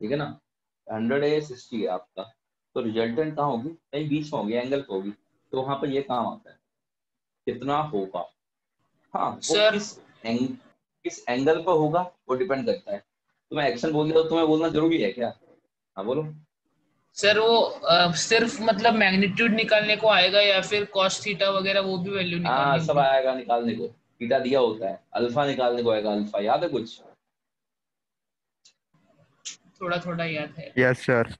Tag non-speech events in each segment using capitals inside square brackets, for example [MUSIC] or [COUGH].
ठीक है ना? हंड्रेड है सिक्सटी है आपका। तो रिजल्टेंट कहाँ होगी? कहीं बीच में होगी एंगल पे होगी। तो वहाँ पर ये काम आता है। कितना होगा? हाँ Sir. किस एंग, किस एंगल पर होगा वो डिपेंड करता है। तुम्हें एक्शन बोल दिया तो तुम्हें बोलना ज़रूरी है क्या? हाँ बोलो। सर वो अ, सिर्फ़ मतलब मैग्नीट्यूड निकालने को आएगा या फिर कॉस थीटा वगैरह वो भी वैल्यू हाँ सब आएगा निकालने को। थीटा दिया होता है। अल्फ़ा निकालने को आएगा। अल्फ़ा याद है कुछ? थोड़ा थोड़ा याद है। यस सर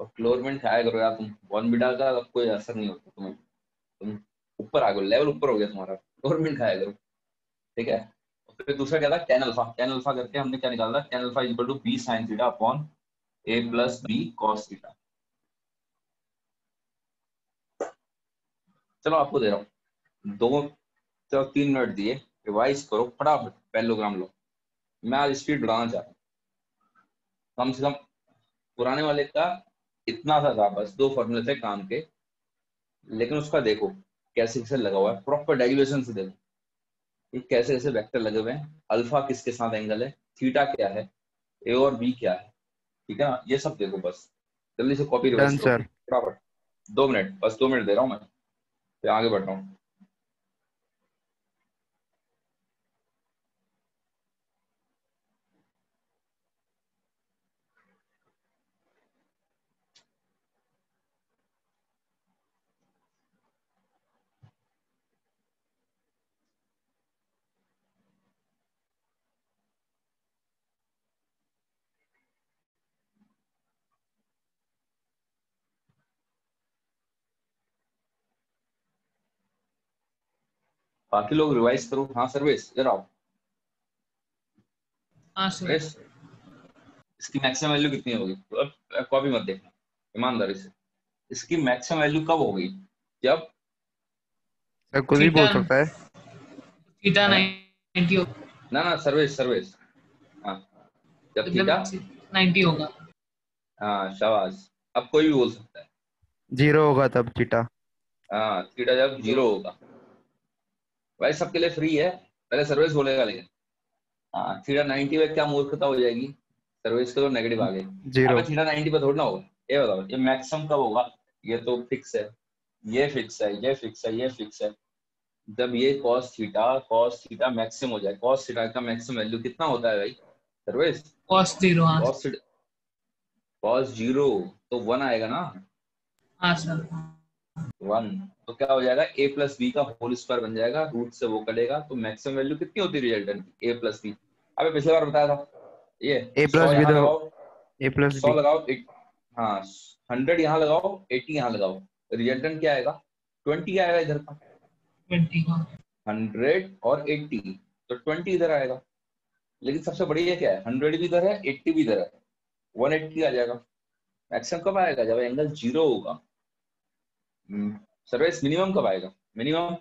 और क्लोरमेंट खाया करो यार तुम। बॉन बिटा का अब कोई असर नहीं होता तुम्हें। तुम ऊपर आ गए लेवल ऊपर हो गया तुम्हारा। क्लोरमेंट खाया करो। ठीक है? और फिर दूसरा क्या था? टेन अल्फ़ा टेन अल्फ़ा करके हमने क्या निकाला था? Ten alpha equal to b sine theta upon a plus b cos theta चलो आपको दे रहा हूँ। दो चलो तीन मिनट दिए। रिवाइज करो। फटाफट। पैलोग्राम लो। मैं आज स्पीड बढ़ाना चाहता हूँ। कम से कम पुराने वाले का इतना सा था बस दो फॉर्मूले थे काम के लेकिन उसका देखो कैसे कैसे लगा हुआ है। प्रॉपर डेरिवेशन से देखो ये कैसे कैसे वेक्टर लगे हुए हैं। अल्फ़ा किसके साथ एंगल है? थीटा क्या है? ए और बी क्या है? ठीक है ना? ये सब देखो बस। जल्दी से कॉपी फटाफट दो मिनट बस दो मिनट दे रहा हूँ मैं। फिर आगे बढ़ रहा हूँ। बाकी लोग रिवाइज करो। हाँ सर्वेश इधर आओ। हाँ सर्वेश इसकी मैक्सिमम वैल्यू कितनी होगी? अब कॉपी मत देखना। ईमानदारी से इसकी मैक्सिमम वैल्यू कब होगी? जब सर कुछ भी बोल सकता है। थीटा नाइन्टी होगा ना ना सर्वेश सर्वेश हाँ। जब थीटा मतलब नाइन्टी होगा। हाँ शाबाश। अब कोई भी बोल सकता है। ज़ीरो होगा तब थीटा हाँ थीटा जब ज़ीरो होगा। भाई सबके लिए फ्री है। पहले सर्विस बोलेगा लेकिन। हाँ थीटा 90 पे क्या मूर्खता हो जाएगी? सर्विस का तो नेगेटिव आ अबे थीटा 90 पे थोड़ा ना होगा। ये बताओ ये मैक्सिमम कब होगा? ये तो फिक्स है। ये फिक्स है ये फिक्स है ये फिक्स है। जब ये cos theta cos theta maximum हो जाए cos थीटा का मैक्सिमम वैल्यू कितना होता है भाई? सर्विस कॉस ज़ीरो हाँ। Cos ज़ीरो तो वन आएगा ना? हाँ सर वन तो क्या हो जाएगा? ए प्लस बी का होल स्क्वायर बन जाएगा रूट से वो कटेगा तो मैक्सिमम वैल्यू कितनी होती है रिजल्टेंट ए प्लस बी अबे पिछले बार बताया था। ये A plus 100 B यहाँ तो- लगाओ। ए प्लस सौ लगाओ एक हाँ हंड्रेड यहाँ लगाओ एटी यहाँ लगाओ। रिजल्टेंट क्या आएगा? ट्वेंटी आएगा इधर का। ट्वेंटी हंड्रेड और एट्टी तो ट्वेंटी इधर आएगा। लेकिन सबसे बढ़िया क्या है? हंड्रेड भी इधर है एट्टी भी इधर है। वन एट्टी आ जाएगा। मैक्सिमम कब आएगा? जब एंगल ज़ीरो होगा। सर्विस मिनिमम कब आएगा? मिनिमम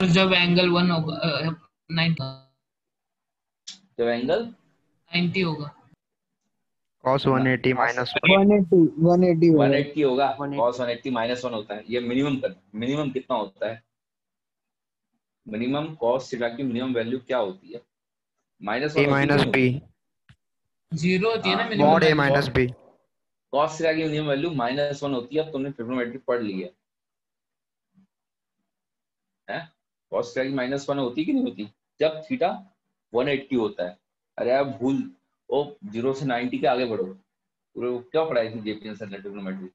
जब एंगल वन होगा जब एंगल नाइन्टी होगा। Cos 180 माइनस 180 180 होगा। 180 होगा। 180 cos 180 माइनस वन होता है। ये मिनिमम कर मिनिमम कितना होता है? मिनिमम cos थीटा की मिनिमम वैल्यू क्या होती है? Minus a minus b. Zero होती है ना हाँ, minimum mod a। Minus b. cos theta की मिनिमम वैल्यू माइनस वन होती है, अब तुमने ट्रिग्नोमेट्री पढ़ ली है। cos थीटा की माइनस वन होती कि नहीं होती? जब थीटा 180 होता है। अरे आप भूल, ओ ज़ीरो से 90 के आगे बढ़ो। पूरे क्या पढ़ाई थी जेपीएन सर ने ट्रिग्नोमेट्री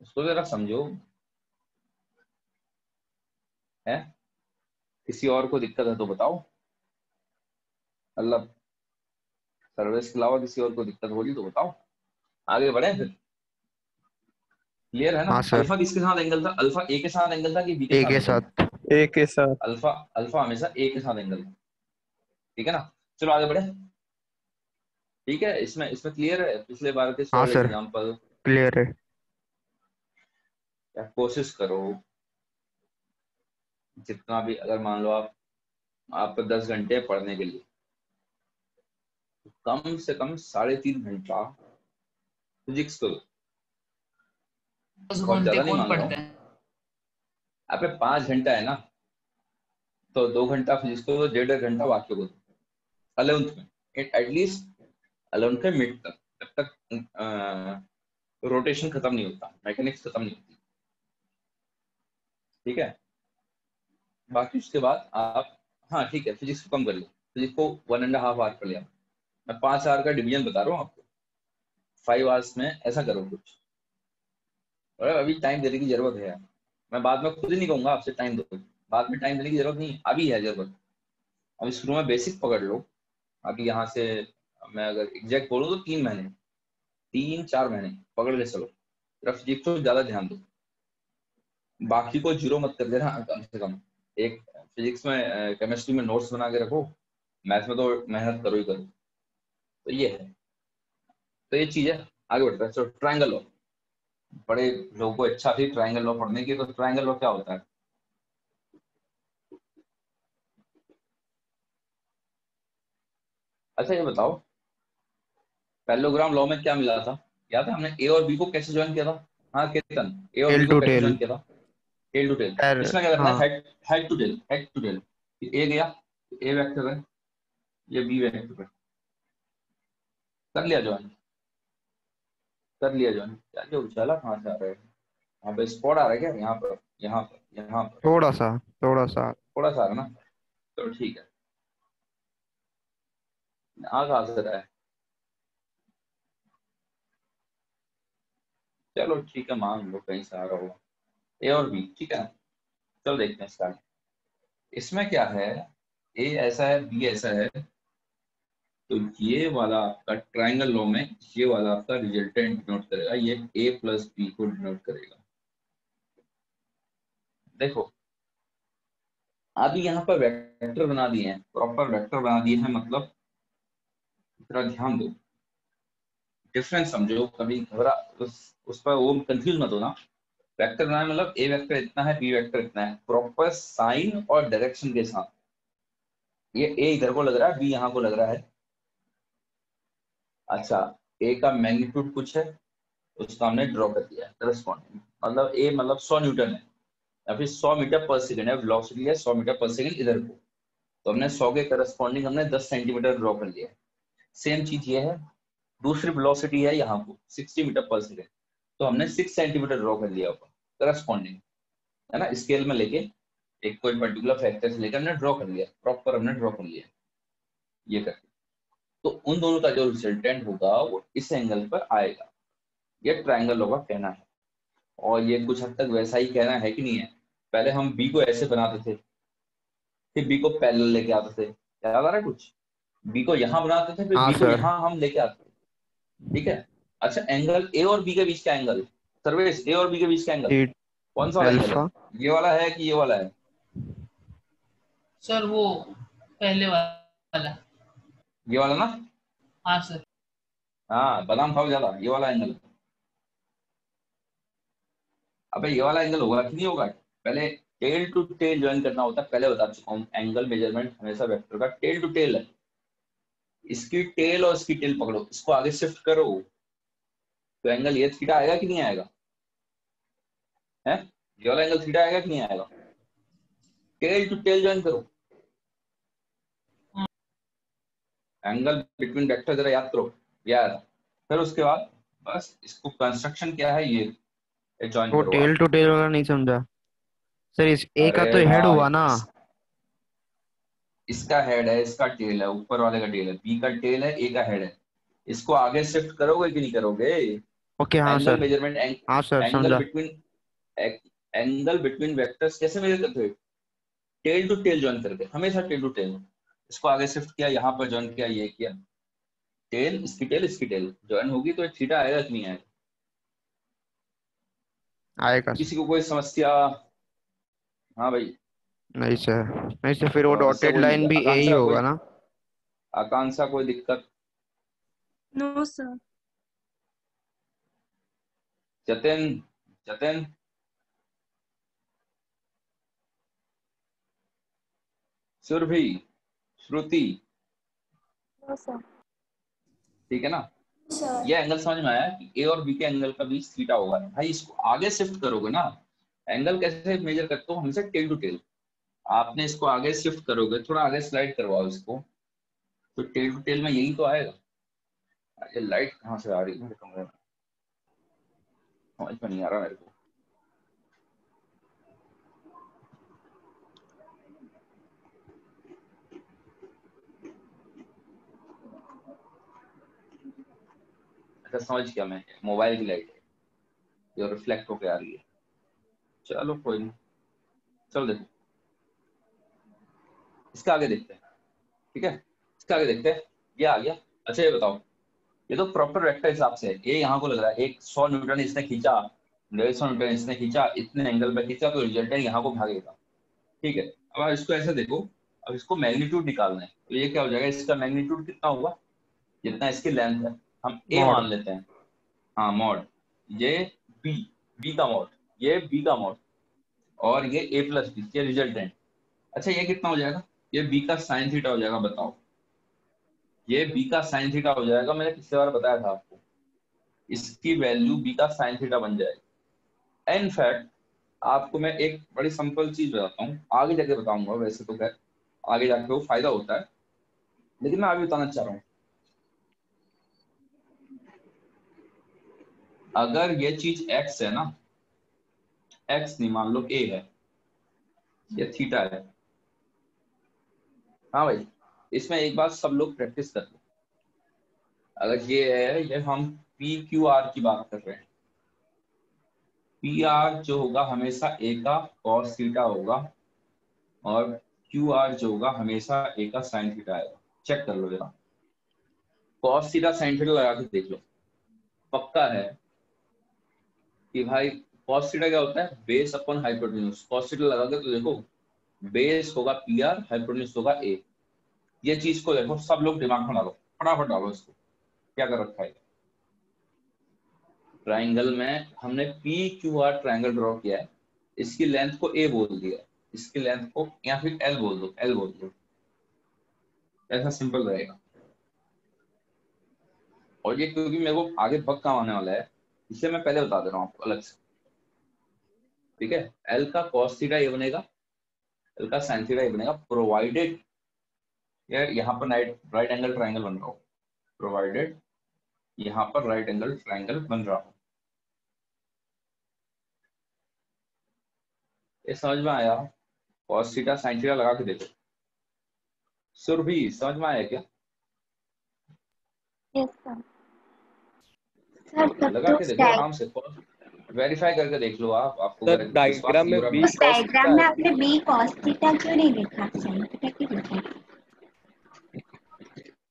उसको जरा समझो। है? किसी और को दिक्कत है तो बताओ। मतलब सर्विस के अलावा किसी और को दिक्कत होगी तो बताओ। आगे बढ़े फिर। क्लियर है ना? हाँ, अल्फ़ा किसके साथ एंगल था? अल्फ़ा ए के साथ एंगल था कि बी के साथ ए के साथ। अल्फ़ा अल्फ़ा हमेशा ए के साथ एंगल था। ठीक है ना? चलो आगे बढ़े। ठीक है इसमें इसमें क्लियर है। पिछले बार के हाँ, एग्जांपल क्लियर है। या कोशिश करो। जितना भी अगर मान लो आप आप दस घंटे पढ़ने के लिए कम से कम साढ़े तीन घंटा फिजिक्स करो? बहुत ज़्यादा नहीं मान रहा आप पाँच घंटा है ना? तो दो घंटा फिजिक्स को डेढ़ घंटा वाक्य को अलेवंथ में एटलीस्ट अलेवंथ के मिड तक जब तक रोटेशन खत्म नहीं होता मैकेनिक्स खत्म नहीं होती। ठीक है? बाकी उसके बाद आप हाँ ठीक है फिजिक्स को कम कर लो। फिजिक्स को वन एंड हाफ़ आवर कर लिया। मैं पाँच आवर का डिवीज़न बता रहा हूँ आपको। फाइव आवर्स में ऐसा करो कुछ। और अभी टाइम देने की ज़रूरत है मैं बाद में खुद ही नहीं कहूँगा, आपसे टाइम दो। बाद में टाइम देने की ज़रूरत नहीं, अभी है ज़रूरत। अभी शुरू में बेसिक पकड़ लो। अभी यहाँ से मैं अगर एग्जैक्ट बोलूँ तो तीन महीने। तीन, चार महीने। पकड़ ले चलो। फिजिक्स फिजिक्स को ज़्यादा ध्यान दो। बाकी को ज़ीरो मत कर देना कम से कम। एक फिजिक्स में केमिस्ट्री में नोट्स बना के रखो। मैथ में तो मेहनत करो ही करो। तो ये है। तो ये चीज़ है आगे बढ़ता है। ट्राइंगल लॉ बड़े लोगों को इच्छा थी ट्राइंगल लॉ पढ़ने की तो ट्राइंगल लॉ क्या होता है? अच्छा ये बताओ पैलोग्राम लॉ में क्या मिला था? याद है हमने ए और बी को कैसे ज्वाइन किया था? हाँ केतन ए और बी को कैसे ज्वाइन किया था? टेल टू टेल इसमें क्या करना है? Head head to tail head to tail a गया ए वेक्टर है ये बी वेक्टर है। कर लिया ज्वाइन कर लिया ज्वाइन क्या जो उछाला कहाँ से आ रहा है? यहाँ पे स्पॉट आ रहा है क्या? यहाँ पर यहाँ पर यहाँ पर। थोड़ा सा थोड़ा सा। थोड़ा सा आ रहा ना? चलो ठीक है। आ कहाँ से रहा है। चलो ठीक है मान लो कहीं से आ रहा होगा ए और बी ठीक है? चलो देखते हैं स्टार्ट इसमें क्या है? ए ऐसा है बी ऐसा है। तो ये वाला आपका ट्राइंगल लॉ में, ये वाला आपका रिजल्टेंट डिनोट करेगा, ये ए प्लस बी को डिनोट करेगा। देखो, अभी यहाँ पर वेक्टर बना दिए हैं प्रॉपर वेक्टर बना दिए हैं मतलब जरा ध्यान दो। डिफरेंस समझो, कभी घबरा, उस उस पर वो कंफ्यूज मत होना। वेक्टर बनाए मतलब ए वेक्टर इतना है बी वेक्टर इतना है। प्रॉपर साइन और डायरेक्शन के साथ। ये ए इधर को लग रहा है बी यहाँ को लग रहा है। अच्छा ए का मैग्नीट्यूड कुछ है? उसका हमने ड्रॉ कर दिया करस्पॉन्डिंग मतलब ए मतलब 100 न्यूटन है। या फिर 100 मीटर पर सेकेंड है वेलोसिटी है 100 मीटर पर सेकंड इधर को। तो हमने 100 के करस्पॉन्डिंग हमने 10 सेंटीमीटर ड्रॉ कर लिया। सेम चीज़ ये है, दूसरी वेलोसिटी है यहाँ को 60 मीटर पर सेकेंड। तो हमने 6 सेंटीमीटर ड्रॉ कर लिया ऊपर करस्पॉन्डिंग है ना? स्केल में लेके, एक कोई पर्टिकुलर फैक्टर से लेकर हमने ड्रॉ कर लिया प्रॉपर हमने ड्रॉ कर लिया। ये करके। तो उन दोनों का जो रिजल्टेंट होगा वो इस एंगल पर आएगा। ये ट्राइंगल होगा कहना है। और ये कुछ हद तक वैसा ही कहना है कि नहीं है। पहले हम बी को ऐसे बनाते थे। फिर बी को पैरेलल लेके आते थे। याद आ रहा है कुछ? बी को यहाँ बनाते थे फिर हाँ बी को यहाँ हम लेके आते थे। ठीक है? अच्छा एंगल ए और बी के बीच का एंगल सर्वेश ए और बी के बीच का एंगल कौन सा वाला एंगल है ये वाला है कि ये वाला है? सर वो पहले वाला। ये वाला ना? हाँ सर हाँ बादाम खाओ ज़्यादा ये वाला एंगल अबे ये वाला एंगल होगा कि नहीं होगा? पहले टेल टू टेल ज्वाइन करना होता है पहले बता चुका हूँ एंगल मेज़रमेंट हमेशा वेक्टर का टेल टू टेल है। इसकी टेल और इसकी टेल पकड़ो इसको आगे शिफ्ट करो। तो एंगल ये थीटा आएगा कि नहीं आएगा? है? ये वाला एंगल थीटा आएगा कि नहीं आएगा? टेल टू टेल ज्वाइन करो। एंगल बिटवीन वेक्टर जरा याद करो याद। फिर उसके बाद बस इसको कंस्ट्रक्शन क्या है ये? ज्वाइन वो टेल टू टेल वाला नहीं समझा। सर इस ए का तो हेड हुआ ना। इसका हेड है इसका टेल है ऊपर वाले का टेल है बी का टेल है ए का हेड है। इसको आगे शिफ्ट करोगे कि नहीं करोगे? ओके हाँ सर मेज़रमेंट हाँ sir angle between angle between vectors कैसे मेजर करते हो टेल टू टेल ज्वाइन करके हमेशा टेल टू टेल इसको आगे शिफ्ट किया यहाँ पर ज्वाइन किया ये किया। टेल इसकी टेल इसकी टेल ज्वाइन होगी तो थीटा आएगा कि नहीं आएगा? आएगा। किसी को कोई समस्या? हाँ भाई। नहीं सर नहीं सर फिर वो डॉटेड लाइन भी ए ही होगा ना? आकांक्षा कोई दिक्कत? No sir Jatin Jatin. Surabhi. Shruti. ठीक है ना? सर। ये एंगल समझ में आया कि ए और बी के एंगल का बीच थीटा होगा। भाई इसको आगे शिफ्ट करोगे ना एंगल कैसे मेजर करते हो? हमेशा टेल टू टेल आपने इसको आगे शिफ्ट करोगे थोड़ा आगे स्लाइड करवाओ इसको तो टेल टू टेल में यही तो आएगा। ये लाइट कहाँ से आ रही है? मेरे कमरे में समझ में नहीं आ रहा मेरे को। अच्छा समझ गया मैं। मोबाइल की लाइट है। जो रिफ्लेक्ट होके आ रही है। चलो, कोई नहीं। चलो देखो। इसका आगे देखते हैं। ठीक है? इसका आगे देखते हैं। ये आ गया। अच्छा ये बताओ। ये तो प्रॉपर वेक्टर हिसाब से ये यहाँ को लग रहा है, एक सौ न्यूटन इसने खींचा, डेढ़ सौ न्यूटन इसने खींचा, इतने एंगल पे खींचा तो रिज़ल्ट है यहाँ को भागेगा ठीक है? अब आप इसको ऐसे देखो। अब इसको मैग्नीट्यूड निकालना है। तो ये क्या हो जाएगा? इसका मैग्नीट्यूड कितना होगा? जितना इसकी लेंथ है। हम ए मान लेते हैं। हाँ मॉड ये बी बी का मॉड ये बी का मॉड और ये ए प्लस बी ये रिजल्टेंट अच्छा ये कितना हो जाएगा? ये बी का साइन थीटा हो जाएगा बताओ। ये बी का साइन थीटा हो जाएगा मैंने पिछले बार बताया था आपको। इसकी वैल्यू बी का साइन थीटा बन जाएगी। इन फैक्ट आपको मैं एक बड़ी सिंपल चीज़ बताता हूँ। आगे जाके बताऊँगा वैसे तो खैर आगे जाके वो फ़ायदा होता है। लेकिन मैं अभी बताना चाह रहा हूँ। अगर ये चीज़ x है ना, x नहीं मान लो a है, ये थीटा है। हाँ भाई, इसमें एक बात सब लोग प्रैक्टिस कर लो। अगर ये है, ये हम पी क्यू आर की बात कर रहे हैं। पी आर जो होगा हमेशा ए का कॉस थीटा होगा और क्यू आर जो होगा हमेशा ए का साइन थीटा आएगा चेक कर लो जरा। कॉस थीटा साइन थीटा लगा के देख लो। पक्का है। कि भाई कॉस थीटा क्या होता है? Base upon hypotenuse cos theta लगा के तो देखो बेस होगा पी आर हाइपोटेन्यूज होगा ए ये चीज़ को देखो, सब लोग दिमाग में डालो। फटाफट डालो इसको। क्या कर रखा है? ट्राइंगल में हमने P Q R triangle draw किया है। इसकी लेंथ को ए बोल दिया इसकी लेंथ को, या फिर एल बोल दो एल बोल दो। ऐसा सिंपल रहेगा। और ये क्योंकि मेरे को आगे काम आने वाला है इसे मैं पहले बता दे रहा हूँ आपको, अलग से। ठीक है? एल का कॉस थीटा ये बनेगा एल का साइन थीटा ये बनेगा प्रोवाइडेड यार यहाँ पर राइट राइट एंगल ट्राइंगल बन रहा हो। प्रोवाइडेड यहाँ पर राइट एंगल ट्राइंगल बन रहा हो। ये समझ में आया? कॉस थीटा साइन थीटा लगा के देखो। सुरभि, समझ में आया क्या? यस सर लगा तो के देखो आराम से वेरीफाई करके देख लो आप आपको सर, डायग्राम में बी उस डायग्राम में आपने बी cos थीटा क्यों नहीं लिखा? साइन थीटा क्यों लिखा?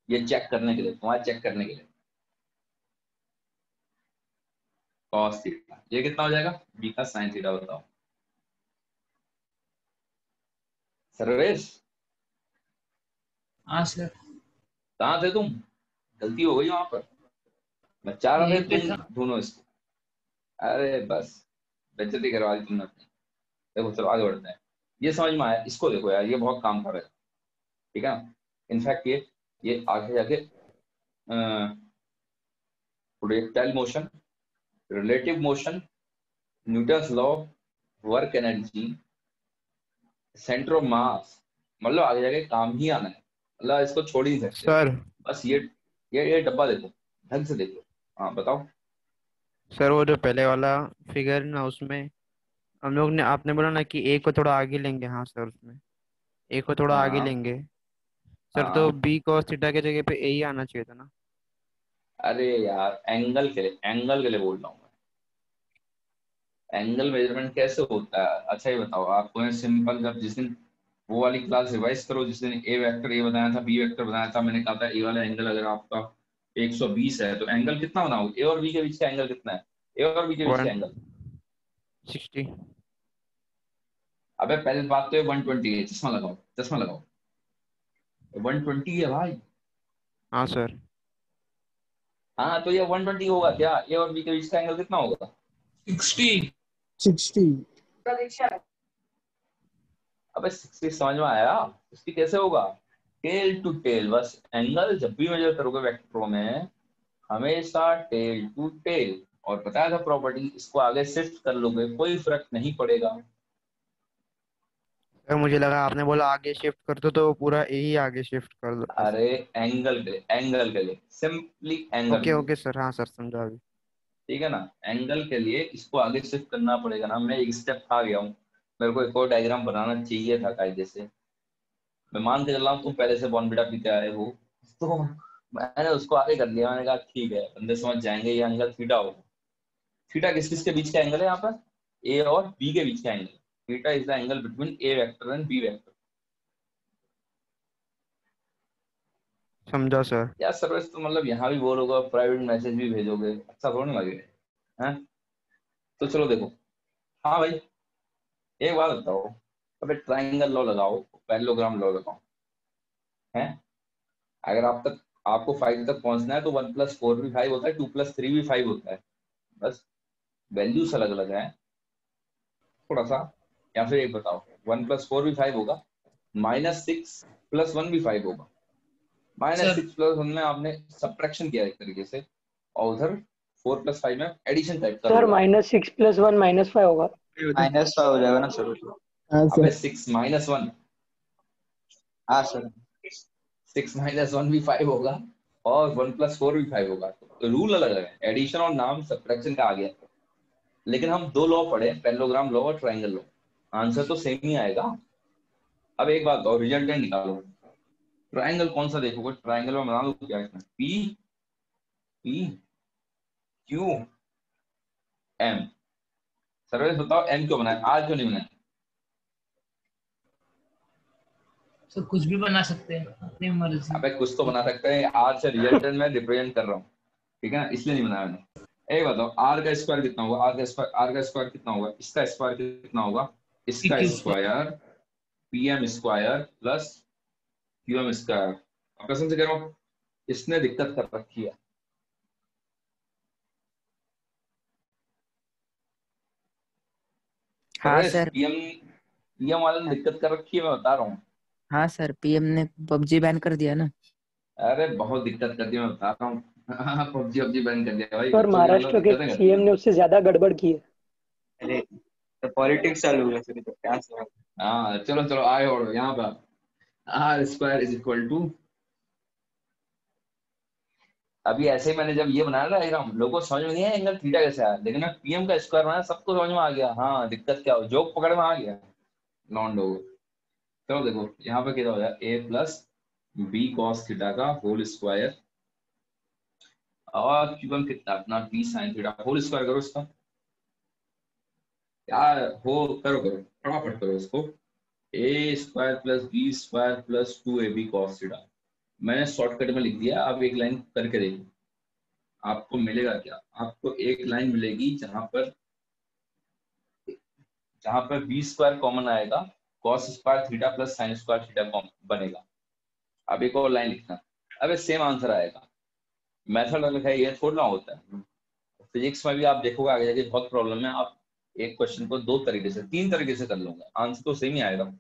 ये चेक करने के लिए तुम्हारा चेक करने के लिए। Cos थीटा ये कितना हो जाएगा? बी का साइन थीटा बताओ। सर्वेश हाँ सर कहाँ थे तुम? गलती हो गई वहाँ पर। मैं चाह रहा था तुम ढूंढो इसको। अरे बस बेइज्जती करवा दी तुमने। अपनी देखो चलो आगे बढ़ते हैं। ये समझ में आया? इसको देखो यार ये बहुत काम कर रहा है। ठीक है ना? इनफैक्ट ये ये आगे जाके projectile motion relative motion Newton's law work energy centre of mass मतलब आगे जाके काम ही आना है। मतलब इसको छोड़ ही नहीं सकते। सर। बस ये ये ये डब्बा देखो। ढंग से देखो। हाँ बताओ। सर वो जो पहले वाला फिगर ना उसमें हम लोग ने आपने बोला ना कि ए को थोड़ा आगे लेंगे। हाँ सर उसमें ए को थोड़ा आगे हाँ। लेंगे। सर तो हाँ। बी cos थीटा की जगह पे ए ही आना चाहिए था ना? अरे यार एंगल के लिए एंगल के लिए बोल रहा हूँ मैं। एंगल मेज़रमेंट कैसे होता है? अच्छा ये बताओ आपको सिंपल जब जिस दिन वो वाली क्लास रिवाइज करो जिस दिन ए वेक्टर ए बताया था बी वेक्टर बताया था मैंने कहा था ए वाला एंगल अगर आपका 120 है तो एंगल कितना बनाओ ए और बी के बीच का एंगल कितना है? ए और बी के बीच का एंगल सिक्सटी. अबे पहले बात तो ये 120 है चश्मा लगाओ चश्मा लगाओ। 120 है भाई। हाँ सर। हाँ तो ये 120 होगा क्या? ए और बी के बीच का एंगल कितना होगा? सिक्सटी. सिक्सटी. अबे 60 समझ में आया? इसकी कैसे होगा? टेल टू टेल बस एंगल जब भी मेजर करोगे वेक्टरों में हमेशा टेल टू टेल और बताया था प्रॉपर्टी इसको आगे शिफ्ट कर लोगे कोई फ़र्क नहीं पड़ेगा। मुझे लगा आपने बोला आगे शिफ्ट कर दो तो वो पूरा ए ही आगे शिफ्ट कर दो। अरे एंगल के लिए एंगल के लिए simply angle okay okay sir हाँ सर समझा अभी। ठीक है ना? एंगल के लिए इसको आगे शिफ्ट करना पड़ेगा ना। मैं एक स्टेप आ गया हूँ मेरे को एक और डायग्राम बनाना चाहिए था कायदे से। मैं मान के चल रहा हूँ तुम पहले से बॉर्नविटा पीते आए हो। तो मैंने उसको आगे कर दिया मैंने कहा ठीक है बंदे समझ जाएँगे ये एंगल थीटा होगा थीटा किस किस के बीच का एंगल है यहाँ पर? ए और बी के बीच का angle theta is the angle between a vector and b vector समझा सर यार सर्विस तो मतलब यहाँ भी बोलोगे प्राइवेट मैसेज भी भेजोगे। अच्छा थोड़ा ना लगे हैं? तो चलो देखो। हाँ भाई एक बात बताओ। अबे ट्राइंगल लॉ लगाओ। पैरेललोग्राम लॉ लगाओ हैं? अगर आप तक आपको फाइव तक पहुँचना है तो वन प्लस फोर भी फाइव होता है टू प्लस थ्री भी फाइव होता है। बस वैल्यूज़ अलग अलग है। थोड़ा सा या फिर एक बताओ। वन प्लस फोर भी फाइव होगा माइनस सिक्स प्लस वन भी फाइव होगा। माइनस सिक्स प्लस वन में आपने सब्ट्रैक्शन किया एक तरीके से और उधर फोर प्लस फाइव में एडिशन टाइप का sir minus six plus one minus five होगा। माइनस फाइव हो जाएगा ना हाँ सर सिक्स माइनस वन हाँ सर। सिक्स माइनस वन भी फाइव होगा और वन प्लस फोर भी फाइव होगा। तो रूल अलग है। एडिशन और नाम सब्ट्रैक्शन का आ गया लेकिन हम दो लॉ पढ़े पेलोग्राम लॉ और ट्राइंगल लॉ आंसर तो सेम ही आएगा। अब एक बात और रिजल्टेंट निकालो। ट्राइंगल कौन सा देखोगे? ट्राइंगल में बना लो क्या इसमें? P P Q M Sarvesh बताओ एम क्यों बनाया आर क्यों नहीं बनाया सर कुछ भी बना सकते हैं अपनी मर्ज़ी। अबे कुछ तो बना सकते हैं। आर से रिजल्टेंट में रिप्रेजेंट कर रहा हूँ। ठीक है ना? इसलिए नहीं बनाया मैंने। एक बताओ आर का स्क्वायर कितना होगा? आर का स्क्वायर आर का स्क्वायर कितना होगा? इसका स्क्वायर कितना होगा? इसका square P M square plus Q M square अब कसम से कह रहा हूँ इसने दिक्कत कर रखी है। हाँ सर। पीएम पीएम वाले ने दिक्कत कर रखी है मैं बता रहा हूँ। हाँ सर पीएम ने पबजी बैन कर दिया ना। अरे बहुत दिक्कत कर दी मैं बता रहा हूँ। [LAUGHS] पबजी पबजी बैन कर दिया भाई। PUBG वाला महाराष्ट्र के। सीएम ने उससे ज़्यादा गड़बड़ की है। अरे तो पॉलिटिक्स चालू हो गया सर तो क्या सर हाँ चलो चलो आए और यहाँ पर R square is equal to अभी ऐसे ही मैंने जब ये बनाया ना डायग्राम लोगों को समझ में नहीं आया एंगल थीटा कैसे आया। लेकिन मैं पीएम का स्क्वायर बनाया सबको समझ में आ गया। हाँ दिक्कत क्या हो? जोक पकड़ में आ गया। नॉन लोगो चलो देखो, यहाँ पे क्या हो जाए? A plus B cos theta का होल स्क्वायर और क्यूबम कितना? अपना B sine theta whole square करो इसका। यार, हो, करो करो, फटाफट करो इसको। A square plus B square plus two A B cos theta मैंने शॉर्टकट में लिख दिया, आप एक लाइन करके देखो। आपको मिलेगा क्या? आपको एक लाइन मिलेगी जहाँ पर जहाँ पर बी स्क्वायर कॉमन आएगा। Cos square theta plus sine square theta बनेगा। अब एक और लाइन लिखना। अब सेम आंसर आएगा। मेथड अलग है, ये थोड़ा होता है। फिजिक्स में भी आप देखोगे, आगे जाके बहुत प्रॉब्लम है। आप एक क्वेश्चन को दो तरीके से, तीन तरीके से कर लोगे। आंसर तो सेम ही आएगा।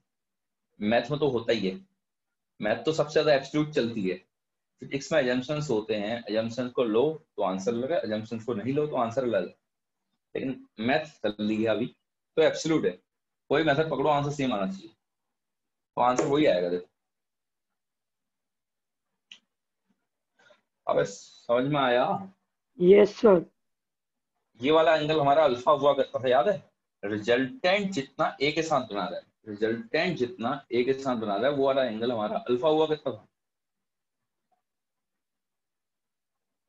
मैथ में तो होता ही है। मैथ तो सबसे ज़्यादा एब्सोल्यूट चलती है। फिजिक्स में एजम्पशंस होते हैं। एजम्पशंस को लो तो आंसर अलग है एजम्पशंस को नहीं लो तो आंसर अलग। है लेकिन मैथ चल रही है अभी तो एब्सोल्यूट है। कोई मेथड पकड़ो आंसर सेम आना चाहिए। तो आंसर वही आएगा देखो। अब समझ में आया? यस yes, सर ये वाला एंगल हमारा अल्फ़ा हुआ करता था याद है? रिजल्टेंट जितना ए के साथ बना रहा है। रिजल्टेंट जितना ए के साथ बना रहा है वो वाला एंगल हमारा अल्फ़ा हुआ करता था।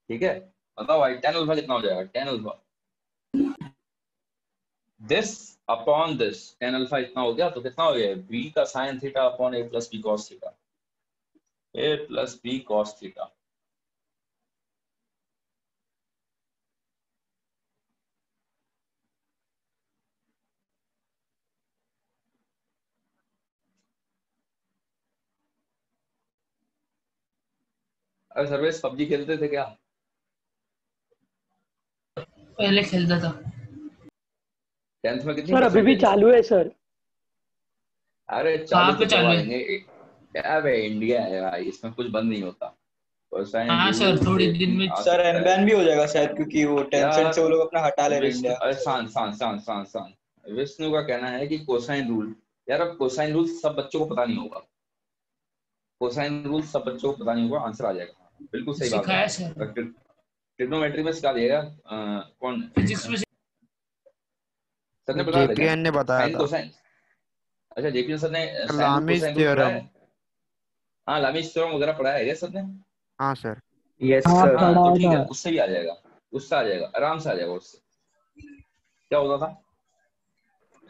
ठीक है? बताओ भाई टेन अल्फ़ा कितना हो जाएगा? Tan alpha this upon this tan alpha इतना हो गया तो कितना हो गया? बी का sine theta upon A plus B cos theta A plus B cos theta अरे सर्वेश, पबजी खेलते थे क्या? पहले खेलता था। टेंथ में कितनी सर अभी भी चालू है सर। अरे चालू पे तो चालू है? क्या भाई इंडिया है भाई इसमें कुछ बंद नहीं होता। हाँ सर, थोड़ी दिन में- सर एनबैन भी हो जाएगा शायद क्योंकि वो टेंशन से वो लोग अपना हटा ले रहे हैं। इंडिया अरे शांत शांत शांत शांत शांत। विष्णु का कहना है कि कोसाइन रूल यार अब कोसाइन रूल सब बच्चों को पता नहीं होगा। कोसाइन रूल सब बच्चों को पता नहीं होगा आंसर आ जाएगा। बिल्कुल सही बात सिखाया है। सर। ट्रिग्नोमेट्री में सिखा दिएगा कौन? फिजिक्स में सर ने बताया जेपीएन ने बताया था। कोसाइन। अच्छा जेपी सर ने लामिस थ्योरम है? लामिस थ्योरम वगैरह पढ़ा है क्या सर ने? हाँ सर। यस हाँ सर हाँ तो ठीक है उससे भी आ जाएगा। उससे आ जाएगा आराम से आ जाएगा उससे। क्या होता था?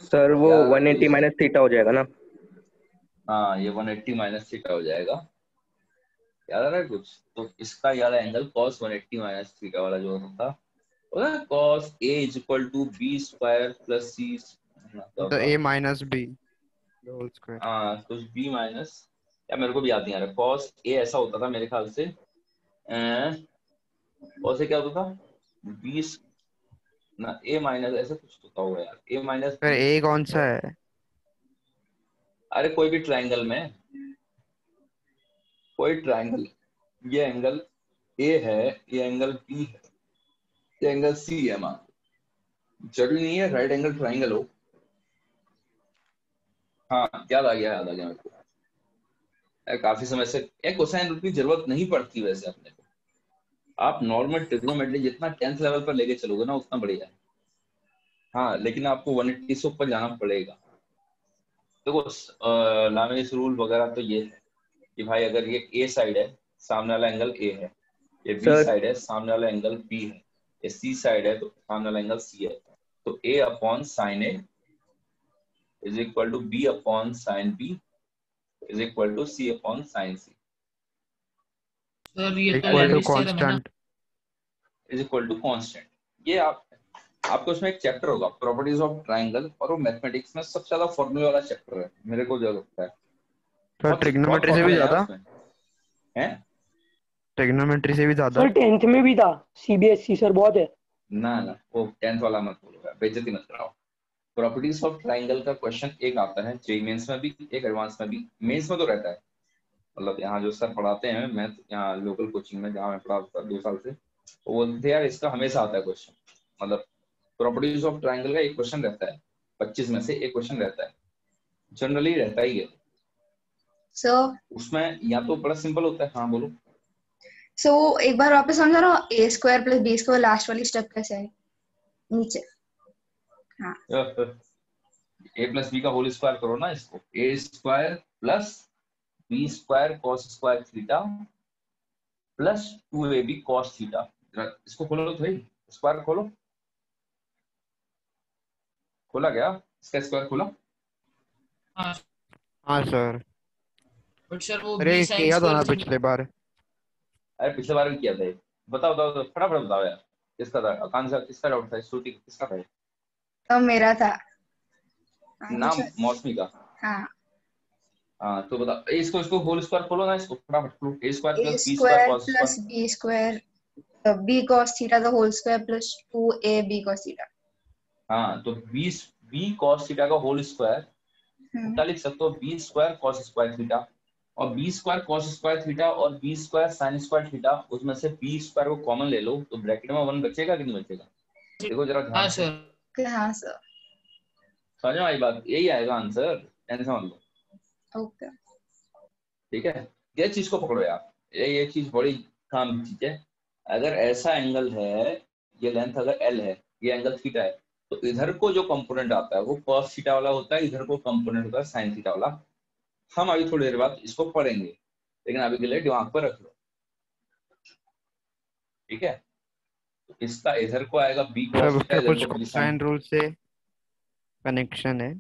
सर वो यार 180 माइनस थीटा हो जाएगा ना? हाँ ये 180 एट्टी माइनस थीटा हो जाएगा। याद आ रहा है कुछ? तो इसका याद angle cos 180 eighty minus theta वाला जो होता था। Cos a is equal to b square plus c तो A minus B whole square हाँ तो b माइनस या मेरे को भी याद नहीं आ रहा। Cos a ऐसा होता था मेरे ख्याल से। और से क्या होता था? B ना a माइनस ऐसा कुछ होता होगा यार। A माइनस फिर ए कौन सा है? अरे कोई भी ट्रायंगल में। कोई ट्रायंगल ये एंगल ए है ये एंगल बी है। एंगल सी है मान। ज़रूरी नहीं है राइट एंगल ट्राइंगल हो। हाँ याद आ गया याद आ गया मेरे को। काफ़ी समय से एक कोसाइन रूल की ज़रूरत नहीं पड़ती वैसे अपने को। आप नॉर्मल ट्रिग्नोमेट्री जितना टेंथ लेवल पर लेके चलोगे ना उतना बढ़िया है। हाँ लेकिन आपको 180 से ऊपर जाना पड़ेगा। देखो तो लामिस रूल वगैरह तो ये है कि भाई अगर ये ए साइड है सामने वाला एंगल ए है। ये बी साइड है सामने वाला एंगल बी है। सी साइड है तो सामने वाला एंगल सी है। तो A upon sine A is equal to B upon sine B is equal to C upon sine C sir ये तो इक्वल टू लैमिस थ्योरम ना? Constant is equal to constant ये आप आपको उसमें एक चैप्टर होगा प्रॉपर्टीज़ ऑफ़ ट्राइंगल और वो मैथमेटिक्स में सबसे ज़्यादा फॉर्मूले वाला चैप्टर है मेरे को जो लगता है। सर ट्रिग्नोमेट्री से भी है ज़्यादा हैं? ट्रिग्नोमेट्री से भी ज़्यादा। सर टेंथ में भी था। सीबीएसई सर बहुत है। ना ना वो टेंथ वाला मत बोलो यार, बेइज्जती मत कराओ। प्रॉपर्टीज़ ऑफ़ ट्रायंगल का क्वेश्चन एक आता है जेई मेंस में भी एक एडवांस में भी। मेंस में तो रहता है। मतलब यहाँ जो सर पढ़ाते हैं मैं यहाँ लोकल कोचिंग में जहाँ मैं पढ़ाता था दो साल से वो बोलते हैं यार इसका हमेशा आता है क्वेश्चन मतलब प्रॉपर्टीज़ ऑफ़ ट्रायंगल का एक क्वेश्चन रहता है। पच्चीस में से एक क्वेश्चन रहता है। जनरली रहता ही है। सो उसमें या तो बड़ा सिंपल होता है। हाँ बोलो। सो so, एक बार वापस समझा ना A square plus B square last वाली स्टेप कैसे है नीचे। हाँ। ए प्लस बी का होल स्क्वायर करो ना इसको। A square plus B square cos square theta plus two A B cos theta इसको खोलो तो भाई स्क्वायर खोलो। खोला गया? इसका स्क्वायर खोला? हाँ। हाँ सर बट सर वो अरे बी साइन किया था ना स्क्वायर पिछले बार। अरे पिछले बार भी किया था बताओ बताओ फटाफट बताओ यार। किसका था? कौन सा किसका डाउट था? श्रुति किसका था तो मेरा था। नाम मौसमी का। हाँ। हाँ तो बताओ ए, इसको इसको होल स्क्वायर खोलो ना इसको फटाफट खोलो। A square plus B square square plus B square B cos theta the whole square plus two A B cos theta हाँ तो बी बी कॉस थीटा का होल स्क्वायर उल्टा लिख सकते हो B square cos square theta और B square cos square theta और B square sine square theta उसमें से बी स्क्वायर को कॉमन ले लो तो ब्रैकेट में वन बचेगा कि नहीं बचेगा? देखो जरा ध्यान हाँ सर हाँ सर समझ में आई बात? यही आएगा आंसर टेंशन मत लो. ओके ठीक है? ये चीज़ को पकड़ो यार. ये ये चीज़ बड़ी काम की चीज़ है. अगर ऐसा एंगल है ये लेंथ अगर एल है ये एंगल थीटा है तो इधर को जो कंपोनेंट आता है वो cos थीटा वाला होता है इधर को कंपोनेंट होता है साइन थीटा वाला. हम अभी थोड़ी देर बाद इसको पढ़ेंगे लेकिन अभी के लिए दिमाग पर रख लो। ठीक है? इसका इधर को आएगा बी कुछ कोसाइन रूल से कनेक्शन है।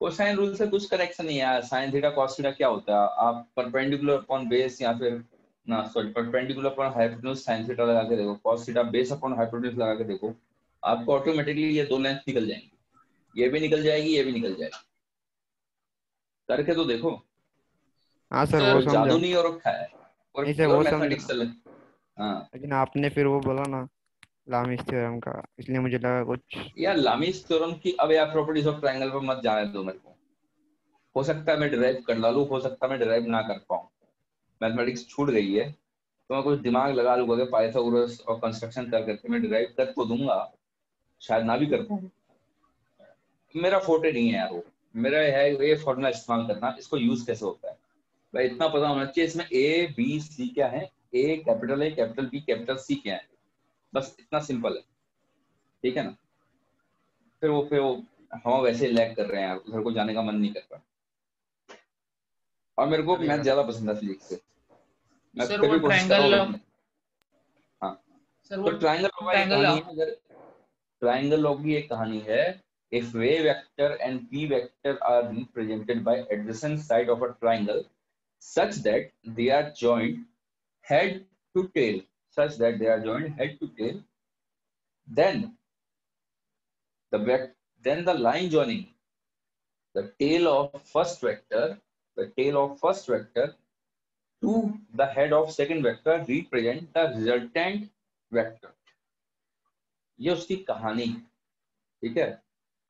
कोसाइन रूल से कुछ करेक्शन नहीं है साइन थीटा कॉस थीटा क्या होता है? आप परपेंडिकुलर अपॉन बेस या फिर ना sorry perpendicular upon hypotenuse sine theta लगा के देखो। Cos theta base upon hypotenuse लगा के देखो। आपको ऑटोमेटिकली ये दो लेंथ निकल जाएँगी। ये भी निकल जाएगी ये भी निकल जाएगी। करके तो देखो। हाँ सर वो जादू नहीं हो रखा है। और नहीं सर, वो समझा। मैथमेटिक्स चल हाँ। लेकिन आपने फिर वो बोला ना लामिस थ्योरम का इसलिए मुझे लगा कुछ यार लामिस थ्योरम की अब यार प्रॉपर्टीज़ ऑफ़ ट्रायंगल पर मत जाने दो मेरे को। हो सकता है मैं डिराइव कर डालू हो सकता है मैं डिराइव ना कर पाऊँ। मैथमेटिक्स छूट गई है। तो मैं कुछ दिमाग लगा लूँगा कि पाइथागोरस और कंस्ट्रक्शन कर करके मैं डिराइव कर तो दूँगा। शायद ना भी कर पाऊँ। मेरा फोटे नहीं है यार वो। मेरा है ये फॉर्मूला इस्तेमाल करना इसको यूज़ कैसे होता है? भाई इतना पता होना चाहिए इसमें ए बी सी क्या है? A capital A capital B capital C क्या है? बस इतना सिंपल है। ठीक है ना? फिर वो फिर वो हम वैसे लैग कर रहे हैं यार उधर को जाने का मन नहीं कर रहा। और मेरे को मैथ ज़्यादा पसंद है फिजिक्स से। मैं सर, फिर वो भी कोशिश कर रहा triangle हूँ। सर वो तो ट्रायंगल ट्रायंगल लॉ की एक कहानी है if a vector and p vector are represented by adjacent side of a triangle such that they are joined head to tail such that they are joined head to tail then the vec- then the line joining the tail of first vector the tail of first vector to the head of second vector represent the resultant vector ये उसकी कहानी ठीक है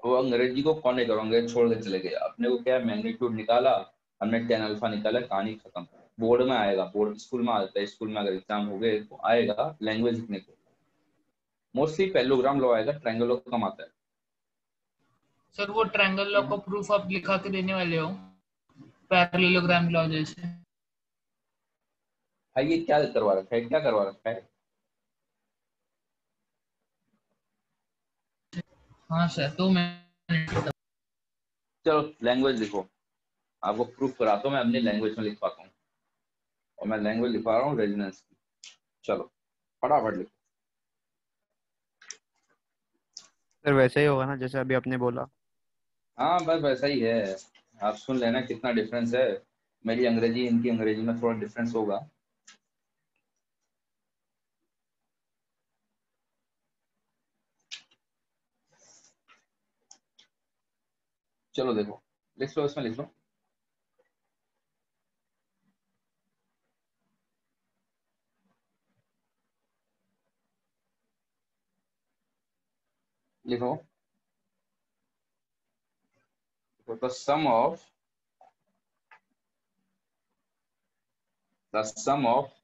वो अंग्रेज़ी को कौन करोगे? छोड़ के चले गए। अपने को क्या मैग्नीट्यूड निकाला? हमने टेन अल्फ़ा निकाला कहानी खत्म। बोर्ड में आएगा। बोर्ड स्कूल में आता है। स्कूल में अगर एग्ज़ाम हो गए तो आएगा लैंग्वेज लिखने को। मोस्टली पैलोग्राम लॉ आएगा। ट्रायंगल लॉ कम आता है। सर वो ट्रायंगल लॉ का प्रूफ आप लिखा के देने वाले हो? पैरेललोग्राम लॉ जैसे। भाई ये क्या करवा रखा है? क्या करवा रखा है? हाँ सर तो मैं चलो लैंग्वेज लिखो। आपको प्रूफ कराता हूँ मैं अपनी लैंग्वेज में लिख पाता हूँ। और मैं लैंग्वेज लिखवा रहा हूँ रेजिडेंस की। चलो फटाफट लिखो। सर वैसे ही होगा ना जैसे अभी आपने बोला। हाँ बस वैसा ही है। आप सुन लेना कितना डिफरेंस है। मेरी अंग्रेज़ी इनकी अंग्रेज़ी में थोड़ा डिफरेंस होगा। चलो देखो लिख लो इसमें लिख लो। लिखो। The sum of the sum of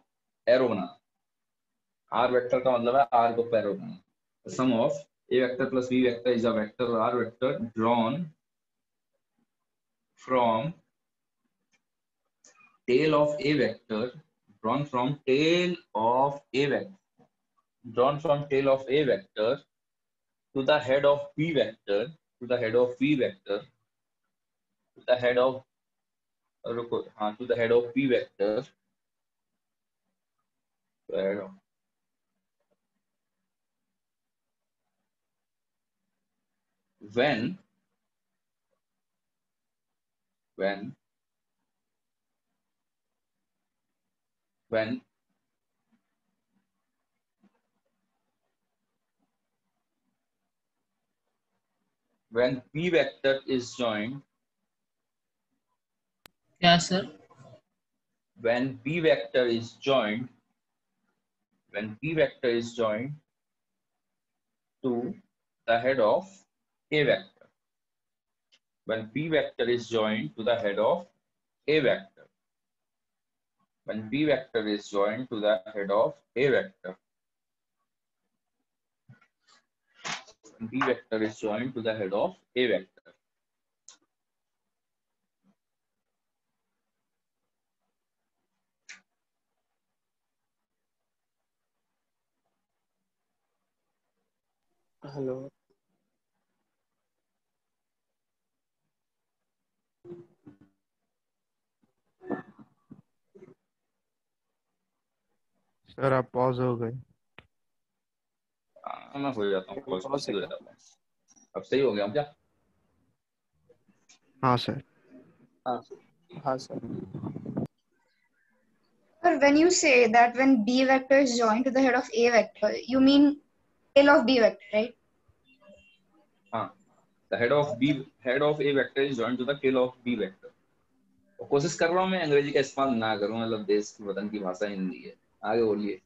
arrow banana R vector का मतलब है आर के arrow banana sum of A vector plus B vector is a vector R vector drawn from tail of a vector drawn from tail of a vector drawn from tail of a vector to the head of b vector to the head of b vector to the head of रुको हाँ to the head of b vector There you go. When, when, when when p vector is joined yeah sir when p vector is joined when p vector is joined to the head of a vector. When p vector is joined to the head of a vector. When p vector is joined to the head of a vector. When p vector is joined to the head of a vector hello sir आप pause हो गए हाँ, मैं हो जाता हूँ बहुत सही हो जाता हूँ अब सही हो गया हम क्या हाँ सर हाँ हाँ sir sir, when you say that when B vector is joined to the head of A vector, you mean tail of B vector, right? हाँ the head of B head of A vector is joined to the tail of B vector और कोशिश कर रहा हूँ मैं अंग्रेज़ी का इस्तेमाल ना करूँ मतलब देश की वतन की भाषा हिंदी है आगे बोलिए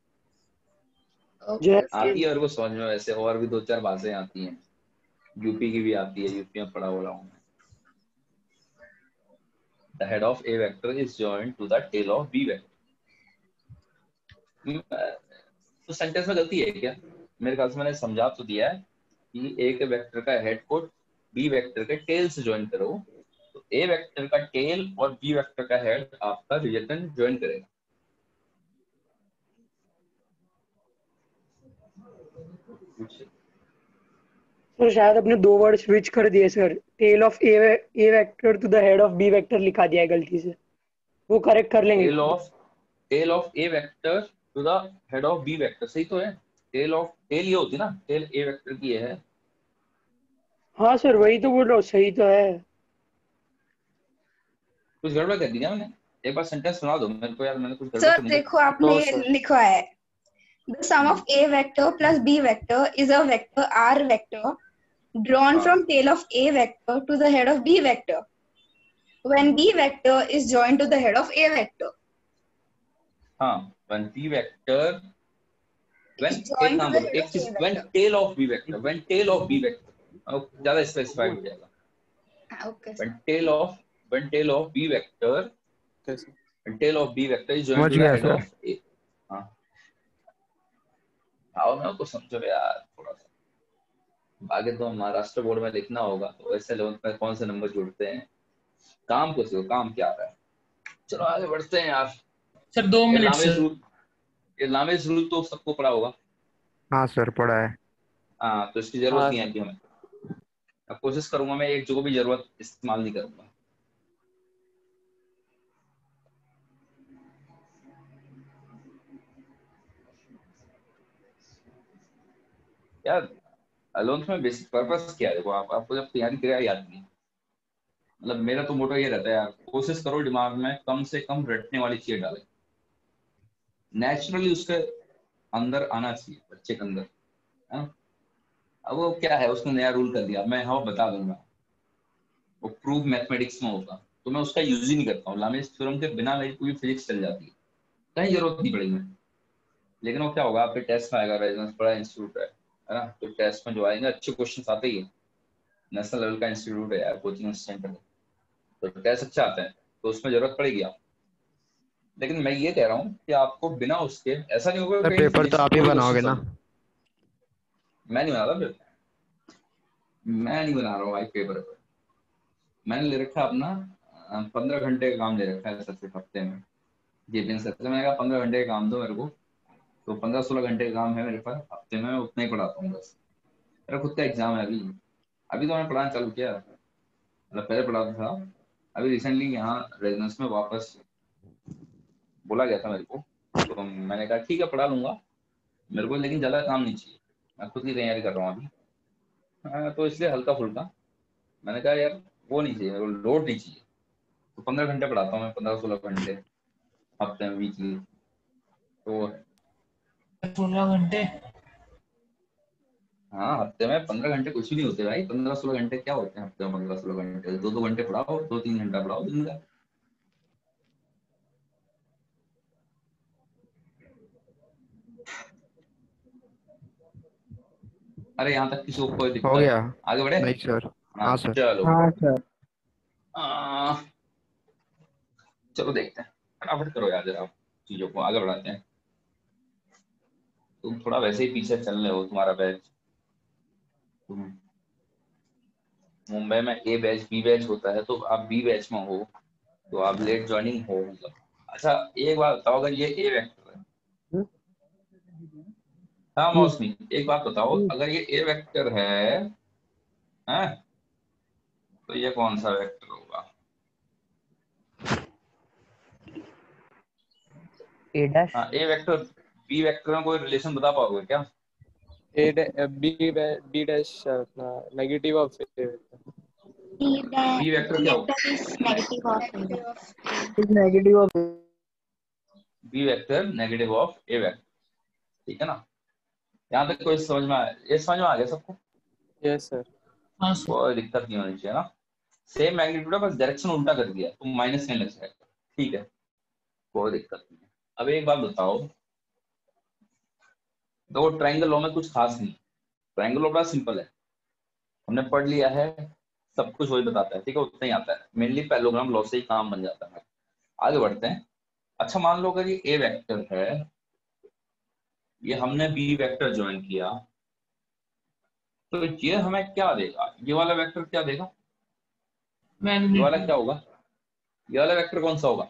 Okay. आती है और को समझ में वैसे और भी दो चार भाषाएँ आती हैं यूपी की भी आती है यूपी में पढ़ा हुआ हूँ the head of A vector is joined to the tail of B vector हम्म, तो सेंटेंस में गलती है क्या मेरे ख्याल से मैंने समझा तो दिया है कि एक वेक्टर का हेड को बी वेक्टर के टेल से ज्वाइन करो। तो ए वेक्टर का टेल और बी वेक्टर का हेड आपका रिजल्टेंट ज्वाइन करेगा। सर शायद अपने दो वर्ड स्विच कर दिए sir tail of A A vector to the head of B vector लिखा दिया है गलती से। वो करेक्ट कर लेंगे। Tail of tail of A vector to the head of B vector सही तो है? टेल ऑफ़ टेल ये होती ना टेल ए वेक्टर की है हाँ सर वही तो बोल रहा हूँ सही तो है कुछ गड़बड़ कर दी क्या मैंने एक बार सेंटेंस सुना दो मेरे को यार मैंने कुछ तो नहीं देखो आपने तो लिखा है the sum of a vector plus b vector is a vector r vector drawn हाँ। from tail of a vector to the head of b vector when b vector is joined to the head of a vector हाँ when b vector when joined एक नाम बोलो एक चीज़ when tail of b vector when tail of b vector ज़्यादा specified हो जाएगा Ah, okay when tail of when tail of b vector when tail of b vector is joined to the head of a हाँ आओ ना को समझो यार थोड़ा सा आगे तो महाराष्ट्र बोर्ड में लिखना होगा तो वैसे इलेवंथ में कौन से नंबर जुड़ते हैं काम को सीखो काम क्या आ रहा है चलो आगे बढ़ते हैं यार सर दो मिनट सर रूल तो सबको पढ़ा होगा। हाँ सर पढ़ा है। हाँ तो इसकी ज़रूरत हाँ, नहीं है अभी हमें। अब कोशिश करूँगा मैं एक जगह भी ज़रूरत इस्तेमाल नहीं करूँगा। यार अलोन्स में बेसिक पर्पस क्या है? देखो आप आपको जब तैयारी करेगा याद नहीं मतलब मेरा तो मोटो ये रहता है यार कोशिश करो दिमाग में कम से कम रटने वाली चीज़ डाले। नेचुरली उसके अंदर आना चाहिए, बच्चे के अंदर, है ना? अब वो क्या है, उसने नया रूल कर दिया। मैं हाँ बता दूँगा। वो प्रूव मैथमेटिक्स में होगा। तो मैं उसका यूज़ ही नहीं करता हूँ। लामेस थ्योरम के बिना मेरी पूरी फिजिक्स चल जाती है। कहीं ज़रूरत नहीं पड़ेगी। लेकिन वो क्या होगा, आपके टेस्ट में आएगा रेजिडेंस बड़ा इंस्टीट्यूट है है ना? तो टेस्ट में जो आएँगे, अच्छे क्वेश्चन आते ही नेशनल लेवल का इंस्टीट्यूट है यार कोचिंग सेंटर तो टेस्ट अच्छा आता है। तो उसमें ज़रूरत पड़ेगी आप लेकिन मैं ये कह रहा हूँ कि आपको बिना उसके ऐसा नहीं होगा पेपर तो आप ही बनाओगे ना। मैं नहीं बना रहा फिर मैं नहीं बना रहा हूँ भाई पेपर पर मैंने ले रखा अपना पंद्रह घंटे का काम ले रखा है सर हफ़्ते में। जेपीएन सर से मैंने कहा पंद्रह घंटे का काम दो मेरे को। तो पंद्रह सोलह घंटे का काम है मेरे पास हफ़्ते में उतना ही पढ़ाता हूँ बस। मेरा खुद का एग्ज़ाम है अभी। अभी तो मैंने पढ़ाना चालू किया। मतलब पहले पढ़ाता था। अभी रिसेंटली यहाँ रेजिडेंस में वापस बोला गया था मेरे को। तो मैंने कहा ठीक है पढ़ा लूँगा। मेरे को लेकिन ज़्यादा काम नहीं चाहिए। मैं खुद की तैयारी कर रहा हूँ अभी। हाँ, तो इसलिए हल्का फुल्का मैंने कहा यार वो नहीं चाहिए मेरे को लोड नहीं चाहिए। तो पंद्रह घंटे पढ़ाता हूँ मैं पंद्रह सोलह घंटे हफ़्ते में वीकली तो सोलह घंटे? हाँ हफ़्ते में पंद्रह घंटे कुछ भी नहीं होते भाई। पंद्रह सोलह घंटे क्या होते हैं हफ़्ते में पंद्रह सोलह घंटे? दो दो घंटे पढ़ाओ दो तीन घंटा पढ़ाओ दिन का। अरे यहाँ तक किसी को कोई हो गया। आगे बढ़े। नहीं सर हाँ हाँ, सर। चलो। हाँ सर आ, चलो देखते हैं। फटाफट करो यार जरा चीज़ों को आगे बढ़ाते हैं। तुम थोड़ा वैसे ही पीछे चल रहे हो तुम्हारा बैच। तुम मुंबई में ए बैच बी बैच होता है तो आप बी बैच में हो तो आप लेट ज्वाइनिंग हो मतलब। अच्छा एक बात बताओ अगर ये ए है हाँ मौसमी एक बात बताओ अगर ये ए वेक्टर है हैं तो ये कौन सा वेक्टर होगा? ए डैश हाँ ए वेक्टर बी वेक्टर में कोई रिलेशन बता पाओगे क्या? ए बी बी डैश अपना negative of A dash B क्या होगा? Negative of B vector negative of A vector ठीक है ना? यहाँ तक कोई समझ में आया ये समझ में आ गया सबको? यस सर हाँ सर कोई दिक्कत नहीं होनी चाहिए ना। सेम मैग्नीट्यूड है बस डायरेक्शन उल्टा कर दिया तो माइनस नहीं लग जाएगा ठीक है। कोई दिक्कत नहीं है। अब एक बात बताओ। दो ट्रायंगल लॉ में कुछ खास नहीं ट्रायंगल लॉ बड़ा सिंपल है। हमने पढ़ लिया है। सब कुछ वही बताता है। ठीक है उतना ही आता है। मेनली पैलोग्राम लॉ से ही काम बन जाता है। आगे बढ़ते हैं। अच्छा मान लो अगर ये ए वेक्टर है ये हमने बी वेक्टर ज्वाइन किया। तो ये हमें क्या देगा? ये वाला वेक्टर क्या देगा? ये वाला क्या होगा? ये वाला वेक्टर कौन सा होगा?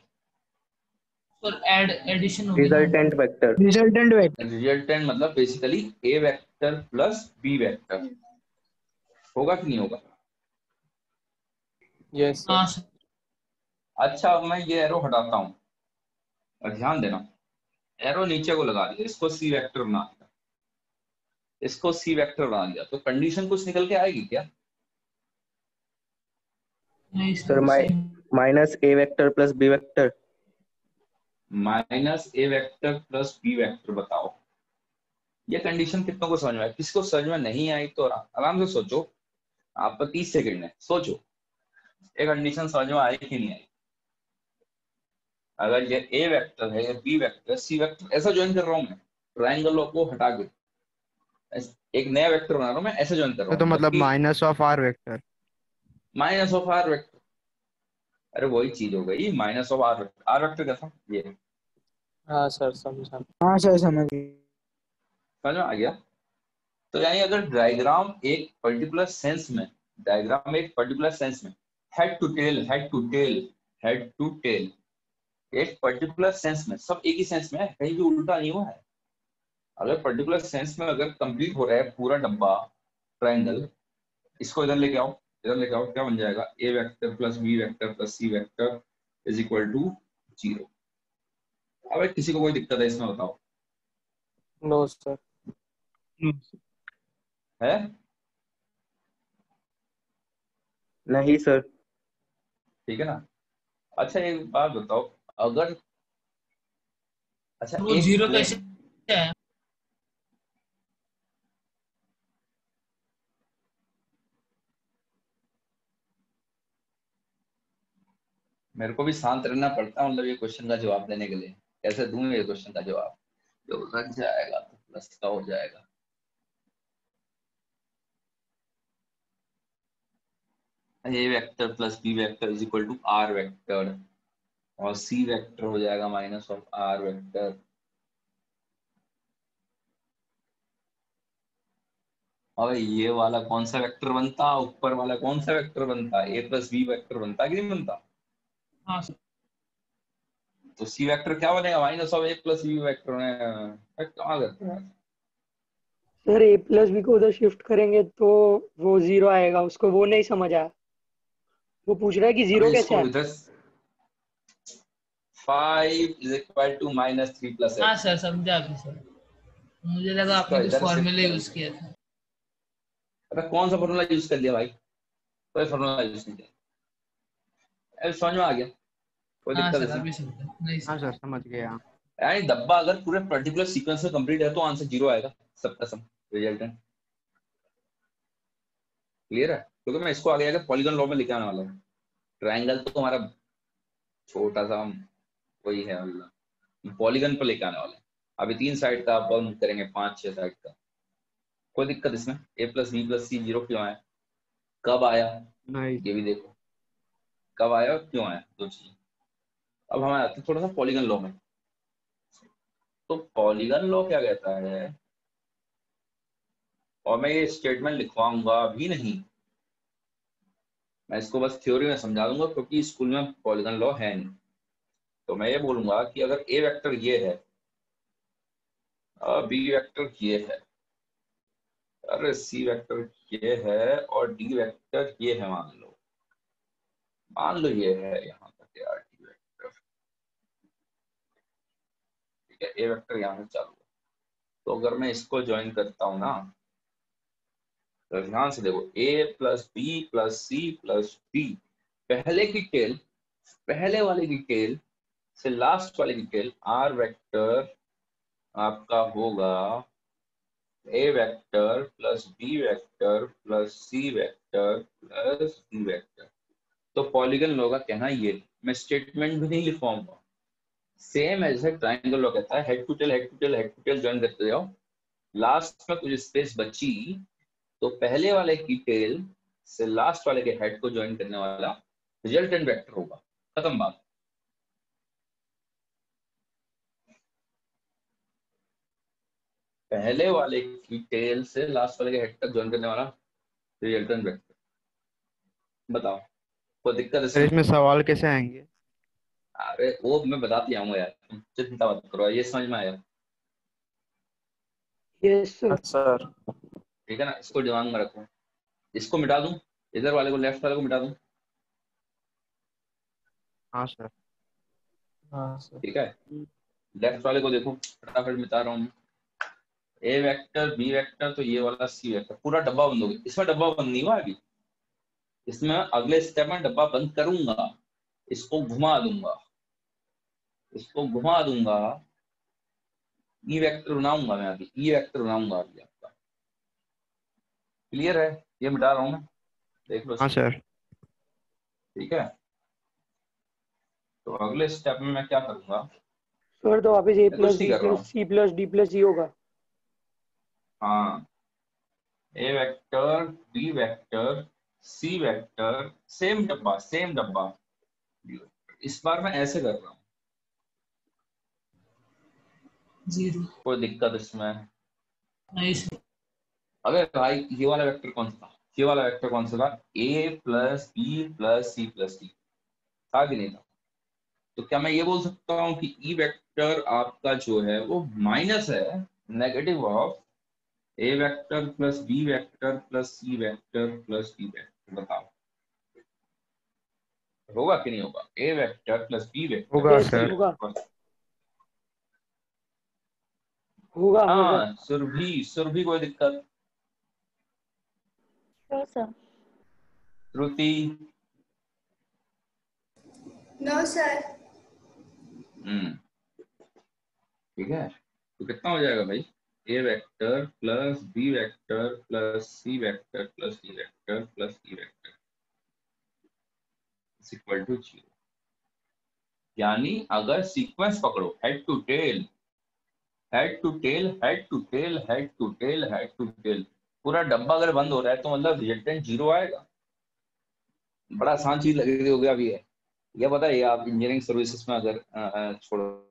Add addition resultant vector resultant vector resultant मतलब basically A vector plus B vector होगा कि नहीं होगा? यस सर हाँ अच्छा अब मैं ये एरो हटाता हूँ। ध्यान देना। एरो नीचे को लगा दिया इसको सी वेक्टर बना दिया। इसको सी वेक्टर बना दिया। तो कंडीशन कुछ निकल के आएगी क्या? Sir minus A vector plus B vector minus A vector plus B vector बताओ। ये कंडीशन कितनों को समझ में आई किसको समझ में नहीं आई तो आराम से सोचो। आपका तीस सेकंड है सोचो। ये कंडीशन समझ में आई कि नहीं आई? अगर ये ए वेक्टर है या बी वेक्टर सी वेक्टर ऐसा ज्वाइन कर रहा हूँ मैं। ट्रायंगल को हटा के। एक नया वेक्टर बना रहा हूँ मैं ऐसे ज्वाइन कर रहा तो मतलब minus of R vector minus of R vector अरे वही चीज़ हो गई minus of R vector R vector क्या था? ये। हाँ सर समझा। हाँ सर समझ समझ में आ गया? तो यानी अगर डायग्राम एक पर्टिकुलर सेंस में डायग्राम एक पर्टिकुलर सेंस में head to tail head to tail head to tail एक पर्टिकुलर सेंस में सब एक ही सेंस में है कहीं भी उल्टा नहीं हुआ है। अगर पर्टिकुलर सेंस में अगर कंप्लीट हो रहा है पूरा डब्बा ट्रायंगल इसको इधर लेके आओ इधर लेके आओ क्या बन जाएगा? A vector plus B vector plus C vector is equal to zero अब किसी को कोई दिक्कत है इसमें बताओ। नो सर है? नहीं सर ठीक है ना? अच्छा एक बात बताओ। अगर अच्छा वो ज़ीरो कैसे है? मेरे को भी शांत रहना पड़ता है मतलब ये क्वेश्चन का जवाब देने के लिए। कैसे दूँ ये क्वेश्चन का जवाब? जो रख जाएगा तो प्लस का हो जाएगा। A vector plus B vector is equal to R vector और सी वेक्टर हो जाएगा माइनस ऑफ़ आर वेक्टर अब ये वाला कौन सा वेक्टर बनता? ऊपर वाला कौन सा वेक्टर बनता? ए प्लस बी वेक्टर बनता कि नहीं बनता? हाँ तो सी वेक्टर क्या बनेगा? Minus of A plus B vector कहाँ करते हैं सर ए प्लस बी को उधर शिफ्ट करेंगे तो वो ज़ीरो आएगा। उसको वो नहीं समझ आया। वो पूछ रहा है कि ज़ीरो कैसे इधर five is equal to minus three plus हाँ सर समझा आपने सर मुझे लगा आपने कुछ फॉर्मूले। यूज़ किया। था। अरे कौन सा फॉर्मूला यूज़ कर लिया भाई? कोई फॉर्मूला यूज़ नहीं किया। अरे समझ में आ गया? कोई हाँ दिक्कत सर है अभी नहीं हाँ सर समझ गया। यानी डब्बा अगर पूरे पर्टिकुलर सीक्वेंस में कंप्लीट है तो आंसर ज़ीरो आएगा सबका सम रिजल्टेंट क्लियर है? क्योंकि मैं इसको आगे जाकर पॉलीगन लॉ में लिखे आने वाला हूँ। ट्रायंगल तो हमारा छोटा सा वही है मतलब पॉलीगन पर लेके आने वाले हैं। अभी तीन साइड का अपन करेंगे पाँच छह साइड का। कोई दिक्कत इसमें? A plus B plus C zero क्यों आया? कब आया? ये भी देखो। कब आया और क्यों आया? दो चीज़। अब हमें आते थोड़ा सा पॉलीगन लॉ में। तो पॉलीगन लॉ क्या कहता है? और मैं ये स्टेटमेंट लिखवाऊँगा अभी नहीं। मैं इसको बस थ्योरी में समझा दूँगा क्योंकि स्कूल में पॉलीगन लॉ है नहीं। तो मैं ये बोलूँगा कि अगर ए वेक्टर ये है बी वेक्टर ये है अरे सी वेक्टर ये है और डी वेक्टर ये है, मान लो मान लो ये है यहाँ तक यार डी वेक्टर ठीक है ए वेक्टर यहाँ से चालू है। तो अगर मैं इसको ज्वाइन करता हूँ ना तो ध्यान से देखो A plus B plus C plus D पहले की टेल पहले वाले की टेल से लास्ट वाली डिटेल आर वेक्टर आपका होगा A vector plus B vector plus C vector plus D vector तो पॉलीगन लॉ का कहना ये, मैं स्टेटमेंट भी नहीं लिखवाऊँगा सेम ऐसे ट्राइंगल लॉ कहता है head to tail head to tail head to tail join करते जाओ। लास्ट में कुछ स्पेस बची तो पहले वाले की टेल से लास्ट वाले के हेड को ज्वाइन करने वाला रिजल्टेंट वेक्टर होगा। खत्म बात। पहले वाले की टेल से लास्ट वाले के हेड तक ज्वाइन करने वाला रिजल्टेंट वेक्टर बताओ कोई दिक्कत सर इसमें? सवाल कैसे आएँगे? अरे वो मैं बताती आऊँगा यार तुम चिंता मत करो ये समझ में आया। Yes sir sir. ठीक है ना इसको दिमाग में रखो। इसको मिटा दूँ इधर वाले को लेफ़्ट वाले को मिटा दूँ? हाँ सर। हाँ सर। ठीक है लेफ़्ट वाले को देखो फटाफट मिटा रहा हूँ। ए वेक्टर बी वेक्टर तो ये वाला सी वेक्टर पूरा डब्बा बंद हो गया। इसमें डब्बा बंद नहीं हुआ अभी? इसमें अगले स्टेप में डब्बा बंद करूँगा। इसको घुमा दूँगा। इसको घुमा दूँगा। ई वेक्टर बनाऊँगा मैं अभी। ई वेक्टर बनाऊँगा अभी आपका। क्लियर है? ये मिटा रहा हूँ मैं। देख लो हाँ सर ठीक है? तो अगले स्टेप में मैं क्या करूँगा? सर तो वापस A plus D plus C plus D plus E होगा। हाँ। A vector B vector C vector same डब्बा सेम डब्बा। इस बार मैं ऐसे कर रहा हूँ। ज़ीरो। कोई दिक्कत इसमें? नहीं अबे भाई ये वाला वेक्टर कौन सा था? ये वाला वेक्टर कौन सा था? A plus B plus C plus D था कि नहीं था? तो क्या मैं ये बोल सकता हूँ कि ई वेक्टर आपका जो है वो माइनस है negative of A vector plus B vector plus C vector plus D vector बताओ। होगा कि नहीं होगा? A vector plus B vector होगा सर होगा हाँ सुरभि सुरभि कोई दिक्कत? श्रुति? No, sir. हम्म। ठीक है? तो कितना हो जाएगा भाई? A vector plus B vector plus C vector plus D vector plus E vector equal to zero यानी अगर सीक्वेंस पकड़ो head to tail head to tail head to tail head to tail head to tail पूरा डब्बा अगर बंद हो रहा है तो मतलब रिजल्टेंट ज़ीरो आएगा। बड़ा आसान चीज़ लग रही होगी अभी है यह पता है आप इंजीनियरिंग सर्विसेज़ में अगर छोड़ो।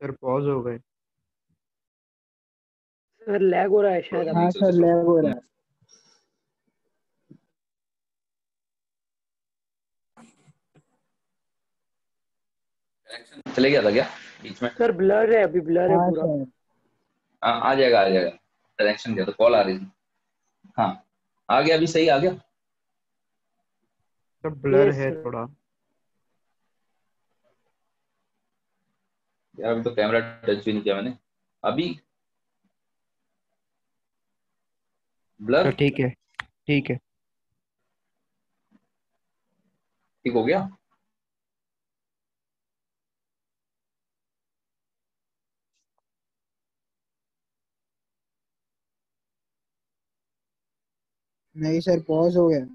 सर पॉज हो गए। सर लैग हो रहा है शायद हाँ सर लैग हो रहा है। चले गया था क्या? बीच में? सर ब्लर है अभी ब्लर है हाँ पूरा। आ, आ जाएगा आ जाएगा। कनेक्शन क्या तो कॉल आ रही थी। हाँ। आ गया अभी सही आ गया? सर ब्लर है थोड़ा। यार अभी तो कैमरा टच भी नहीं किया मैंने। अभी ब्लर ठीक है ठीक है। ठीक हो गया? नहीं सर पॉज हो गया।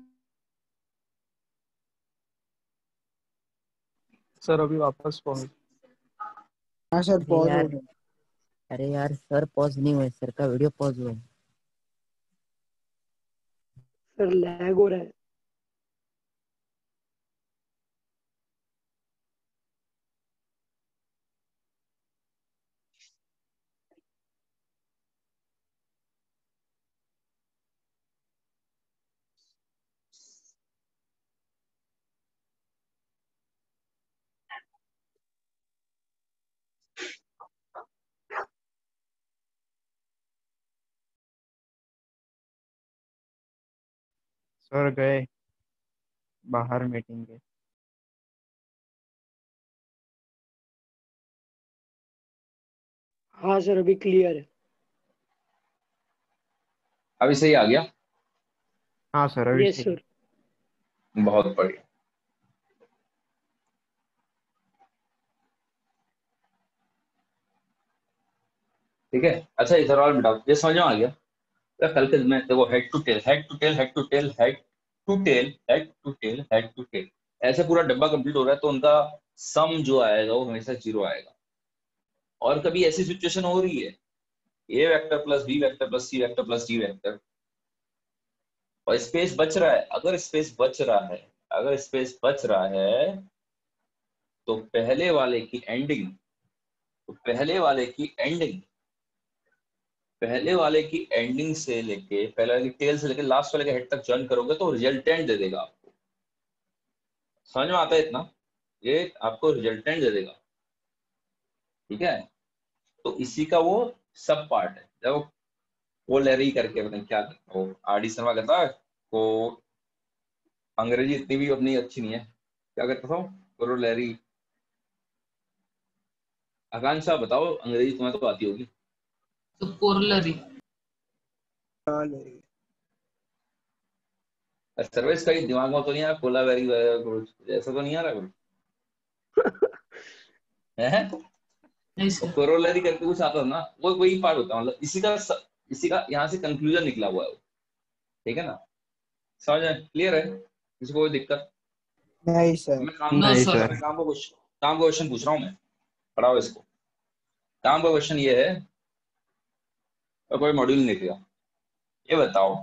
सर अभी वापस पहुँच हाँ सर अरे पॉज हो यार गया। अरे यार सर पॉज नहीं हुआ सर का वीडियो पॉज हुआ। है सर लैग हो रहा है। सर गए बाहर मीटिंग के। हाँ सर अभी क्लियर है। अभी सही आ गया? हाँ सर अभी यस सर बहुत बढ़िया। ठीक है? अच्छा इधर और बेटा ये समझ में आ गया? तो कल के में देखो head to tail head to tail head to tail head to tail head to tail head to tail ऐसे पूरा डब्बा कंप्लीट हो रहा है तो उनका सम जो आएगा, वो हमेशा ज़ीरो आएगा। और कभी ऐसी सिचुएशन हो रही है A vector plus B vector plus C vector plus D vector और स्पेस बच रहा है, अगर स्पेस बच रहा है, अगर स्पेस बच रहा है तो पहले वाले की एंडिंग तो पहले वाले की एंडिंग पहले वाले की एंडिंग से लेके, पहले वाले की टेल से लेके लास्ट वाले के हेड तक जॉइन करोगे तो रिजल्टेंट दे देगा आपको। समझ में आता है इतना? ये आपको रिजल्टेंट दे देगा। ठीक है? तो इसी का वो सब पार्ट है। जब कोलेरी करके पता क्या करता वो आर डी शर्मा कहता है को अंग्रेज़ी इतनी भी अपनी अच्छी नहीं है। क्या करता था कोरोलरी आकांक्षा, बताओ, अंग्रेज़ी तुम्हें तो आती होगी। तो कोरोलरी. सर्विस का दिमाग में तो नहीं आ रहा कोलावेरी वगैरह कुछ ऐसा तो नहीं आ रहा कुछ [LAUGHS] है? नहीं कोरोलरी करके कुछ आता था ना वो वही पार्ट होता है मतलब इसी का इसी का यहाँ से कंक्लूजन निकला हुआ है वो. ठीक है ना? समझ में क्लियर है? किसी को कोई दिक्कत? नहीं सर. मैं काम नहीं sir. मैं काम का क्वेश्चन काम का क्वेश्चन पूछ रहा हूँ मैं. पढ़ाओ इसको. काम का क्वेश्चन ये है और कोई मॉड्यूल नहीं दिया। ये बताओ,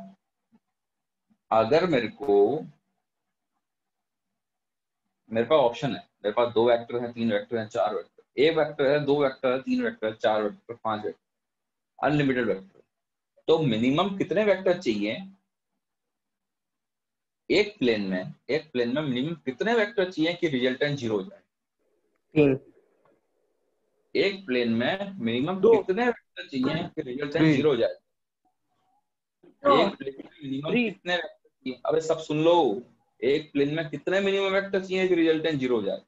अगर मेरे को, मेरे पास ऑप्शन है, मेरे पास दो वेक्टर हैं, तीन वेक्टर हैं, चार वेक्टर एक वेक्टर है, दो वेक्टर है, तीन वेक्टर है, चार वेक्टर पाँच वेक्टर अनलिमिटेड वेक्टर तो मिनिमम कितने वेक्टर चाहिए? एक प्लेन में, एक प्लेन में मिनिमम कितने वेक्टर चाहिए कि रिजल्टेंट ज़ीरो हो जाए? तीन। एक प्लेन में मिनिमम दो। कितने वेक्टर चाहिए कि रिजल्टेंट ज़ीरो हो जाए। एक प्लेन में मिनिमम कितने वेक्टर चाहिए? अबे सब सुन लो। एक प्लेन में कितने मिनिमम वेक्टर चाहिए कि रिजल्टेंट ज़ीरो हो जाए?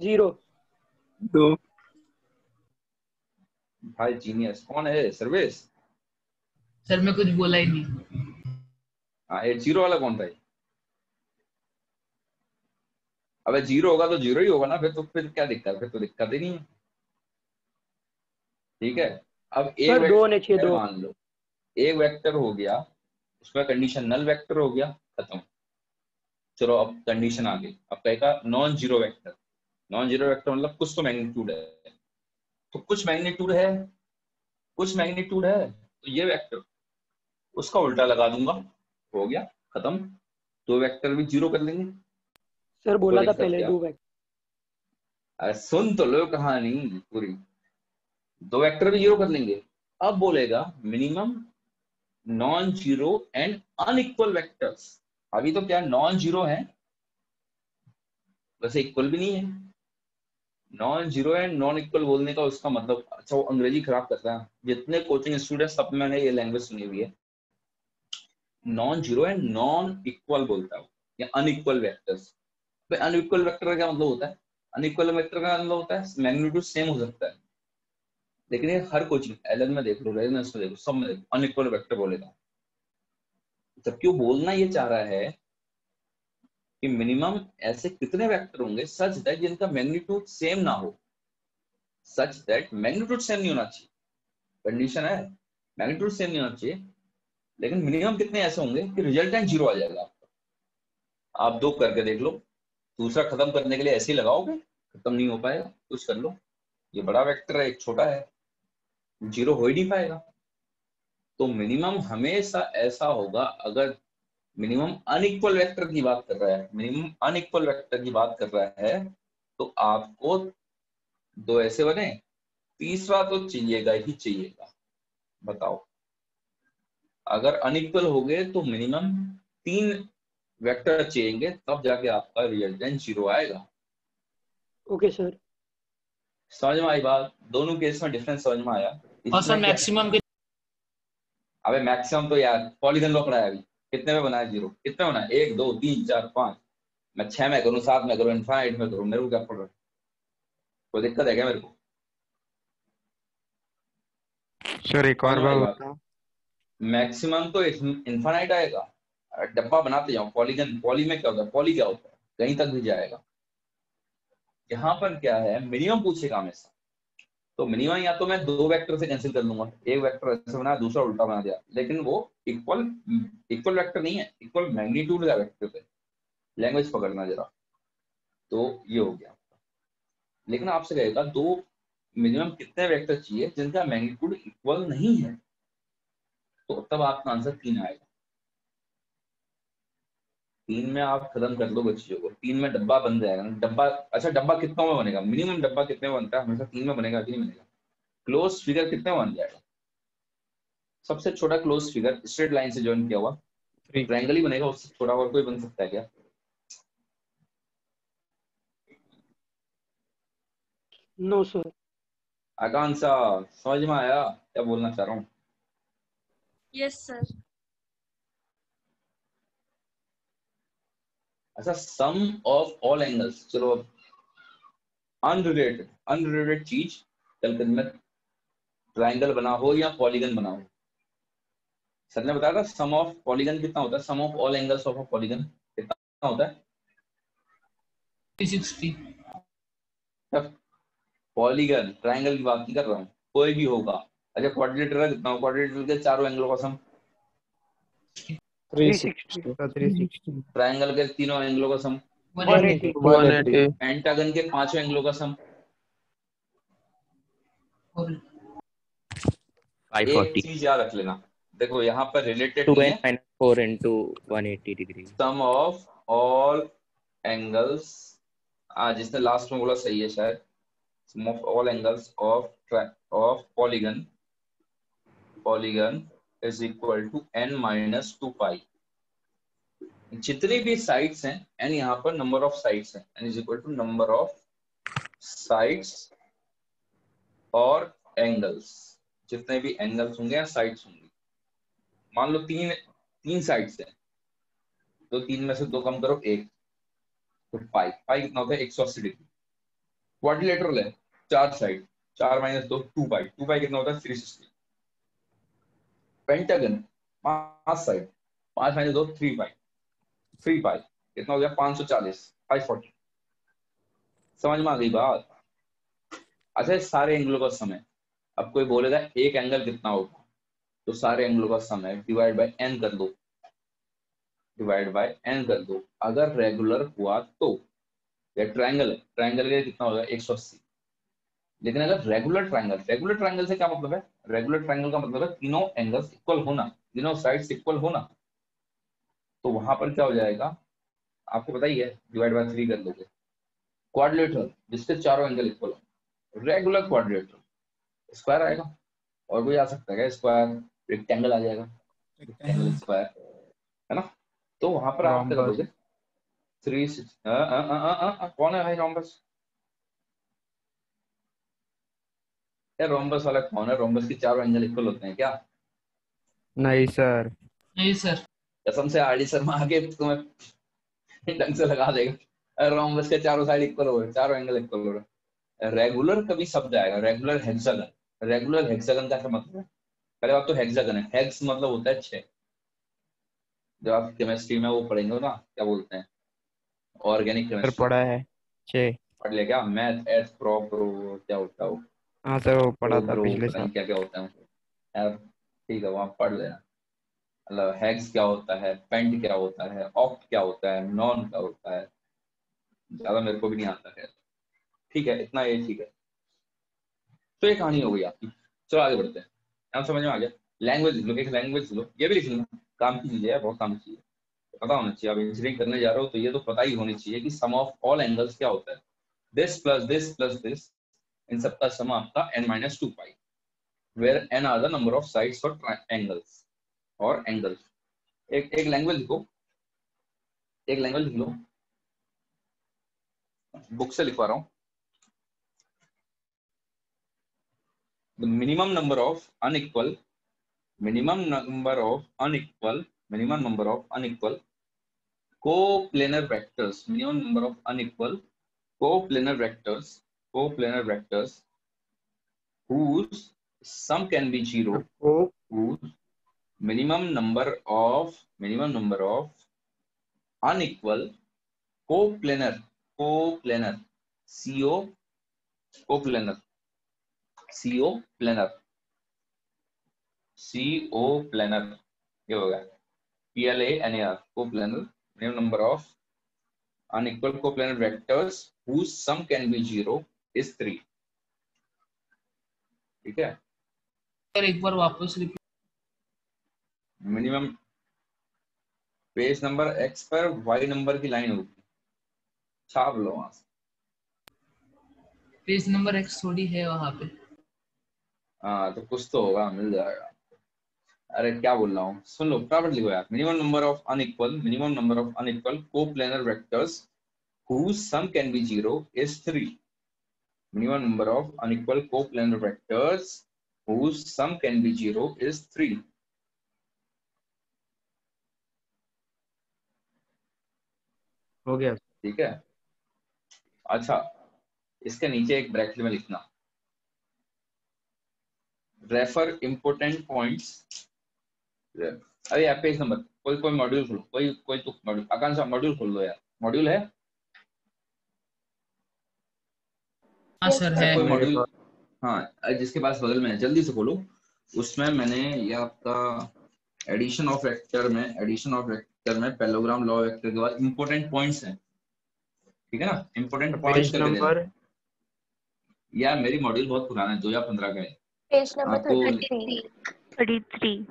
ज़ीरो दो। भाई जीनियस कौन है? सर्विस सर मैं कुछ बोला ही नहीं। हाँ ये ज़ीरो वाला कौन था ये? अबे ज़ीरो होगा तो ज़ीरो ही होगा ना फिर तो फिर क्या दिक्कत फिर तो दिक्कत ही नहीं है। ठीक है? अब एक दो होने चाहिए दो। मान लो। एक वेक्टर हो गया उसका कंडीशन नल वेक्टर हो गया खत्म। चलो अब कंडीशन आ गई अब कहेगा non zero vector non zero vector मतलब कुछ तो मैग्नीट्यूड है। तो कुछ मैग्नीट्यूड है? कुछ मैग्नीट्यूड है? तो ये वेक्टर उसका उल्टा लगा दूँगा। हो गया खत्म। दो वेक्टर भी ज़ीरो कर लेंगे। सर बोला था पहले दो वेक्टर अरे सुन तो लो कहानी पूरी। दो वेक्टर भी ज़ीरो कर लेंगे। अब बोलेगा minimum non zero and unequal vectors अभी तो क्या नॉन ज़ीरो है? वैसे इक्वल भी नहीं है। Non zero and non equal बोलने का उसका मतलब अच्छा वो अंग्रेज़ी खराब करता है। जितने कोचिंग स्टूडेंट सब मैंने ये लैंग्वेज सुनी हुई है। Non zero and non equal बोलता है या अनइक्वल वेक्टर्स अनइक्वल वेक्टर का क्या मतलब होता है? अनइक्वल वेक्टर का मतलब होता है मैग्नीट्यूड सेम हो सकता है। लेकिन ये हर कोचिंग एलन में देख लो रेजोनेंस में देखो, सब में देखो अनइक्वल वेक्टर बोलेगा जबकि क्यों बोलना ये चाह रहा है कि मिनिमम ऐसे कितने वेक्टर होंगे सच दैट जिनका मैग्नीट्यूड सेम ना हो। सच दैट मैग्नीट्यूड सेम नहीं होना चाहिए। कंडीशन है मैग्नीट्यूड सेम नहीं होना चाहिए। लेकिन मिनिमम कितने ऐसे होंगे कि रिजल्टेंट ज़ीरो आ जाएगा आपका। आप दो करके देख लो, दूसरा खत्म करने के लिए ऐसे ही लगाओगे, खत्म नहीं हो पाएगा, कुछ कर लो। ये बड़ा वेक्टर है, एक छोटा है। ज़ीरो हो ही नहीं पाएगा। तो मिनिमम हमेशा ऐसा होगा अगर मिनिमम अनइक्वल वेक्टर की बात कर रहा है मिनिमम अनइक्वल वेक्टर की बात कर रहा है तो आपको दो ऐसे बने तीसरा तो चाहिएगा ही चाहिएगा। बताओ। अगर अनइक्वल हो गए तो मिनिमम तीन वेक्टर चाहिए तब जाके आपका रिजल्टेंट ज़ीरो आएगा। ओके सर समझ में आई बात? दोनों केस में डिफरेंस समझ में आया? और सर मैक्सिमम के अबे मैक्सिमम तो यार पॉलीगन लॉ पढ़ाया अभी। कितने में बनाया? ज़ीरो कितने में बनाया? एक दो तीन चार पाँच। मैं छह में करूँ सात में करूँ इनफाइनाइट में करूँ मेरे को क्या पड़ रहा है? कोई दिक्कत है क्या मेरे को? सर एक और बात? बताओ। मैक्सिमम तो इनफाइनाइट आएगा। डब्बा बनाते जाओ पॉलीगन पॉली में क्या होता है? पॉली क्या होता है? कहीं तक भी जाएगा। यहाँ पर क्या है? मिनिमम पूछेगा हमेशा। तो मिनिमम या तो मैं दो वेक्टर से कैंसिल कर लूँगा। एक वेक्टर ऐसे बना, दूसरा उल्टा बना दिया। लेकिन वो इक्वल इक्वल वेक्टर नहीं है इक्वल मैग्नीट्यूड का वेक्टर है। लैंग्वेज पकड़ना जरा। तो ये हो गया। लेकिन आपसे कहेगा दो मिनिमम कितने वेक्टर चाहिए जिनका मैग्नीट्यूड इक्वल नहीं है? तो तब आपका आंसर तीन आएगा। तीन में आप खत्म कर दो बच्चियों को। तीन में डब्बा बन जाएगा डब्बा अच्छा डब्बा कितनों में बनेगा? मिनिमम डब्बा कितने में बनता है? हमेशा तीन में बनेगा कि नहीं बनेगा। क्लोज फिगर कितने बन जाएगा? सबसे छोटा क्लोज फिगर स्ट्रेट लाइन से ज्वाइन किया हुआ। ट्रायंगल ही बनेगा उससे छोटा और कोई बन सकता है क्या? नो सर आकांक्षा समझ में आया? क्या बोलना चाह रहा हूँ? यस सर अच्छा सम ऑफ़ ऑल एंगल्स चलो अब अनरिलेटेड अनरिलेटेड चीज़ कल दिन में ट्राइंगल बना हो या पॉलीगन बना हो सर ने बताया था सम ऑफ़ पॉलीगन कितना होता है? Sum of all angles of a polygon कितना होता है? 360 पॉलीगन ट्राइंगल की बात नहीं कर रहा हूँ कोई भी होगा। अच्छा क्वाड्रिलेटरल कितना क्वाड्रिलेटरल के चारों एंगलों का सम 360 ट्राइंगल के तीनों एंगलों का सम। 180 180 पेंटागन के पाँचों एंगलों का सम। एक चीज़ याद रख लेना। देखो यहाँ पर रिलेटेड 2 नहीं n है minus 4 into 180 degree sum of all angles जिसने लास्ट में बोला सही है शायद। Sum of all angles of of polygon polygon is equal to n minus two pi जितनी भी साइड्स हैं एन यहाँ पर नंबर ऑफ़ साइड्स हैं. N is equal to number of sides और एंगल्स जितने भी एंगल्स होंगे या साइड्स होंगी. मान लो तीन तीन साइड्स हैं. तो तीन में से दो कम करो, एक. तो पाई पाई कितना होता है? एक सौ अस्सी डिग्री. क्वाड्रिलेटरल है. चार साइड चार माइनस दो टू पाई टू पाई कितना होता है? थ्री सिक्सटी पेंटागन पाँच साइड पाँच माइनस दो थ्री पाई थ्री पाई कितना हो गया पाँच सौ चालीस फाइव फोर्टी समझ में आ गई बात? अच्छा सारे एंगलों का समय अब कोई बोलेगा एक एंगल कितना होगा? तो सारे एंगलों का समय डिवाइड बाय एन कर दो। डिवाइड बाय एन कर दो। अगर रेगुलर हुआ तो या ट्रायंगल है ट्रायंगल का कितना होगा? 180 लेकिन अगर रेगुलर ट्रायंगल रेगुलर ट्रायंगल से क्या मतलब है? रेगुलर ट्रायंगल का मतलब है तीनों एंगल्स इक्वल होना तीनों साइड्स इक्वल होना। तो वहाँ पर क्या हो जाएगा? आपको पता ही है डिवाइड बाय थ्री कर दोगे क्वाड्रिलेटरल जिसके चारों एंगल इक्वल हो। रेगुलर क्वाड्रिलेटरल स्क्वायर आएगा। और कोई आ सकता है स्क्वायर रेक्टेंगल आ जाएगा। रेक्टेंगल स्क्वायर है ना? तो वहाँ पर आप क्या. करोगे? थ्री कौन है भाई रोम्बस यार रोम्बस वाला कौन है रोम्बस के चारों एंगल इक्वल होते हैं क्या? नहीं सर नहीं सर कसम से आर डी शर्मा आके तुम्हें ढंग से लगा देगा। रोम्बस के चारों साइड इक्वल हो रहे चारों एंगल इक्वल हो रहे रेगुलर कभी शब्द आएगा रेगुलर हेक्सागन रेगुलर हेक्सागन का क्या मतलब है? पहले बात तो हेक्सागन है। हेक्स मतलब होता है छह। जब आप केमिस्ट्री में वो पढ़ेंगे ना क्या बोलते हैं? ऑर्गेनिक केमिस्ट्री पढ़ा है। छः पढ़ लिया क्या? मैथ एथ प्रॉप क्या होता है? वो हाँ सर वो पढ़ा था पिछले साल। क्या क्या होता है ठीक है वहाँ पढ़ लेना। मतलब हैग्स क्या होता है पेंट क्या होता है ऑक्ट क्या होता है नॉन क्या होता है ज़्यादा मेरे को भी नहीं आता है। ठीक है इतना ये ठीक है। तो ये कहानी हो गई आपकी। चलो आगे बढ़ते हैं। आप समझ में आ गया? लैंग्वेज लिख लो एक लैंग्वेज लो। ये भी लिख लो काम की चीज़ है बहुत काम की चीज़। है पता होना चाहिए। आप इंजीनियरिंग करने जा रहे हो तो ये तो पता ही होनी चाहिए कि सम ऑफ़ ऑल एंगल्स क्या होता है। This plus this plus this इन सब का समा आपका n minus two pi where n are the number of side for angles और एंगल्स एक एक लैंग्वेज लिखो। एक लैंग्वेज लिख लो। बुक से लिखवा रहा हूँ। The minimum number of unequal minimum number of unequal minimum number of unequal coplanar vectors minimum number of unequal coplanar vectors coplanar vectors whose sum can be zero whose minimum number of minimum number of unequal coplanar coplanar co coplanar planar C O planar ये हो गया P L A N A R coplanar minimum number of unequal coplanar vectors whose sum can be is ठीक है? Sir एक बार वापस minimum page number X पर Y number की लाइन होगी। छाप लो वहाँ से। पेज नंबर एक्स थोड़ी है वहाँ पे। हाँ तो कुछ तो होगा मिल जाएगा। अरे क्या बोल रहा हूँ? सुन लो फटाफट लिखो यार। Minimum number of unequal minimum number of unequal coplanar vectors whose sum can be zero is 3 minimum number of unequal coplanar vectors whose sum can be zero is 3 हो गया। ठीक है? अच्छा इसके नीचे एक ब्रैकेट में लिखना। रेफर इंपोर्टेंट पॉइंट्स अरे यार पेज नंबर कोई कोई मॉड्यूल खोलो कोई कोई तो मॉड्यूल आकांक्षा मॉड्यूल खोल दो यार। मॉड्यूल है? हाँ सर है। कोई मॉड्यूल हाँ जिसके पास बगल में है जल्दी से खोलो। उसमें मैंने ये आपका एडिशन ऑफ़ वेक्टर में एडिशन ऑफ़ वेक्टर में पैलोग्राम लॉ वेक्टर के बाद इंपॉर्टेंट पॉइंट्स हैं। ठीक है ना? इंपॉर्टेंट पॉइंट्स पेज नंबर यार मेरी मॉड्यूल बहुत पुराना है दो हज़ार पंद्रह का है। पेज हाँ, नंबर तो- थर्टी थ्री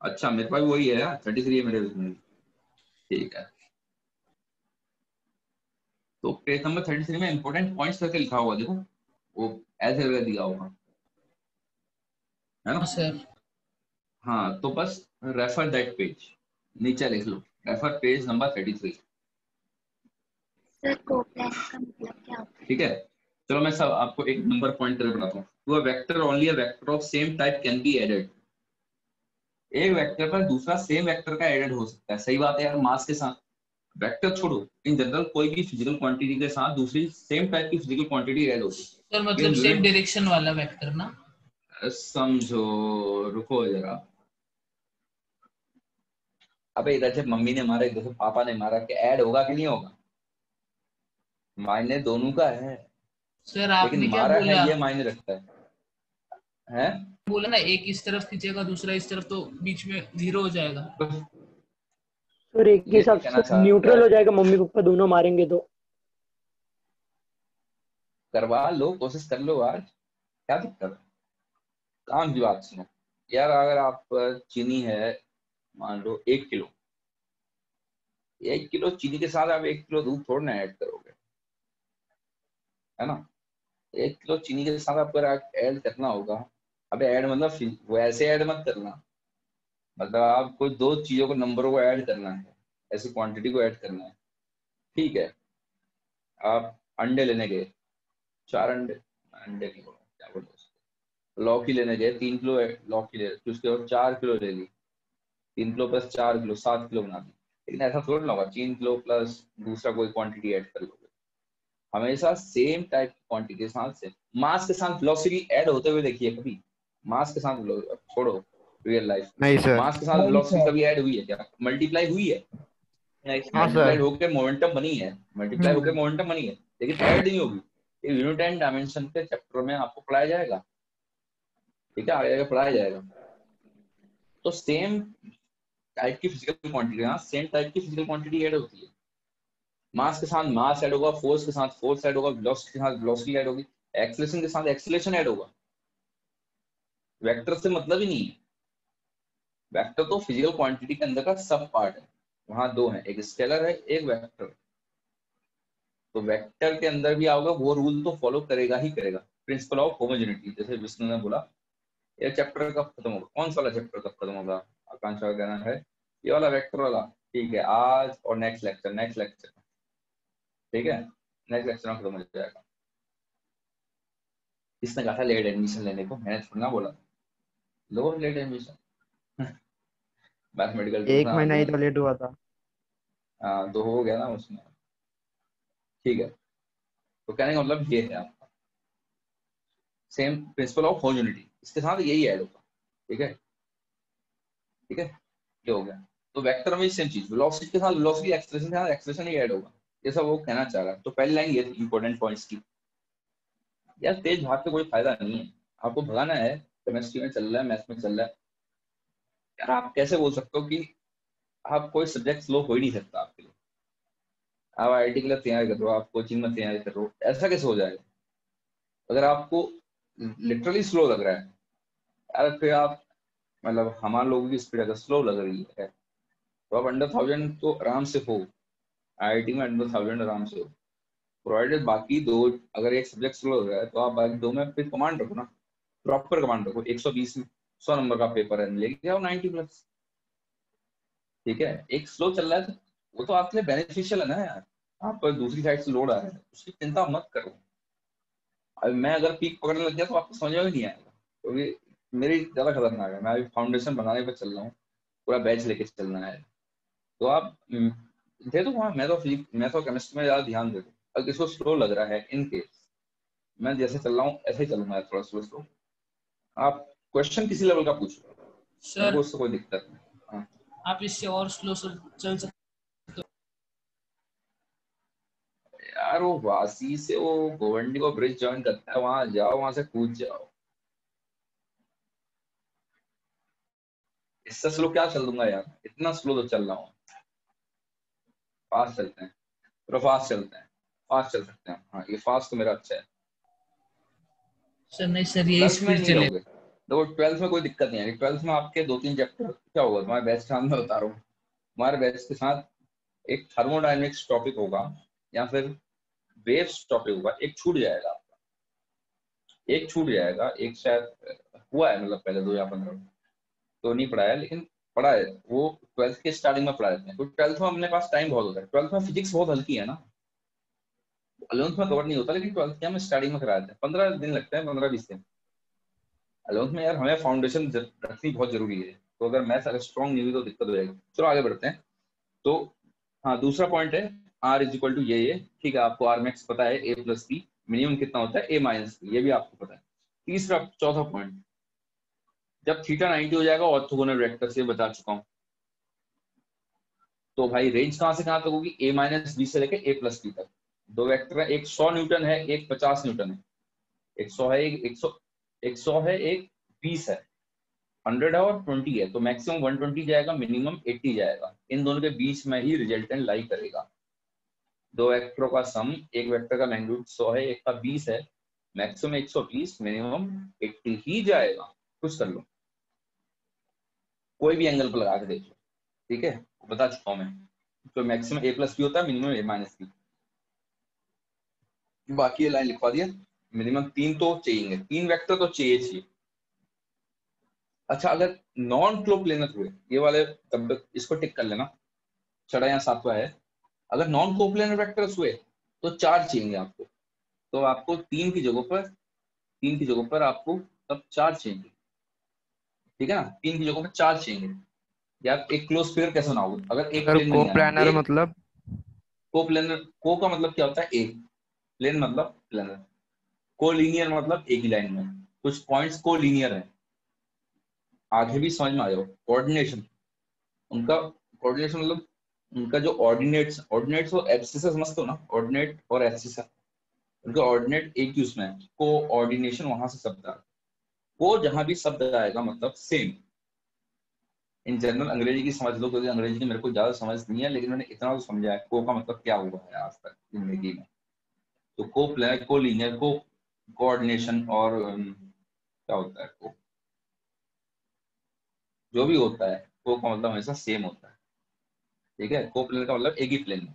अच्छा मेरे पास वही है थर्टी थ्री है मेरे। ठीक है। तो पेज नंबर थर्टी थ्री में इंपॉर्टेंट पॉइंट्स करके लिखा होगा देखो वो ऐसे करके दिया होगा है ना? हाँ सर हाँ तो बस रेफर दैट पेज नीचे लिख लो। Refer page number thirty three sir coplanar का मतलब क्या होता है? ठीक है? चलो मैं सब आपको एक नंबर पॉइंट करके बताता हूँ। वो vector only a vector of same type can be added एक वेक्टर पर दूसरा सेम वेक्टर का एडेड हो सकता है। सही बात है यार मास के साथ। वेक्टर छोड़ो। इन जनरल कोई भी फ़िज़िकल क्वांटिटी के साथ दूसरी सेम टाइप की फ़िज़िकल क्वांटिटी ऐड होगी सर मतलब सेम डायरेक्शन वाला वेक्टर ना? समझो रुको जरा। अबे इधर से मम्मी ने मारा इधर से पापा ने मारा कि ऐड होगा कि नहीं होगा? मायने दोनों का है। सर आपने क्या बोला है ये मायने रखता है। हैं? बोला ना एक इस तरफ़ खींचेगा दूसरा इस तरफ़ तो बीच में ज़ीरो हो जाएगा। सर एक के ये हिसाब से न्यूट्रल हो जाएगा मम्मी पापा दोनों मारेंगे तो। करवा लो कोशिश कर लो आज। क्या दिक्कत? है काम की बात सुनो। यार अगर आप चीनी है मान लो एक किलो। एक किलो चीनी के साथ आप एक किलो दूध थोड़ा ना ऐड करोगे। है ना? एक किलो चीनी के साथ आपको ऐड करना होगा। अब ऐड मतलब वैसे ऐड मत करना। मतलब आपको दो चीज़ों को नंबरों को ऐड करना है, ऐसी क्वांटिटी को ऐड करना है। ठीक है? आप अंडे लेने गए। चार अंडे। अंडे क्या बोलो उसको लौकी लेने गए, तीन किलो लौकी ले, उसके बाद चार किलो ले ली। तीन किलो प्लस चार किलो, सात किलो बना दी। लेकिन ऐसा थोड़ा ना होगा, तीन किलो प्लस दूसरा कोई क्वांटिटी ऐड कर लोगे। हमेशा सेम टाइप की क्वांटिटी के साथ से मास के साथ वेलोसिटी ऐड होते हुए देखिए कभी। मास के साथ छोड़ो। रियल लाइफ नहीं सर मास के साथ वेलोसिटी कभी ऐड हुई है क्या? मल्टीप्लाई हुई है? हाँ मल्टीप्लाई सर होकर मोमेंटम बनी है। मल्टीप्लाई। होकर मोमेंटम बनी है। लेकिन ऐड नहीं होगी। ये यूनिट एंड डायमेंशन के चैप्टर में आपको पढ़ाया जाएगा। ठीक है? आगे आगे पढ़ाया जाएगा। तो सेम टाइप की फ़िज़िकल क्वांटिटी हाँ सेम टाइप की फ़िज़िकल क्वांटिटी ऐड होती है। मास के साथ मास ऐड होगा फोर्स के साथ फोर्स ऐड होगा वेलोसिटी के साथ वेलोसिटी ऐड होगी एक्सेलेरेशन के साथ एक्सेलेरेशन ऐड होगा। वेक्टर से मतलब ही नहीं है। वेक्टर तो फ़िज़िकल क्वांटिटी के अंदर का सब पार्ट है। वहाँ दो है, एक स्केलर है, एक वेक्टर तो वेक्टर के अंदर भी आओगे, वो रूल तो फॉलो करेगा ही करेगा। प्रिंसिपल ऑफ़ होमोजेनिटी जैसे विष्णु ने बोला, ये चैप्टर कब खत्म होगा? कौन सा वाला चैप्टर कब खत्म होगा? आकांक्षा का कहना है, ये वाला वेक्टर वाला। ठीक है, आज और नेक्स्ट लेक्चर नेक्स्ट लेक्चर ठीक है नेक्स्ट लेक्चर में खत्म हो जाएगा। इसने कहा था लेट एडमिशन लेने को, मैंने थोड़ा बोला। लो लेट एडमिशन मैथमेटिकल एक महीना ही तो लेट हुआ था। हाँ दो हो गया ना उसमें। ठीक है। तो कहने का मतलब ये है आपका। सेम प्रिंसिपल ऑफ़ होमोजेनिटी इसके साथ यही ऐड होगा। ठीक है? ठीक है? ये हो गया। तो वेक्टर में सेम चीज़। वेलोसिटी के साथ वेलोसिटी एक्सप्रेशन के साथ एक्सप्रेशन ही ऐड होगा। ये सब वो कहना चाह रहा है। तो पहली लाइन ये थी इंपॉर्टेंट पॉइंट्स की। यार तेज भाग के कोई फ़ायदा नहीं है। आपको भगाना है। केमिस्ट्री में चल रहा है मैथ्स में चल रहा है। यार आप कैसे बोल सकते हो कि आप कोई सब्जेक्ट स्लो हो ही नहीं सकता आपके लिए। आप आई के लिए तैयारी कर रहे हो, आप कोचिंग में तैयारी कर रहे हो, ऐसा कैसे हो जाएगा? अगर आपको लिटरली स्लो लग रहा है यार फिर आप मतलब हमारे लोगों की स्पीड अगर स्लो लग रही है तो आप अंडर थाउज़ेंड तो आराम से हो आई में अंडर थाउज़ेंड आराम से हो। प्रोवाइडेड बाकी दो, अगर एक सब्जेक्ट स्लो लग रहा है तो आप बाकी दो में फिर कमांड रखो ना प्रॉपर कमांड रखो 120 में। 100 नंबर का पेपर है लेके जाओ 90 प्लस ठीक है? एक स्लो चल रहा है तो वो तो आपके लिए बेनिफिशियल है ना यार। आप पर दूसरी साइड से लोड आ रहा है उसकी चिंता मत करो। अब मैं अगर पीक पकड़ने लग गया तो आपको समझ में नहीं आएगा क्योंकि तो मेरी ज़्यादा खतरनाक है। मैं अभी फाउंडेशन बनाने पर चल रहा हूँ पूरा बैच लेके चलना है। तो आप हम्म, दे दो वहाँ मैं तो फिजिक मैं तो केमिस्ट्री में ज़्यादा ध्यान दे दो। अगर किसको स्लो लग रहा है इन केस मैं जैसे चल रहा हूँ ऐसे ही चलूँगा थोड़ा स्लो स्लो आप क्वेश्चन किसी लेवल का पूछो सर उससे कोई दिक्कत नहीं। हाँ। आप इससे और स्लो चल सकते यार वो वासी से वो गोवंडी को ब्रिज ज्वाइन करता है वहाँ जाओ वहाँ से कूद जाओ। इससे स्लो क्या चल दूँगा यार? इतना स्लो तो चल रहा हूँ। फास्ट चलते हैं। थोड़ा फास्ट चलते हैं। फास्ट चल सकते हैं। हाँ ये फास्ट तो मेरा अच्छा है। सर नहीं सर ये स्पीड नहीं चले रहोगे देखो, ट्वेल्थ में कोई दिक्कत नहीं है। ट्वेल्थ में आपके दो तीन चैप्टर क्या होगा? तुम्हारे बैच के साथ बता रहा हूँ तुम्हारे बैच के साथ एक थर्मोडाइनमिक्स टॉपिक होगा, या फिर वेव्स टॉपिक होगा। एक छूट जाएगा आपका। एक छूट जाएगा। एक शायद हुआ है मतलब पहले दो या पंद्रह। तो नहीं पढ़ाया, लेकिन पढ़ा है वो ट्वेल्थ के स्टार्टिंग में पढ़ा देते हैं तो ट्वेल्थ में अपने पास टाइम बहुत होता है। ट्वेल्थ में फिजिक्स बहुत हल्की है ना। अलेवंथ में कवर नहीं होता, लेकिन ट्वेल्थ के हम स्टार्टिंग में करा देते हैं पंद्रह दिन लगते हैं, पंद्रह बीस दिन। अलेवंथ में यार हमें फाउंडेशन रखनी बहुत ज़रूरी है। तो अगर मैथ अगर स्ट्रॉन्ग नहीं हुई तो दिक्कत हो जाएगी। चलो आगे बढ़ते हैं। तो हाँ दूसरा पॉइंट है आर इज़ इक्वल टू ये ये। ठीक है, आपको आर मैक्स पता है ए प्लस की मिनिमम कितना होता है? ए माइनस ये भी आपको पता है। तीसरा, चौथा पॉइंट जब थीटा 90 हो जाएगा ऑर्थोगोनल वेक्टर से बता चुका हूँ। तो भाई रेंज कहाँ से कहाँ तक होगी? ए माइनस बी से लेकर ए प्लस बी तक। दो वेक्टर है, एक सौ न्यूटन है, एक 50 न्यूटन है। एक सौ है, एक 100 एक 100 है, एक 20 है। 100 है और 20 है तो मैक्सिमम 120 जाएगा मिनिमम 80 जाएगा। इन दोनों के बीच में ही रिजल्टेंट लाई करेगा। दो वेक्टरों का सम एक वेक्टर का मैग्नीट्यूड 100 है, एक का 20 है। मैक्सिमम 120 मिनिमम 80 ही जाएगा। कुछ कर लो। कोई भी एंगल पर लगा के देख लो। ठीक है? बता चुका हूँ मैं। तो मैक्सिमम ए प्लस बी होता है मिनिमम ए माइनस बी बाकी लाइन लिखवा दिया। मिनिमम तीन तो चाहिए तीन वेक्टर तो चाहिए चाहिए। अच्छा अगर नॉन क्लो प्लेनर हुए ये वाले तब इसको टिक कर लेना। छठा या सातवा है। अगर नॉन कोप्लेनर वेक्टर्स हुए तो चार चाहिए आपको। तो आपको तीन की जगह पर तीन की जगह पर आपको तब चार चाहिए ठीक है ना? तीन की जगह पर चार चाहिए यार एक क्लोज पेयर कैसे बनाओगे? अगर एक को प्लानर मतलब? को प्लेनर को का मतलब क्या होता है? एक। प्लेन मतलब प्लेनर को लीनियर मतलब एक ही लाइन में। कुछ पॉइंट्स को लीनियर है। आगे भी समझ में आ जाओ। कोऑर्डिनेशन उनका कोऑर्डिनेशन मतलब उनका जो ऑर्डिनेट्स ऑर्डिनेट्स वो एब्सिस समझते हो ना? ऑर्डिनेट और एब्सिस उनका ऑर्डिनेट एक ही उसमें है। को ऑर्डिनेशन वहाँ से शब्द आ को जहाँ भी शब्द आएगा मतलब सेम इन जनरल अंग्रेज़ी की समझ लो, क्योंकि अंग्रेज़ी की मेरे को ज़्यादा समझ नहीं है, लेकिन मैंने इतना तो समझा है। को का मतलब क्या हुआ है आज तक ज़िंदगी में? तो को प्लेनर को लीनियर को कोऑर्डिनेशन और क्या होता है को जो भी होता है को का मतलब हमेशा सेम होता है। ठीक है? को प्लेन का मतलब एक ही प्लेन में।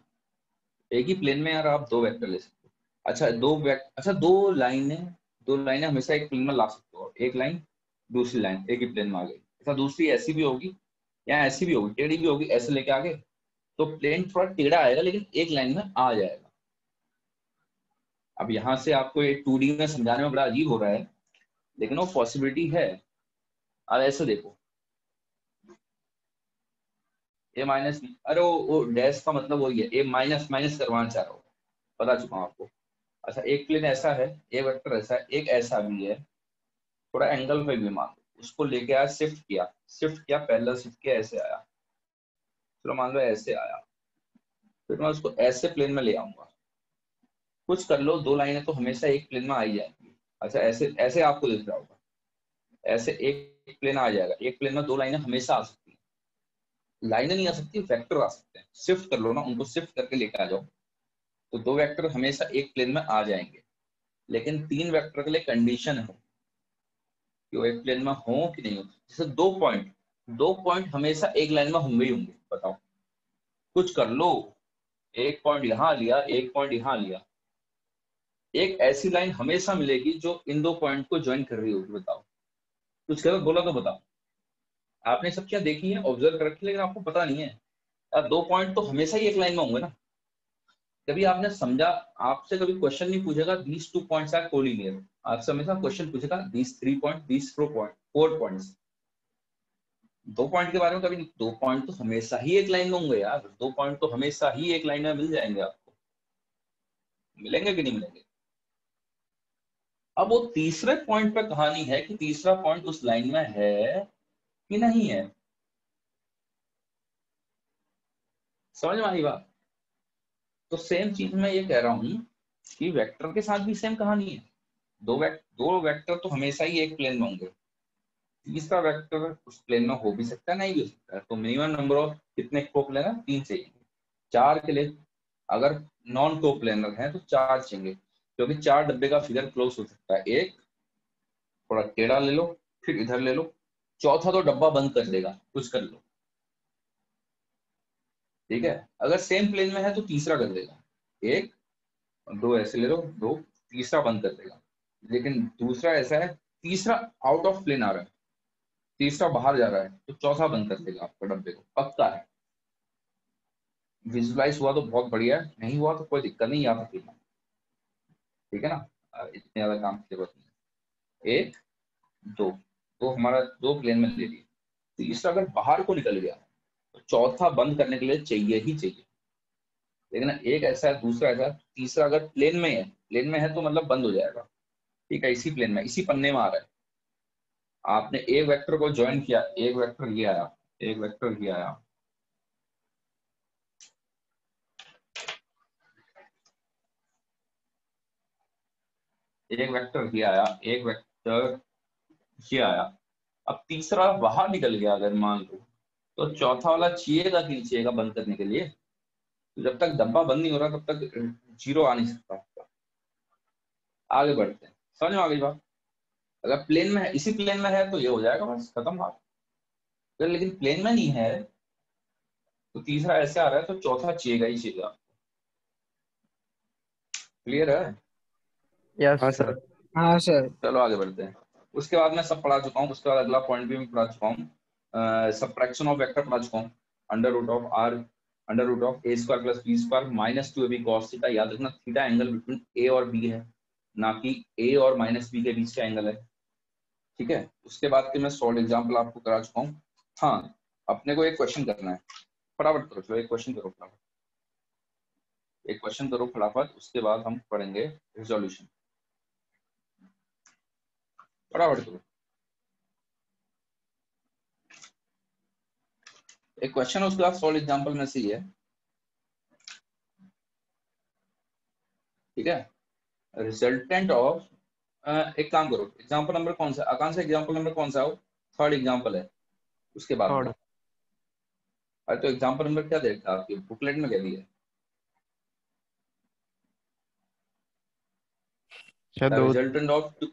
एक ही प्लेन में यार आप दो वेक्टर ले सकते हो। अच्छा दो वेक्टर अच्छा दो लाइनें दो लाइनें हमेशा एक प्लेन में ला सकते हो। एक लाइन दूसरी लाइन एक ही प्लेन में आ गई। अच्छा दूसरी ऐसी भी होगी, या ऐसी भी होगी, टेढ़ी भी होगी, ऐसे लेके आगे। तो प्लेन थोड़ा टेढ़ा आएगा, लेकिन एक लाइन में आ जाएगा। अब यहाँ से आपको ये टू डी में समझाने में बड़ा अजीब हो रहा है लेकिन वो पॉसिबिलिटी है। अब ऐसे देखो। ए माइनस अरे वो, वो डैश का मतलब वही है। ए माइनस माइनस करवाना चाह रहा हूँ। बता चुका हूँ आपको। अच्छा एक प्लेन ऐसा है ए वेक्टर ऐसा है एक ऐसा भी है। थोड़ा एंगल पे भी मान लो। उसको लेके आया शिफ्ट किया। शिफ्ट किया पहला शिफ्ट किया ऐसे आया। चलो मान लो ऐसे आया। फिर मैं उसको ऐसे प्लेन में ले आऊँगा। कुछ कर लो, दो लाइनें तो हमेशा एक प्लेन में आ ही जाएँगी। अच्छा ऐसे ऐसे आपको दिख रहा होगा। ऐसे एक प्लेन आ जाएगा। एक प्लेन में दो लाइनें हमेशा आ सकती हैं। लाइनें नहीं आ सकती, वेक्टर आ सकते हैं। शिफ्ट कर लो ना, उनको शिफ्ट करके लेके आ जाओ। तो दो वेक्टर हमेशा एक प्लेन में आ जाएँगे। लेकिन तीन वेक्टर के लिए कंडीशन है। कि वो एक प्लेन में हो कि नहीं हो। जैसे दो पॉइंट। दो पॉइंट हमेशा एक लाइन में होंगे ही होंगे। बताओ। कुछ कर लो। एक पॉइंट यहाँ लिया, एक पॉइंट यहाँ लिया। एक ऐसी लाइन हमेशा मिलेगी जो इन दो पॉइंट को ज्वाइन कर रही होगी, बताओ। कुछ करो बोला तो बताओ। आपने सब क्या देखी है? ऑब्ज़र्व कर रखी लेकिन आपको पता नहीं है। यार, दो पॉइंट तो हमेशा ही एक लाइन में होंगे ना। कभी आपने समझा? आपसे कभी क्वेश्चन नहीं पूछेगा these two points are collinear आपसे हमेशा क्वेश्चन पूछेगा these three point these four point four points दो पॉइंट के बारे में कभी दो पॉइंट तो हमेशा ही एक लाइन में होंगे यार। दो पॉइंट तो हमेशा ही एक लाइन में मिल जाएँगे आपको। मिलेंगे कि नहीं मिलेंगे? अब वो तीसरे पॉइंट पे कहानी है कि तीसरा पॉइंट उस लाइन में है कि नहीं है? समझ में आई बात? तो सेम चीज़ मैं ये कह रहा हूँ कि वेक्टर के साथ भी सेम कहानी है। दो वेक्टर दो वेक्टर तो हमेशा ही एक प्लेन में होंगे। तीसरा वेक्टर उस प्लेन में हो भी सकता है, नहीं भी हो सकता है? तो मिनिमम नंबर ऑफ़ कितने को प्लेनर तीन चाहिए। चार के लिए अगर नॉन को प्लेनर है तो चार चाहिए। क्योंकि चार डब्बे का फिगर क्लोज हो सकता है। एक, थोड़ा टेढ़ा ले लो, फिर इधर ले लो। चौथा तो डब्बा बंद कर देगा, कुछ कर लो। ठीक है? अगर सेम प्लेन में है तो तीसरा कर देगा। एक, दो ऐसे ले लो, दो, तीसरा बंद कर देगा। लेकिन दूसरा ऐसा है, तीसरा आउट ऑफ़ प्लेन आ रहा है। तीसरा बाहर जा रहा है तो चौथा बंद कर देगा आपका डब्बे को। पक्का है। विजुलाइज हुआ तो बहुत बढ़िया है, नहीं हुआ तो कोई दिक्कत नहीं, यहाँ तक ठीक है ना? इतने ज़्यादा काम की ज़रूरत नहीं एक, दो दो हमारा, दो प्लेन में ले लिया तीसरा अगर बाहर को निकल गया तो चौथा बंद करने के लिए चाहिए ही चाहिए। लेकिन एक ऐसा है, दूसरा ऐसा तीसरा अगर प्लेन में है प्लेन में है तो मतलब बंद हो जाएगा। ठीक है? इसी प्लेन में, इसी पन्ने में आ रहा है। आपने एक वेक्टर को ज्वाइन किया, एक वेक्टर ये आया, एक वेक्टर ये आया। एक वेक्टर ये आया, एक वेक्टर ये आया। अब तीसरा बाहर निकल गया अगर मान लो तो चौथा वाला चाहिएगा कि नहीं चाहिएगा बंद करने के लिए? तो जब तक डब्बा बंद नहीं हो रहा, तब तक ज़ीरो आ नहीं सकता आगे बढ़ते हैं। समझ में आ गई बात? अगर प्लेन में है, इसी प्लेन में है तो ये हो जाएगा बस, खत्म बात। अगर लेकिन प्लेन में नहीं है तो तीसरा ऐसे आ रहा है तो चौथा चाहिएगा ही चाहिएगा क्लियर है? यस हाँ सर हाँ सर चलो आगे बढ़ते हैं। उसके बाद मैं सब पढ़ा चुका हूँ उसके बाद अगला पॉइंट भी मैं पढ़ा चुका हूँ। सब्ट्रैक्शन ऑफ़ वेक्टर पढ़ा चुका हूँ। Under root of R under root of A square plus B square minus two A B cos theta याद रखना थीटा एंगल बिटवीन ए और बी है ना कि ए और माइनस बी के बीच का एंगल है। ठीक है? उसके बाद के मैं सॉल्व एग्ज़ाम्पल आपको करा चुका हूँ। हाँ अपने को एक क्वेश्चन करना है। फटाफट करो चलो एक क्वेश्चन करो फटाफट। एक क्वेश्चन करो फटाफट। उसके बाद हम पढ़ेंगे रिजोल्यूशन फटाफट करो एक क्वेश्चन है उसके बाद सॉल्व एग्ज़ाम्पल में से ही है? ठीक है रिजल्टेंट ऑफ़ एक काम करो। एग्ज़ाम्पल नंबर कौन सा? आकांक्षा एग्ज़ाम्पल नंबर कौन सा है? थर्ड एग्ज़ाम्पल है। उसके बाद अरे तो एग्ज़ाम्पल नंबर क्या देखा आपकी? बुकलेट में क्या दिया है resultant of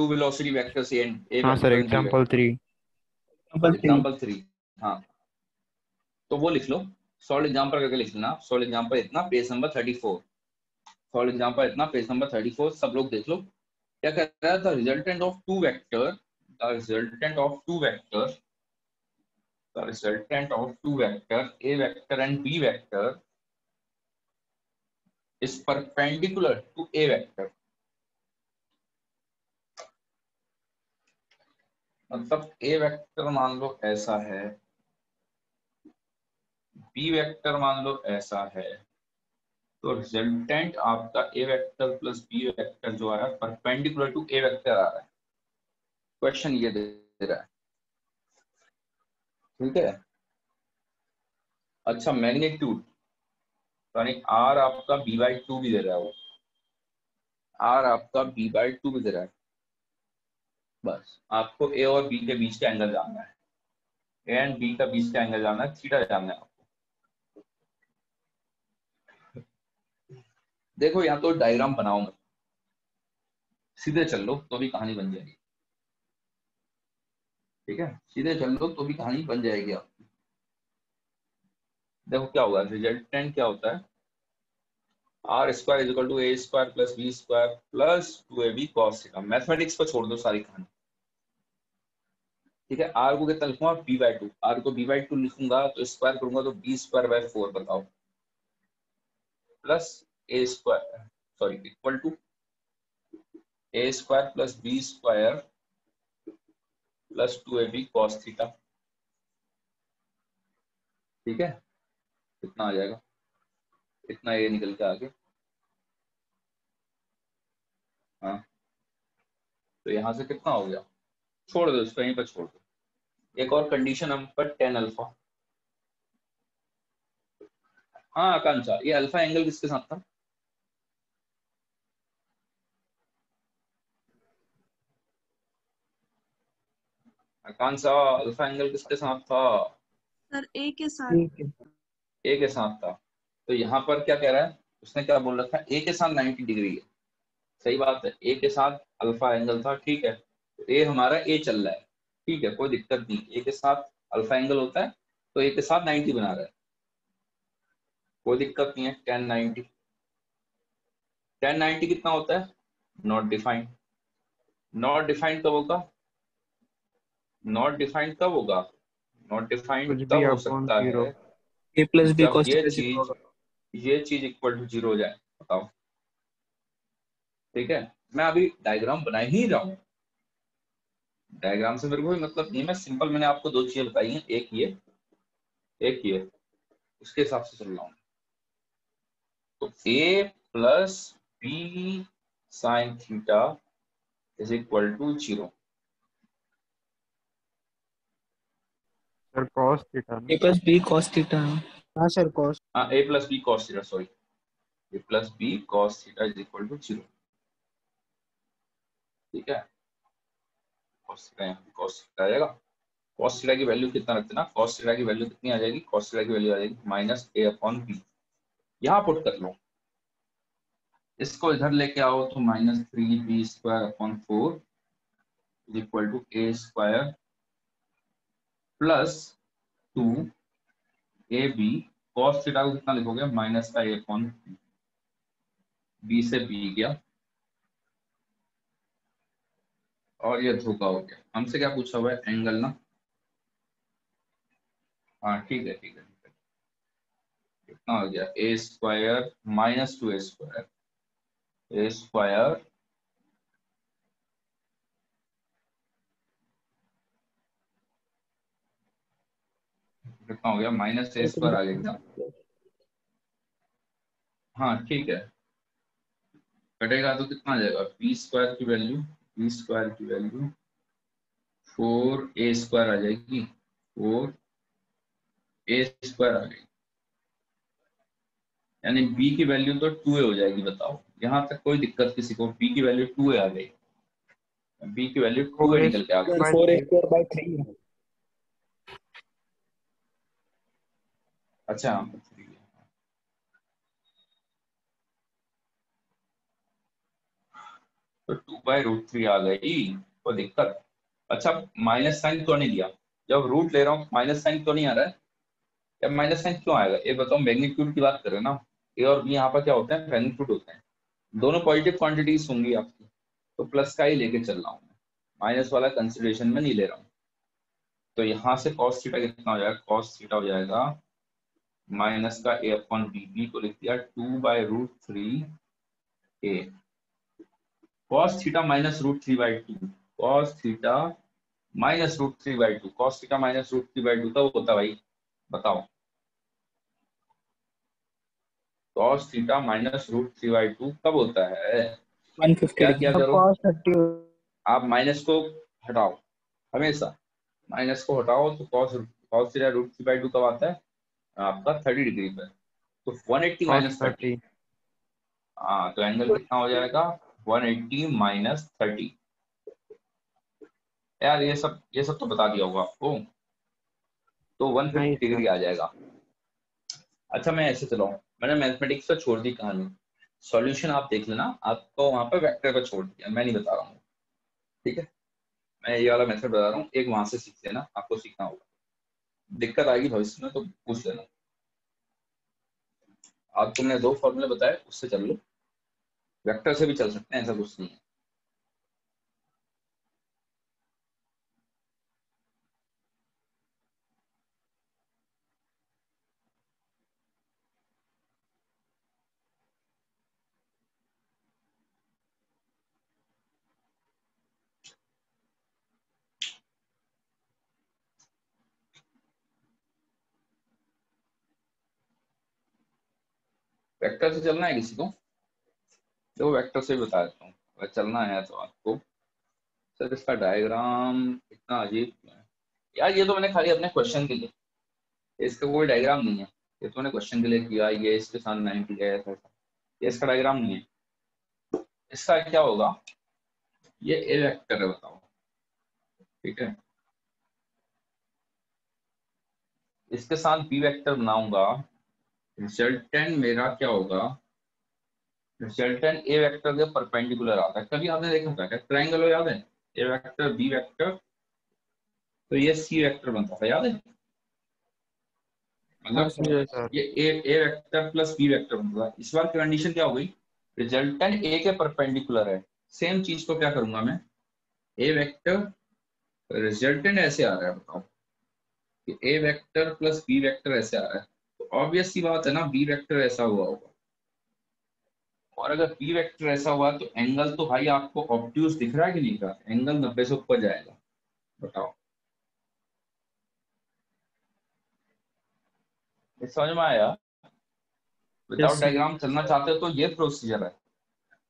two velocity vectors A and A हाँ sir example three example three हाँ। तो वो लिख लो। सॉल्व एग्ज़ाम्पल करके लिख लेना। सॉल्व एग्ज़ाम्पल इतना page number thirty four solve example इतना पेज नंबर थर्टी फोर सब लोग देख लो। क्या कर रहा है the resultant of two vector the resultant of two vector the resultant of two vector a vector and b vector is perpendicular to a vector मतलब ए वेक्टर मान लो ऐसा है बी वेक्टर मान लो ऐसा है तो रिजल्टेंट आपका a vector plus B vector जो आ रहा है परपेंडिकुलर टू ए वेक्टर आ रहा है। क्वेश्चन ये दे रहा है। ठीक है? अच्छा मैग्नीट्यूड यानी आर आपका बी बाई टू भी दे रहा है वो। आर आपका बी बाई टू भी दे रहा है। बस। आपको ए और बी के बीच का एंगल जानना है। ए एंड बी का बीच का एंगल जानना है थीटा जानना है आपको। देखो, यहाँ तो डायग्राम बनाओ मैं सीधे चल लो तो भी कहानी बन जाएगी। ठीक है? सीधे चल लो तो भी कहानी बन जाएगी आपकी। देखो क्या होगा रिजल्टेंट क्या होता है? R square is equal to A square plus B square plus two A B cos theta mathematics पर छोड़ दो सारी कहानी। ठीक है? आर को कितना लिखूँगा? बी बाई टू आर को बी बाई टू लिखूँगा तो स्क्वायर करूँगा तो बी स्क्वायर बाय फोर बताओ। Plus A square sorry equal to A square plus B square plus two A B cos theta ठीक है? कितना आ जाएगा? इतना ये निकल के आगे। हाँ। तो यहाँ से कितना हो गया? छोड़ दो इसको यहीं पर छोड़ दो। एक और कंडीशन हम पर टेन अल्फ़ा हाँ आकांक्षा ये अल्फ़ा एंगल किसके साथ था? आकांक्षा अल्फ़ा एंगल किसके साथ था? सर ए के साथ। ए के साथ था। तो यहाँ पर क्या कह रहा है? उसने क्या बोल रखा है? ए के साथ 90 डिग्री है। सही बात है। ए के साथ अल्फ़ा एंगल था ठीक है। तो ए हमारा ए चल रहा है। ठीक है कोई दिक्कत नहीं। ए के साथ अल्फ़ा एंगल होता है तो ए के साथ 90 बना रहा है। कोई दिक्कत नहीं है। टेन नाइनटी टेन नाइनटी कितना होता है? नॉट डिफाइंड नॉट डिफाइंड कब होगा? नॉट डिफाइंड कब होगा? नॉट डिफाइंड तब हो सकता है। ए प्लस बी ये चीज़ इक्वल टू ज़ीरो हो जाए बताओ। ठीक है? मैं अभी डायग्राम बना ही रहा हूँ। डायग्राम से मेरे को मतलब नहीं मैं सिंपल मैंने आपको दो चीज़ें बताई हैं। एक ये एक ये। उसके हिसाब से चल रहा हूँ। तो A plus B sine theta is equal to zero sir cos theta A plus B cos theta हाँ सर cos. हाँ A plus B cos theta sorry A plus B cos theta is equal to zero ठीक है? Cos theta यहाँ cos theta आ जाएगा। Cos theta की value कितना रखते ना cos थीटा की वैल्यू कितनी आ जाएगी? Cos थीटा की वैल्यू आ जाएगी माइनस ए अपॉन बी यहाँ पुट कर लो। इसको इधर लेके आओ तो minus three B square upon four is equal to A square plus two A B cos theta को कितना लिखोगे? माइनस का ए अपॉन बी से बी गया। और ये धोखा हो गया। हमसे क्या पूछा हुआ है? एंगल ना? हाँ ठीक है ठीक है कितना हो गया? A square minus two A square A square कितना हो गया? माइनस ए स्क्वायर आ गया हाँ ठीक है। कटेगा तो कितना आ जाएगा? बी स्क्वायर की वैल्यू बी स्क्वायर की वैल्यू फोर ए स्क्वायर आ जाएगी। फोर ए स्क्वायर आ गई। यानी बी की वैल्यू तो टू ए हो जाएगी बताओ। यहाँ तक कोई दिक्कत किसी को? बी की वैल्यू टू ए आ गई। बी की वैल्यू टू ए निकल के आ गई। अच्छा। हाँ। तो टू बाई रूट थ्री आ गई, कोई दिक्कत? अच्छा माइनस साइन क्यों नहीं दिया जब रूट ले रहा हूँ, माइनस साइन क्यों नहीं आ रहा है? या माइनस साइन क्यों आएगा? ये बताओ, मैग्नीट्यूड की बात करें ना ए और बी यहाँ पर क्या होते हैं? मैग्नीट्यूड होते हैं। दोनों पॉजिटिव क्वांटिटीज होंगी आपकी। तो प्लस का ही लेके चल रहा हूँ माइनस वाला कंसिडरेशन में नहीं ले रहा हूँ। तो यहाँ से कॉस थीटा कितना हो जाएगा? कॉस थीटा हो जाएगा माइनस का ए अपॉन बी बी को लिख दिया two by root three A. Cos theta minus root three by two cos theta minus root three by two cos theta minus root three by two कब होता भाई बताओ। Cos theta minus root three by two कब होता है। क्या किया करो? आप माइनस को हटाओ हमेशा माइनस को हटाओ तो cos cos theta root three by two कब आता है। आपका थर्टी डिग्री पर तो वन एट्टी माइनस थर्टी हाँ तो एंगल कितना हो जाएगा? वन एट्टी माइनस थर्टी यार ये सब ये सब तो बता दिया होगा आपको। तो वन फिफ्टी डिग्री आ जाएगा। अच्छा मैं ऐसे चलाऊं। मैंने मैथमेटिक्स पर छोड़ दी कहानी। सॉल्यूशन आप देख लेना। आपको वहाँ पे वेक्टर पर छोड़ दिया। मैं नहीं बता रहा हूँ। ठीक है? मैं ये वाला मेथड बता रहा हूँ। एक वहाँ से सीख लेना। आपको सीखना होगा। दिक्कत आएगी भविष्य में तो पूछ लेना। आप तुमने दो फॉर्मूले बताए, उससे चल लो। वेक्टर से भी चल सकते हैं, ऐसा कुछ नहीं है। वेक्टर से चलना है किसी को? देखो, वेक्टर से बता देता हूँ। अगर चलना है तो आपको। सर, इसका डायग्राम इतना अजीब क्यों है? यार, ये तो मैंने खाली अपने क्वेश्चन के लिए। इसका कोई डायग्राम नहीं है। ये तो मैंने क्वेश्चन के लिए किया, ये इसके साथ है ऐसा ऐसा। ये इसका डायग्राम नहीं है। इसका क्या होगा? ये ए वेक्टर है, बताओ। ठीक है? इसके साथ बी वेक्टर बनाऊँगा। रिजल्टेंट मेरा क्या होगा? रिजल्टेंट ए वेक्टर के परपेंडिकुलर आता है। कभी आपने देखा था क्या? ट्रायंगल याद है? ए वेक्टर बी वेक्टर तो ये सी वेक्टर बनता था याद है? हाँ मतलब ये A A vector plus B vector बनता था। इस बार कंडीशन क्या हो गई? रिजल्टेंट ए के परपेंडिकुलर है। सेम चीज़ को क्या करूँगा मैं? ए वेक्टर रिजल्टेंट ऐसे आ रहा है बताओ। कि A vector plus B vector ऐसे आ रहा है। ऑब्वियस सी बात है ना बी वेक्टर ऐसा हुआ होगा। और अगर बी वेक्टर ऐसा हुआ तो एंगल तो भाई आपको ऑब्ट्यूज दिख रहा है कि नहीं दिख रहा? एंगल नब्बे से ऊपर जाएगा। बताओ। समझ में आया? विदाउट. डायग्राम चलना चाहते हो तो ये प्रोसीजर है।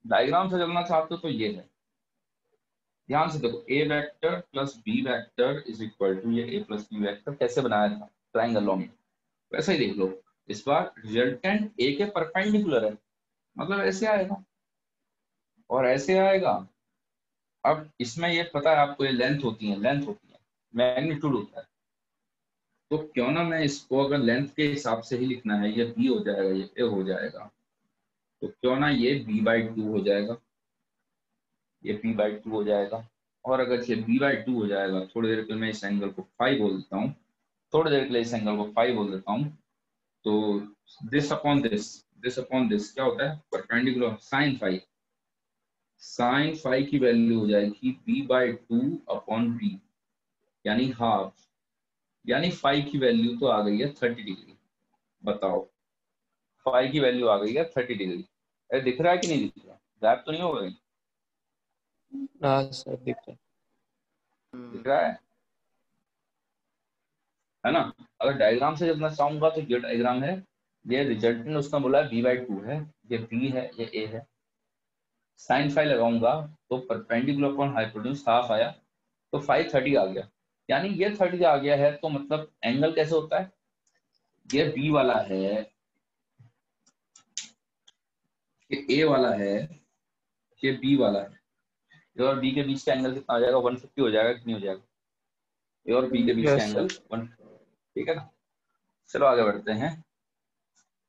डायग्राम से चलना चाहते हो तो ये है। ध्यान से देखो A vector plus B vector is equal to ये ए प्लस बी वेक्टर कैसे बनाया था? ट्राइंगलों में वैसा ही देख लो, इस बार रिजल्टेंट ए के परपेंडिकुलर है मतलब ऐसे आएगा। और ऐसे आएगा, अब इसमें ये पता है आपको, ये लेंथ होती है लेंथ होती है मैग्नीट्यूड होता है। तो क्यों ना मैं इसको अगर लेंथ के हिसाब से ही लिखना है, ये बी हो जाएगा, ये ए हो जाएगा तो क्यों ना ये बी बाई टू हो जाएगा, ये बी बाई टू हो जाएगा, और अगर ये बी बाई टू हो जाएगा, थोड़ी देर के मैं इस एंगल को फाइव बोल देता हूँ थोड़ी देर के लिए इस एंगल को फाइव बोल देता हूँ। तो this upon this this upon this क्या होता है? Perpendicular sine five sine five की वैल्यू हो जाएगी B by two upon B यानी हाफ़ यानी फाइव की वैल्यू तो आ गई है थर्टी डिग्री बताओ। फाइव की वैल्यू आ गई है थर्टी डिग्री अरे दिख रहा है कि नहीं दिख रहा? गैप तो नहीं हो गई? सर दिख रहा है। दिख रहा है ना? अगर डायग्राम से चलना चाहूँगा तो ये डायग्राम है ये रिजल्टेंट उसका बोला बी बाई टू है ये बी है ये ए है। साइन फाइव लगाऊँगा तो परपेंडिकुलर अपॉन हाइपोटेन्यूज हाफ़ आया तो फाइव थर्टी आ गया। यानी ये थर्टी आ गया है तो मतलब एंगल कैसे होता है? ये बी वाला है ये ए वाला है ये बी वाला है। ए और बी के बीच का एंगल कितना हो जाएगा? 150 हो जाएगा कितनी हो जाएगा? ए और बी के बीच का एंगल वन ठीक है ना? चलो आगे बढ़ते हैं।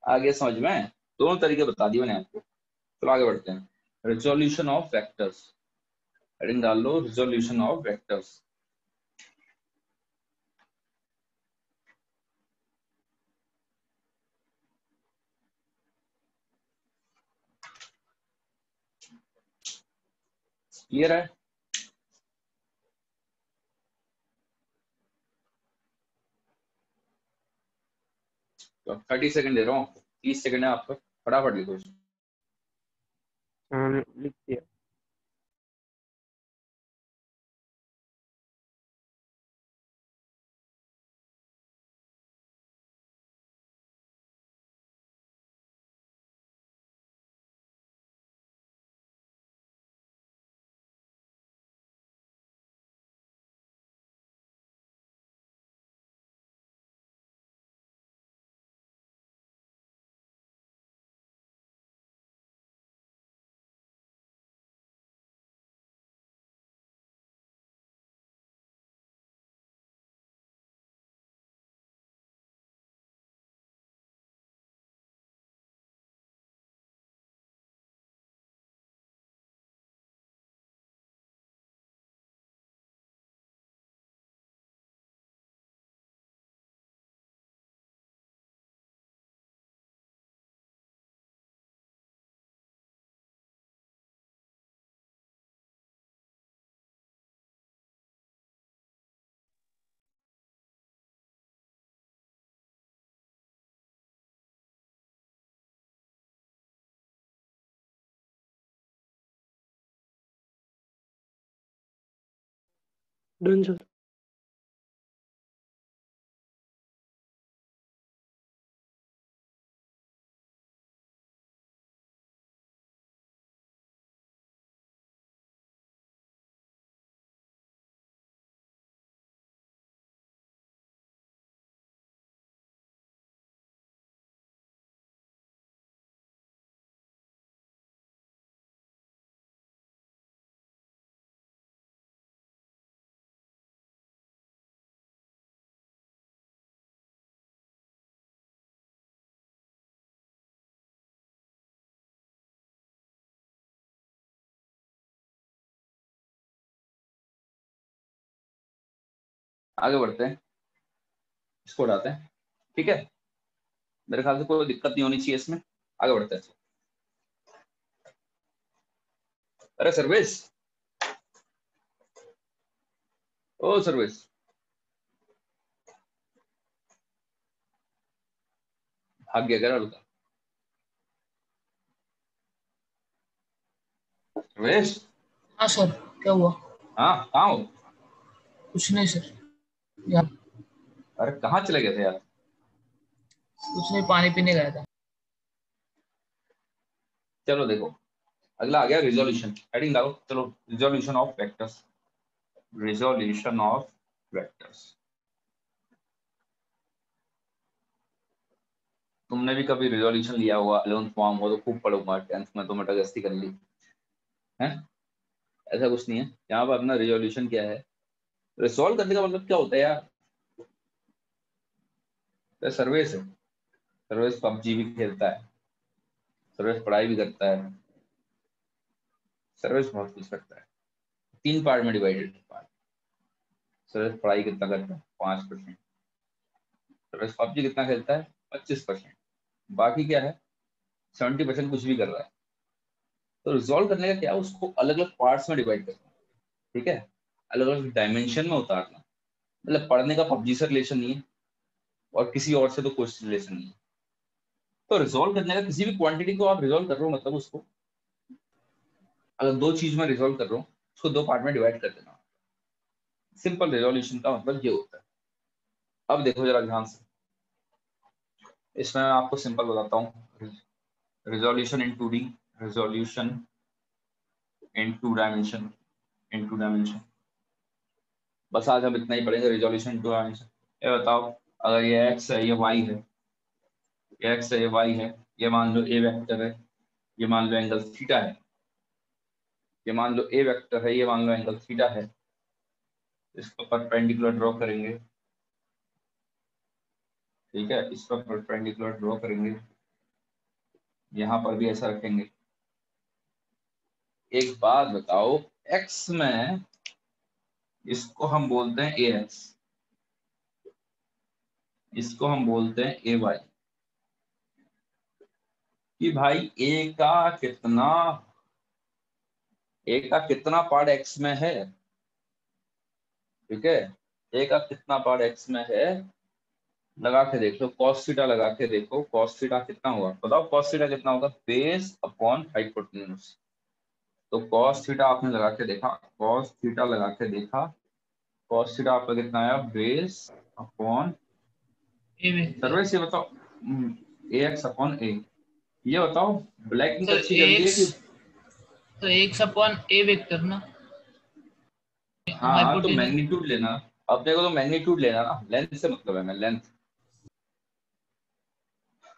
आगे समझ में दोनों तरीके बता दिए मैंने आपको। चलो आगे बढ़ते हैं। रिजोल्यूशन ऑफ़ वेक्टर्स हेडिंग डाल लो रिजोल्यूशन ऑफ़ वेक्टर्स क्लियर है? थर्टी सेकंड दे रहा हूँ तीस सेकंड है आपका फटाफट लिखो हाँ लिख दिया डन सर आगे बढ़ते हैं। इसको उठाते हैं। ठीक है? मेरे ख्याल से कोई दिक्कत नहीं होनी चाहिए इसमें। आगे बढ़ते हैं। अरे सर्विस ओ सर्विस भाग गया क्या लड़का सर्विस हाँ सर क्या हुआ? हाँ कहाँ हो? कुछ नहीं सर। यार अरे कहाँ चले गए थे यार? कुछ नहीं पानी पीने गया था। चलो देखो अगला आ गया रिजोल्यूशन हेडिंग डालो चलो resolution of vectors resolution of vectors तुमने भी कभी रिजोल्यूशन लिया हुआ इलेवंथ फॉर्म हो तो खूब पढ़ूँगा टेंथ में तो मेटागस्ती कर ली। है? ऐसा कुछ नहीं है। यहाँ पर अपना रिजोल्यूशन क्या है? रिजोल्व करने का मतलब क्या होता है यार? सर्वेस है सर्विस पबजी भी खेलता है। सर्विस पढ़ाई भी करता है। सर्विस बहुत कुछ करता है। तीन पार्ट में डिवाइडेड पार्ट सर्विस पढ़ाई कितना करता है? पाँच परसेंट सर्विस पबजी कितना खेलता है? पच्चीस परसेंट बाकी क्या है? सेवेंटी परसेंट कुछ भी कर रहा है। तो रिजोल्व करने का क्या उसको अलग अलग पार्ट्स में डिवाइड करना। ठीक है? अलग अलग डायमेंशन में उतारना। मतलब पढ़ने का पबजी से रिलेशन नहीं है, और किसी और से तो कुछ रिलेशन नहीं है। तो रिजोल्व करने का, किसी भी क्वांटिटी को आप रिजोल्व कर रहे हो मतलब उसको, अगर दो चीज़ में रिजोल्व कर रहा हूँ, उसको दो पार्ट में डिवाइड कर देना। सिंपल रिजोल्यूशन का मतलब ये होता है। अब देखो जरा ध्यान से। इसमें मैं आपको सिंपल बताता हूँ। Resolution in two D resolution in two dimension in two dimension बस आज हम इतना ही पढ़ेंगे रिजोल्यूशन टू डायमेंशन ये बताओ, अगर ये एक्स है, ये वाई है, ये एक्स है, ये वाई है, ये मान लो ए वेक्टर है, ये मान लो एंगल थीटा है, ये मान लो ए वेक्टर है, ये मान लो एंगल थीटा है, इसको परपेंडिकुलर ड्रॉ करेंगे। ठीक है इस पर परपेंडिकुलर ड्रॉ करेंगे। यहाँ पर भी ऐसा रखेंगे। एक बात बताओ एक्स में इसको हम बोलते हैं ए एक्स इसको हम बोलते हैं ए वाई कि भाई ए का कितना ए का कितना पार्ट एक्स में है? ठीक है? ए का कितना पार्ट एक्स में है? लगा के देख लो कॉस थीटा लगा के देखो कॉस थीटा कितना होगा बताओ कॉस थीटा कितना होगा? बेस अपॉन हाइपोटेन्यूज तो कॉस थीटा आपने लगा के देखा कॉस थीटा लगा के देखा। कॉस थीटा आपका कितना आया? बेस अपॉन सर्विस ये बताओ ए एक्स अपॉन ए ये बताओ ब्लैक इंक तो अच्छी जल्दी है कि तो एक्स अपॉन ए वेक्टर ना? हाँ तो मैग्नीट्यूड लेना। अब देखो तो मैग्नीट्यूड लेना ना। लेंथ से मतलब है मैं लेंथ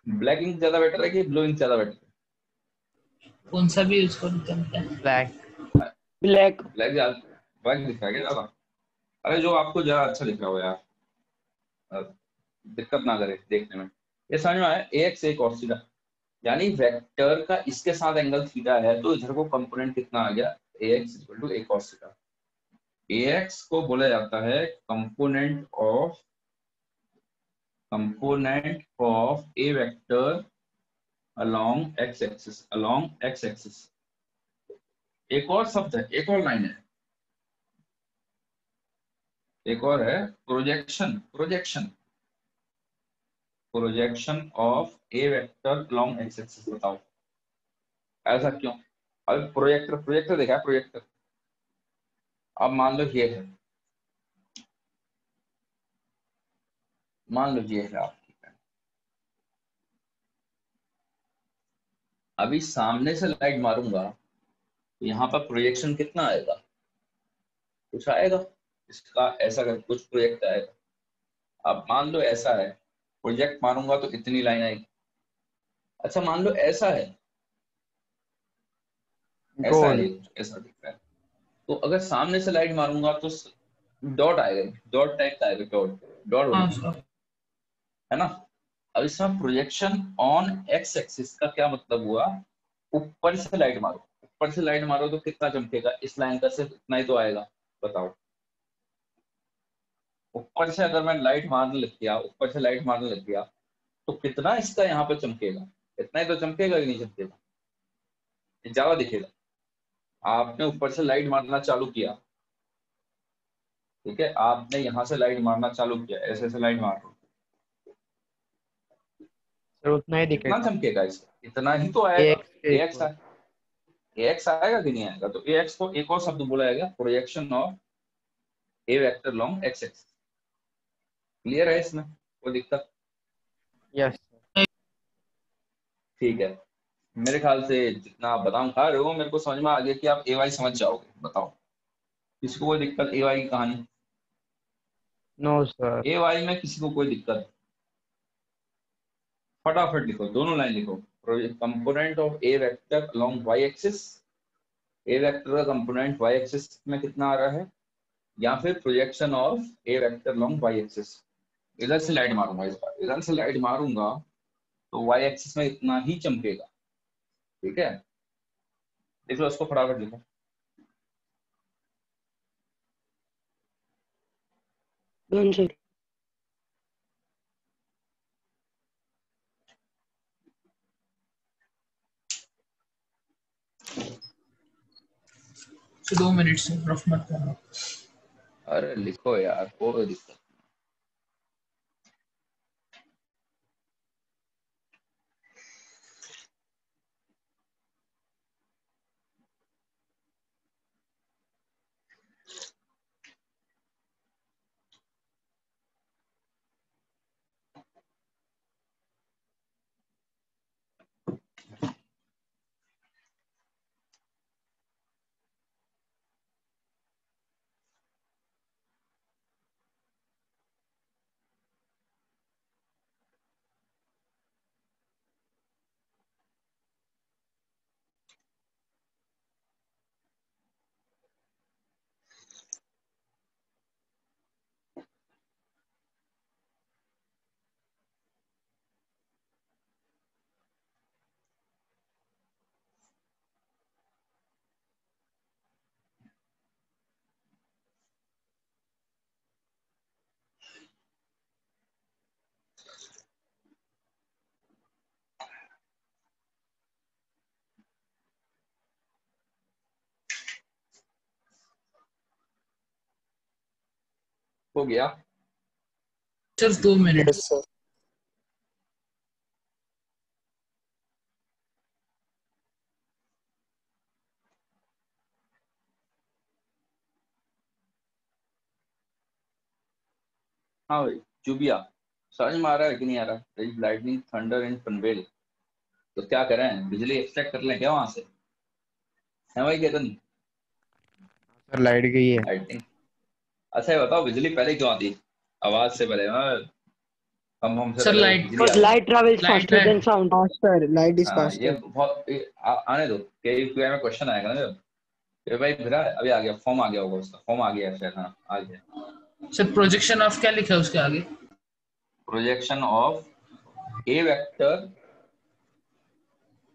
ब्लैक इंक ज़्यादा बेटर है कि ब्लू इंक ज़्यादा बेटर कौन सा भी यूज़ कर सकते हैं ब्लैक ब्लैक ब्लैक ज़्यादा ब्लैक दिख रहा है क्या ज़्यादा? अरे जो आपको ज़्यादा अच्छा दिख रहा हो यार। दिक्कत ना करे देखने में। ये समझ में आया? एक्स ए कॉस थीटा यानी वेक्टर का इसके साथ एंगल थीटा है तो इधर को कंपोनेंट कितना आ गया? A X equal to A cos theta A X को बोला जाता है component of component of A vector along x axis along x axis एक और शब्द है, एक और लाइन है। एक और है projection projection projection of A vector along X axis बताओ। ऐसा क्यों? अब प्रोजेक्टर प्रोजेक्टर देखा है प्रोजेक्टर अब मान लो ये है। मान लो ये है आप। अभी सामने से लाइट मारूँगा तो यहाँ पर प्रोजेक्शन कितना आएगा? कुछ आएगा? इसका ऐसा कर कुछ प्रोजेक्ट आएगा। अब मान लो ऐसा है प्रोजेक्ट मारूँगा तो इतनी लाइन आएगी। अच्छा मान लो ऐसा है। ऐसा है ऐसा दिख रहा है। तो अगर सामने से लाइट मारूँगा तो डॉट आएगा डॉट टाइप का आएगा डॉट डॉट हाँ है ना? अब इसमें प्रोजेक्शन ऑन एक्स एक्सिस का क्या मतलब हुआ? ऊपर से लाइट मारो। ऊपर से लाइट मारो तो कितना चमकेगा? इस लाइन का सिर्फ़ इतना ही तो आएगा। बताओ। ऊपर से अगर मैं लाइट मारने लग गया, ऊपर से लाइट मारने लग गया तो कितना इसका यहाँ पर चमकेगा? इतना ही तो चमकेगा कि नहीं चमकेगा? ज़्यादा दिखेगा। आपने ऊपर से लाइट मारना चालू किया। ठीक है? आपने यहाँ से लाइट मारना चालू किया। ऐसे ऐसे लाइट मार। लो सर उतना ही कितना दिखेगा चमकेगा इसका? इतना ही तो आएगा। एक्स एक्स आएगा कि नहीं आएगा? तो एक्स को एक और शब्द बोला जाएगा projection of A vector along X X clear है इसमें? कोई दिक्कत? यस ठीक है। मेरे ख्याल से जितना आप बताऊँ खा रहे हो मेरे को समझ में आ गया कि आप ए वाई समझ जाओगे। बताओ। किसी को कोई दिक्कत? ए वाई की कहानी? नो सर ए वाई में किसी को कोई दिक्कत? फटाफट लिखो, दोनों लाइन लिखो। Component of A vector along Y axis A vector का कंपोनेंट वाई एक्सिस में कितना आ रहा है? या फिर projection of A vector along Y axis इधर से लाइट मारूँगा इस बार। इधर से लाइट मारूँगा तो वाई एक्सिस में इतना ही चमकेगा। ठीक है? देख लो उसको फटाफट लिखो। सर दो मिनट से रफ मत करना। अरे लिखो यार कोई दिक्कत हो गया। सिर्फ़ दो मिनट। सर हाँ भाई जुबिया समझ में आ रहा है कि नहीं आ रहा? लाइटनिंग थंडर एंड पनवेल तो क्या करें बिजली एक्सट्रैक्ट कर लें क्या वहाँ से? है भाई केतन सर लाइट गई है। लाइटनिंग अच्छा ये बताओ बिजली पहले क्यों आती? आवाज़ से पहले हाँ। हम हम से sir light Light faster lag. than sound. faster light is हाँ ये बहुत आने दो। के क्यू में क्वेश्चन आएगा ना ये भाई फिर अभी आ गया फॉर्म आ गया होगा उसका। फॉर्म आ गया है शायद हाँ आ गया। सर प्रोजेक्शन ऑफ़ क्या लिखा है उसके आगे? Projection of A vector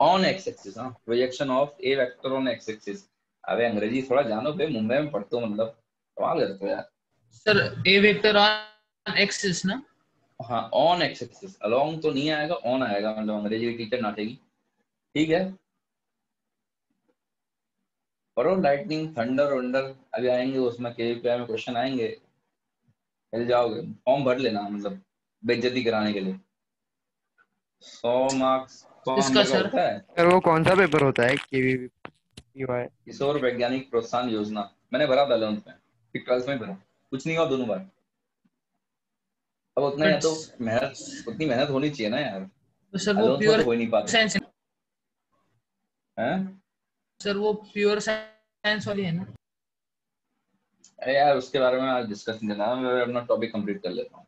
on X axis हाँ। Projection of A vector on X axis अबे अंग्रेज़ी थोड़ा जानो बे मुंबई में पढ़ते हो मतलब। कमाल करते हो यार। Sir A vector on axis ना? हाँ ऑन एक्सिस अलोंग तो नहीं आएगा ऑन आएगा मतलब अंग्रेज़ी की टीचर नाटेगी ठीक है? पढ़ो लाइटनिंग थंडर वंडर अभी आएँगे उसमें के में क्वेश्चन आएँगे। मिल जाओगे। फॉर्म भर लेना मतलब बेइज्जती कराने के लिए। सौ मार्क्स इसका सर? सर वो कौन सा पेपर होता है? केवीपीवाई किशोर वैज्ञानिक प्रोत्साहन योजना। मैंने भरा था इलेवंथ में। ट्वेल्थ में भरा कुछ नहीं हुआ दोनों बार। अब उतना या तो मेहनत उतनी मेहनत होनी चाहिए ना यार। तो सर वो alone तो प्योर हो नहीं पाता। साइंस हैं। सर वो प्योर साइंस वाली है ना। अरे यार उसके बारे में आज डिस्कस नहीं करना मैं अपना टॉपिक कंप्लीट कर लेता हूँ।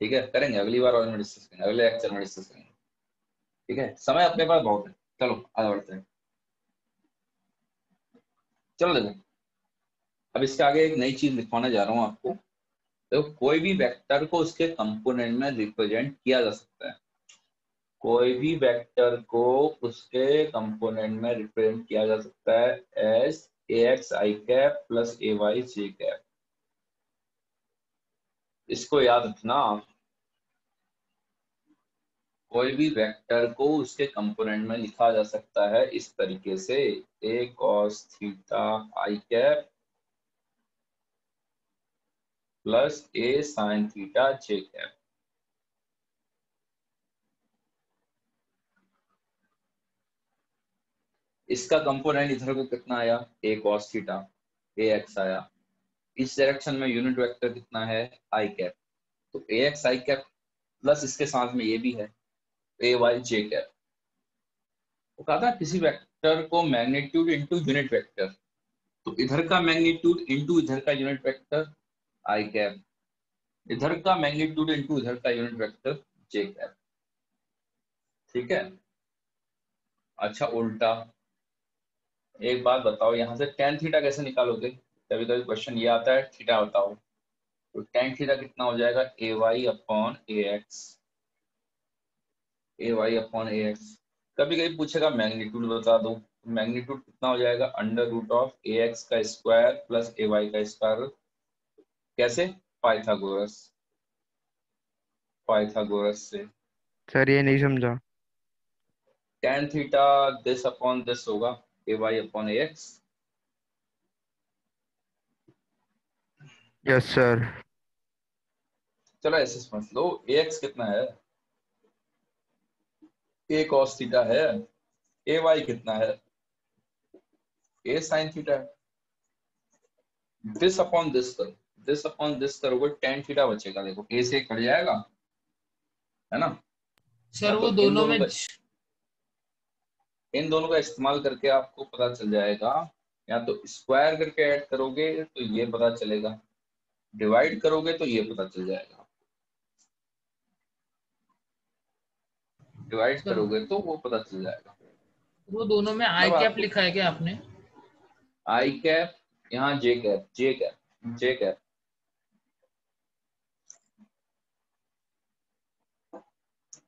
ठीक है? करेंगे अगली बार और में डिस्कस करेंगे। अगले लेक्चर में डिस्कस करेंगे। ठीक है? समय अपने पास बहुत है। चलो आगे बढ़ते हैं। चलो देखो अब इसके आगे एक नई चीज़ लिखवाने जा रहा हूँ आपको। देखो, कोई भी वेक्टर को उसके कंपोनेंट में रिप्रेजेंट किया जा सकता है। कोई भी वेक्टर को उसके कंपोनेंट में रिप्रेजेंट किया जा सकता है S A X I cap plus A Y J cap इसको याद रखना। कोई भी वेक्टर को उसके कंपोनेंट में लिखा जा सकता है इस तरीके से। A cos theta i cap plus A sine theta j cap. इसका कंपोनेंट इधर को कितना आया? A cos theta, A x आया। इस डायरेक्शन में यूनिट वेक्टर कितना है? आई कैप तो A x i cap plus इसके साथ में ये भी है। A y j cap. वो कहा था, किसी वेक्टर को मैग्नीट्यूड इंटू यूनिट वेक्टर तो इधर का मैग्नीट्यूड इंटू इधर का यूनिट वेक्टर आई कैप इधर का मैग्नीट्यूड इंटू इधर का यूनिट वेक्टर जे कैप ठीक है? अच्छा उल्टा। एक बात बताओ, यहाँ से टेन थीटा कैसे निकालोगे? कभी कभी क्वेश्चन ये आता है थीटा बताओ तो टेन थीटा कितना हो जाएगा? A y upon A x A y upon A x कभी कभी पूछेगा मैग्नीट्यूड बता दो। मैग्नीट्यूड कितना हो जाएगा? Under root of A x का स्क्वायर प्लस ए वाई का स्क्वायर कैसे? पाइथागोरस। पाइथागोरस से। सर ये नहीं समझा। Tan theta this upon this होगा। A y upon A x yes sir चलो ऐसे समझ लो। ए एक्स कितना है? ए कॉस थीटा है। ए वाई कितना है? ए साइन थीटा है दिस अपॉन दिस करो दिस अपॉन दिस करोगे टेन थीटा बचेगा। देखो ए से कट जाएगा है ना? सर वो तो दोनों में इन दोनों का इस्तेमाल करके आपको पता चल जाएगा। या तो स्क्वायर करके ऐड करोगे तो ये पता चलेगा। डिवाइड करोगे तो ये पता चल जाएगा। डिवाइड करोगे तो वो पता चल जाएगा। वो दोनों में आई कैप लिखा है क्या आपने? आई कैप यहाँ j cap j cap j cap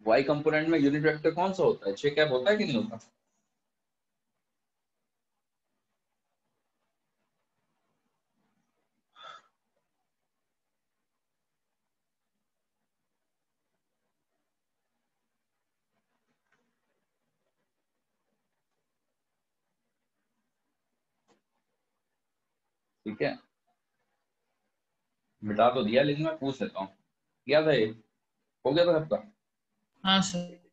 y component में यूनिट वेक्टर कौन सा होता है? छे कैप होता है कि नहीं होता? ठीक है? मिटा तो दिया, लेकिन मैं पूछ लेता हूँ। क्या था ये? हो गया था सबका? हाँ सर।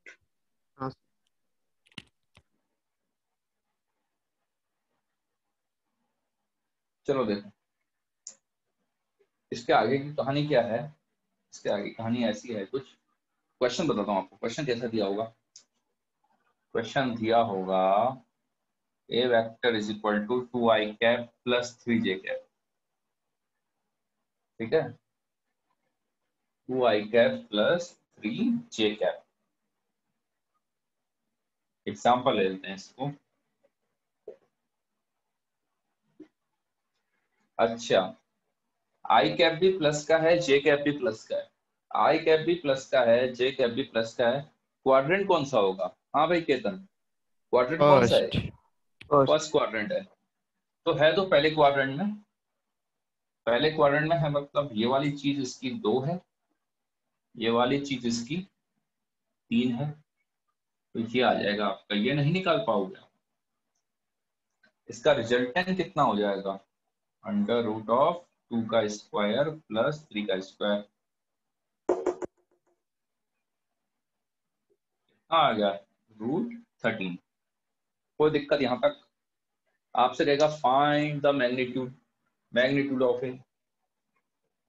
चलो देखो। इसके आगे की कहानी क्या है? इसके आगे कहानी ऐसी है कुछ क्वेश्चन बताता हूँ आपको। क्वेश्चन कैसा दिया होगा? क्वेश्चन दिया होगा A vector is equal to two i cap plus three j cap ठीक है? Two i cap plus three j cap example ले लेते हैं इसको। अच्छा आई कैप भी प्लस का है जे कैप भी प्लस का है। आई कैप भी प्लस का है जे कैप भी प्लस का है। क्वाड्रेंट कौन सा होगा? हाँ भाई केतन। क्वाड्रेंट कौन सा है? फ़र्स्ट फ़र्स्ट क्वाड्रेंट है। तो है तो पहले क्वाड्रेंट में। पहले क्वाड्रेंट में है मतलब ये वाली चीज़ इसकी दो है। ये वाली चीज़ इसकी तीन है तो ये आ जाएगा आपका। ये नहीं निकाल पाओगे इसका रिजल्टेंट कितना हो जाएगा? अंडर रूट ऑफ़ टू का स्क्वायर प्लस थ्री का स्क्वायर आ गया? रूट थर्टीन कोई दिक्कत यहाँ तक? आपसे कहेगा find the magnitude magnitude of A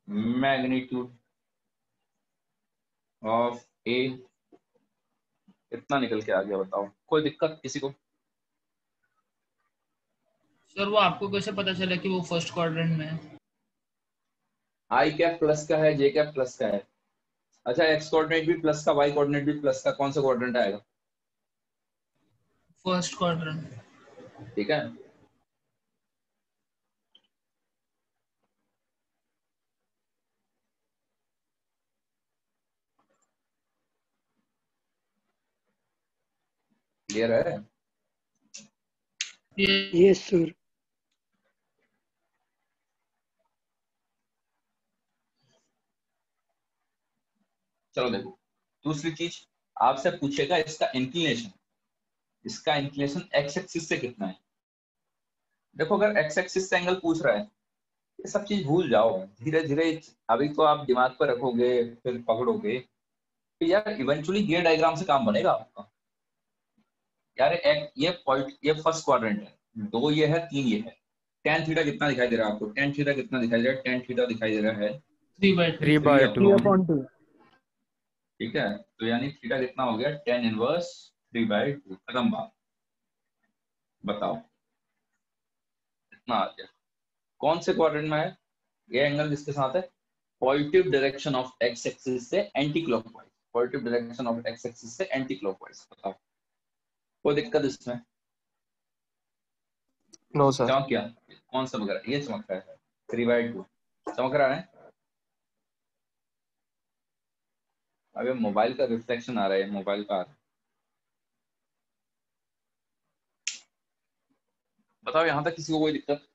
magnitude of A इतना निकल के आ गया बताओ। कोई दिक्कत किसी को? सर वो आपको कैसे पता चला कि वो फ़र्स्ट क्वाड्रेंट में है? आई कैप प्लस का है जे कैप प्लस का है। अच्छा एक्स कोऑर्डिनेट भी प्लस का वाई कोऑर्डिनेट भी प्लस का कौन सा कोऑर्डिनेट आएगा? फ़र्स्ट क्वाड्रेंट ठीक है। क्लियर है? यस सर चलो देखो दूसरी चीज़ आपसे पूछेगा इसका इंक्लिनेशन इसका इंक्लिनेशन एक्स एक्सिस से कितना है? देखो अगर एक्स एक्सिस से एंगल पूछ रहा है ये सब चीज़ भूल जाओ। धीरे धीरे अभी तो आप दिमाग पर रखोगे फिर पकड़ोगे। तो यार इवेंचुअली ये डायग्राम से काम बनेगा आपका। यार एक ये पॉइंट ये फ़र्स्ट क्वाड्रेंट है। दो ये है तीन ये है। टेन थीटा कितना दिखाई दे रहा है आपको? टेन थीटा कितना दिखाई दे रहा है? टेन थीटा दिखाई दे रहा है। Three by three by two ठीक है? तो यानी थीटा कितना हो गया? Tan inverse three by two खत्म बात। बताओ। इतना आ गया। कौन से क्वाड्रेंट में है? ये एंगल किसके साथ है? Positive direction of x axis से anti clockwise positive direction of x axis से एंटी क्लॉकवाइज बताओ। कोई दिक्कत इसमें? नो सर चमक क्या कौन सा वगैरह ये चमक रहा है। थ्री बाई टू चमक रहा है? अबे मोबाइल का रिफ्लेक्शन आ रहा है मोबाइल का आ रहा है। बताओ यहाँ तक किसी को कोई दिक्कत?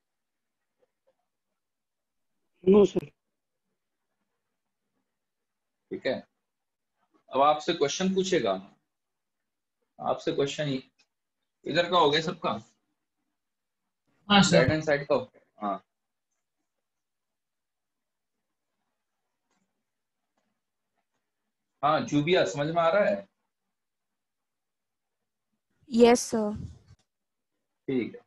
नो सर ठीक है। अब आपसे क्वेश्चन पूछेगा। आपसे क्वेश्चन ही इधर का हो गया सबका? हाँ राइट हैंड साइड का हाँ हाँ। जूबिया समझ में आ रहा है? यस सर ठीक है।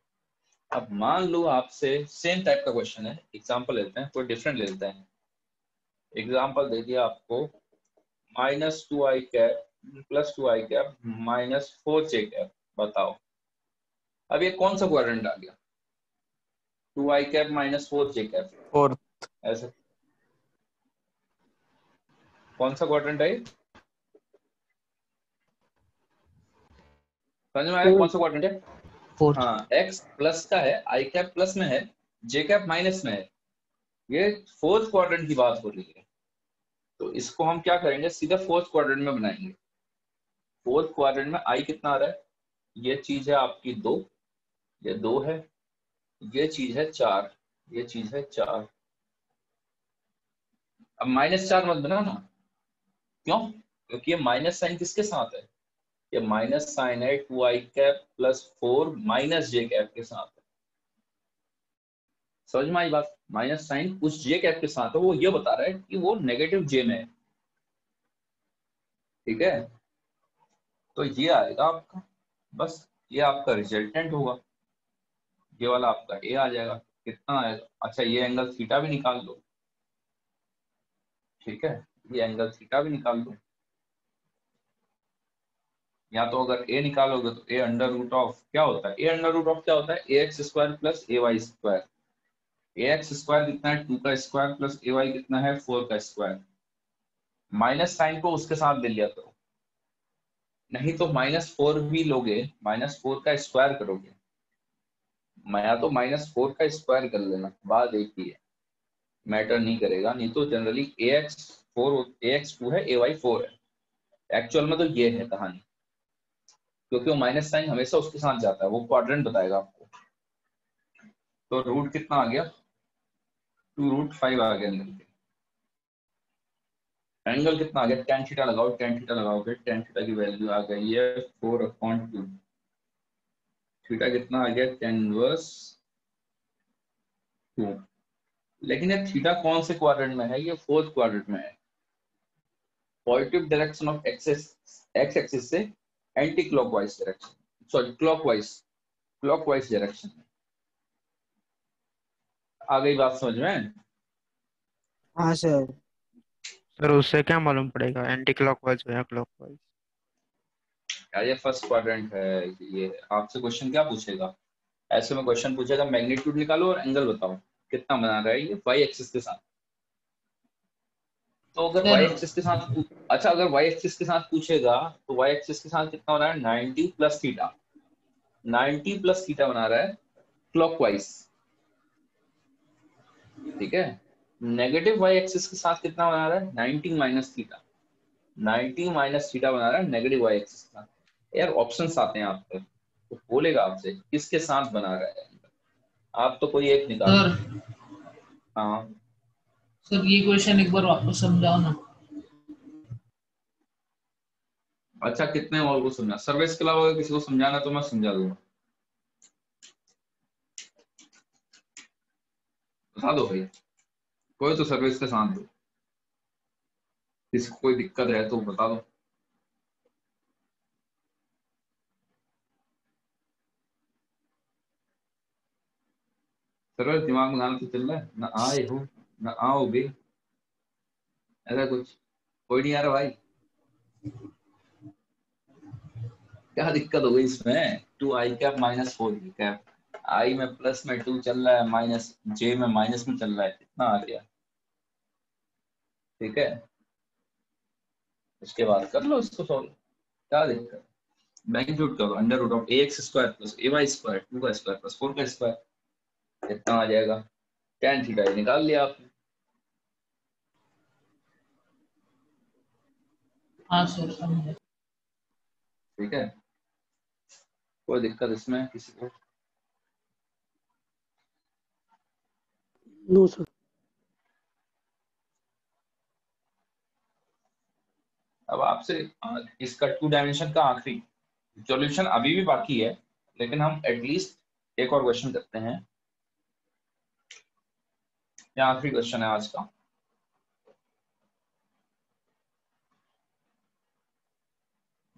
अब मान लो आपसे सेम टाइप का क्वेश्चन है। एग्जांपल लेते हैं कोई डिफरेंट लेते हैं। एग्जांपल दे दिया आपको। Minus two i cap plus two i cap minus four j cap बताओ। अब ये कौन सा क्वाड्रेंट आ गया? Two i cap minus four j cap. Fourth ऐसे। कौन सा क्वाड्रेंट है? समझ में आया कौन सा क्वाड्रेंट है? फोर्थ हाँ एक्स प्लस का है आई कैप प्लस में है जे कैप माइनस में है। ये फोर्थ क्वाड्रेंट की बात हो रही है। तो इसको हम क्या करेंगे? सीधा फोर्थ क्वाड्रेंट में बनाएँगे। फोर्थ क्वाड्रेंट में आई कितना आ रहा है? ये चीज़ है आपकी दो, ये दो है, ये चीज़ है चार, ये चीज़ है चार। अब माइनस चार मत बनाना क्यों? क्योंकि ये माइनस साइन किसके साथ है? ये माइनस साइन है two i cap plus four minus j cap के साथ है। समझ में आई बात? माइनस साइन उस जे कैप के साथ है, वो ये बता रहा है कि वो नेगेटिव जे में है। ठीक है? तो ये आएगा आपका। बस ये आपका रिजल्टेंट होगा। ये वाला आपका ए आ जाएगा। कितना आएगा अच्छा ये एंगल थीटा भी निकाल दो ठीक है? ये एंगल थीटा भी निकाल दो या तो अगर ए निकालोगे तो ए अंडर रूट ऑफ़ क्या होता है? ए अंडर रूट ऑफ़ क्या होता है? A x square plus A y square A x square कितना है? टू का स्क्वायर प्लस ए वाई कितना है? फोर का स्क्वायर माइनस साइन को उसके साथ दे लिया करो। नहीं तो माइनस फोर भी लोगे, माइनस फोर का स्क्वायर करोगे। मैं तो माइनस फोर का स्क्वायर कर लेना, बात एक ही है। मैटर नहीं करेगा, नहीं तो generally A x four A x two है ए वाई फोर है। एक्चुअल में तो ये है कहानी। क्योंकि वो माइनस साइन हमेशा उसके साथ जाता है, वो क्वाड्रेंट बताएगा आपको। तो रूट कितना आ गया? टू रूट फाइव आ गया एंगल एंगल कितना आ गया टेन थीटा लगाओ टेन थीटा लगाओगे टेन थीटा की वैल्यू आ गई है फोर अपॉन टू थीटा कितना आ गया? टेन वर्स टू लेकिन ये थीटा कौन से क्वाड्रेंट में है? ये फोर्थ क्वाड्रेंट में है। Positive direction of axis x axis से anti clockwise direction sorry clockwise clockwise direction में आ गई बात समझ में? हाँ सर सर उससे क्या मालूम पड़ेगा? एंटी क्लॉकवाइज या क्लॉकवाइज यार ये फ़र्स्ट क्वाड्रेंट है ये आपसे क्वेश्चन क्या पूछेगा? ऐसे में क्वेश्चन पूछेगा मैग्नीट्यूड निकालो और एंगल बताओ। कितना बना रहा है ये? वाई एक्सिस के साथ। तो अगर वाई एक्सिस के साथ अच्छा अगर वाई एक्सिस के साथ पूछेगा तो वाई एक्सिस के साथ कितना बना रहा है? 90 प्लस थीटा 90 प्लस थीटा बना रहा है क्लॉकवाइज ठीक है? नेगेटिव वाई एक्सिस के साथ कितना बना रहा है? 90 माइनस थीटा 90 माइनस थीटा बना रहा है नेगेटिव वाई एक्सिस के यार ऑप्शंस आते हैं आप पे तो बोलेगा आपसे किसके साथ बना रहा है? आप तो कोई एक निकाल सर। हाँ। सर ये क्वेश्चन एक बार वापस समझाओ ना अच्छा कितने और को समझा? सर्विस के अलावा किसी को समझाना तो मैं समझा दूँगा। बता दो भाई। कोई तो सर्विस के साथ दो। कोई दिक्कत है तो बता दो। सर्विस दिमाग में तो चल रहा है। ना आए हो, ना आओगे। ऐसा कुछ कोई नहीं आ रहा भाई। क्या दिक्कत हो गई इसमें? Two i cap minus four cap i में प्लस में टू चल रहा है माइनस जे में माइनस में चल रहा है। कितना आ गया। ठीक है? उसके बाद कर लो इसको सॉल्व क्या दिक्कत? मैग्नीट्यूड करो under root of A x square plus A y square two का स्क्वायर प्लस फोर का स्क्वायर कितना आ जाएगा। टेन थीटा निकाल लिया आपने। हाँ सर समझे ठीक है? कोई दिक्कत इसमें किसी को? नो सर अब आपसे इसका टू डायमेंशन का आखिरी सॉल्यूशन अभी भी बाकी है, लेकिन हम एटलीस्ट एक और क्वेश्चन करते हैं। ये आखिरी क्वेश्चन है आज का।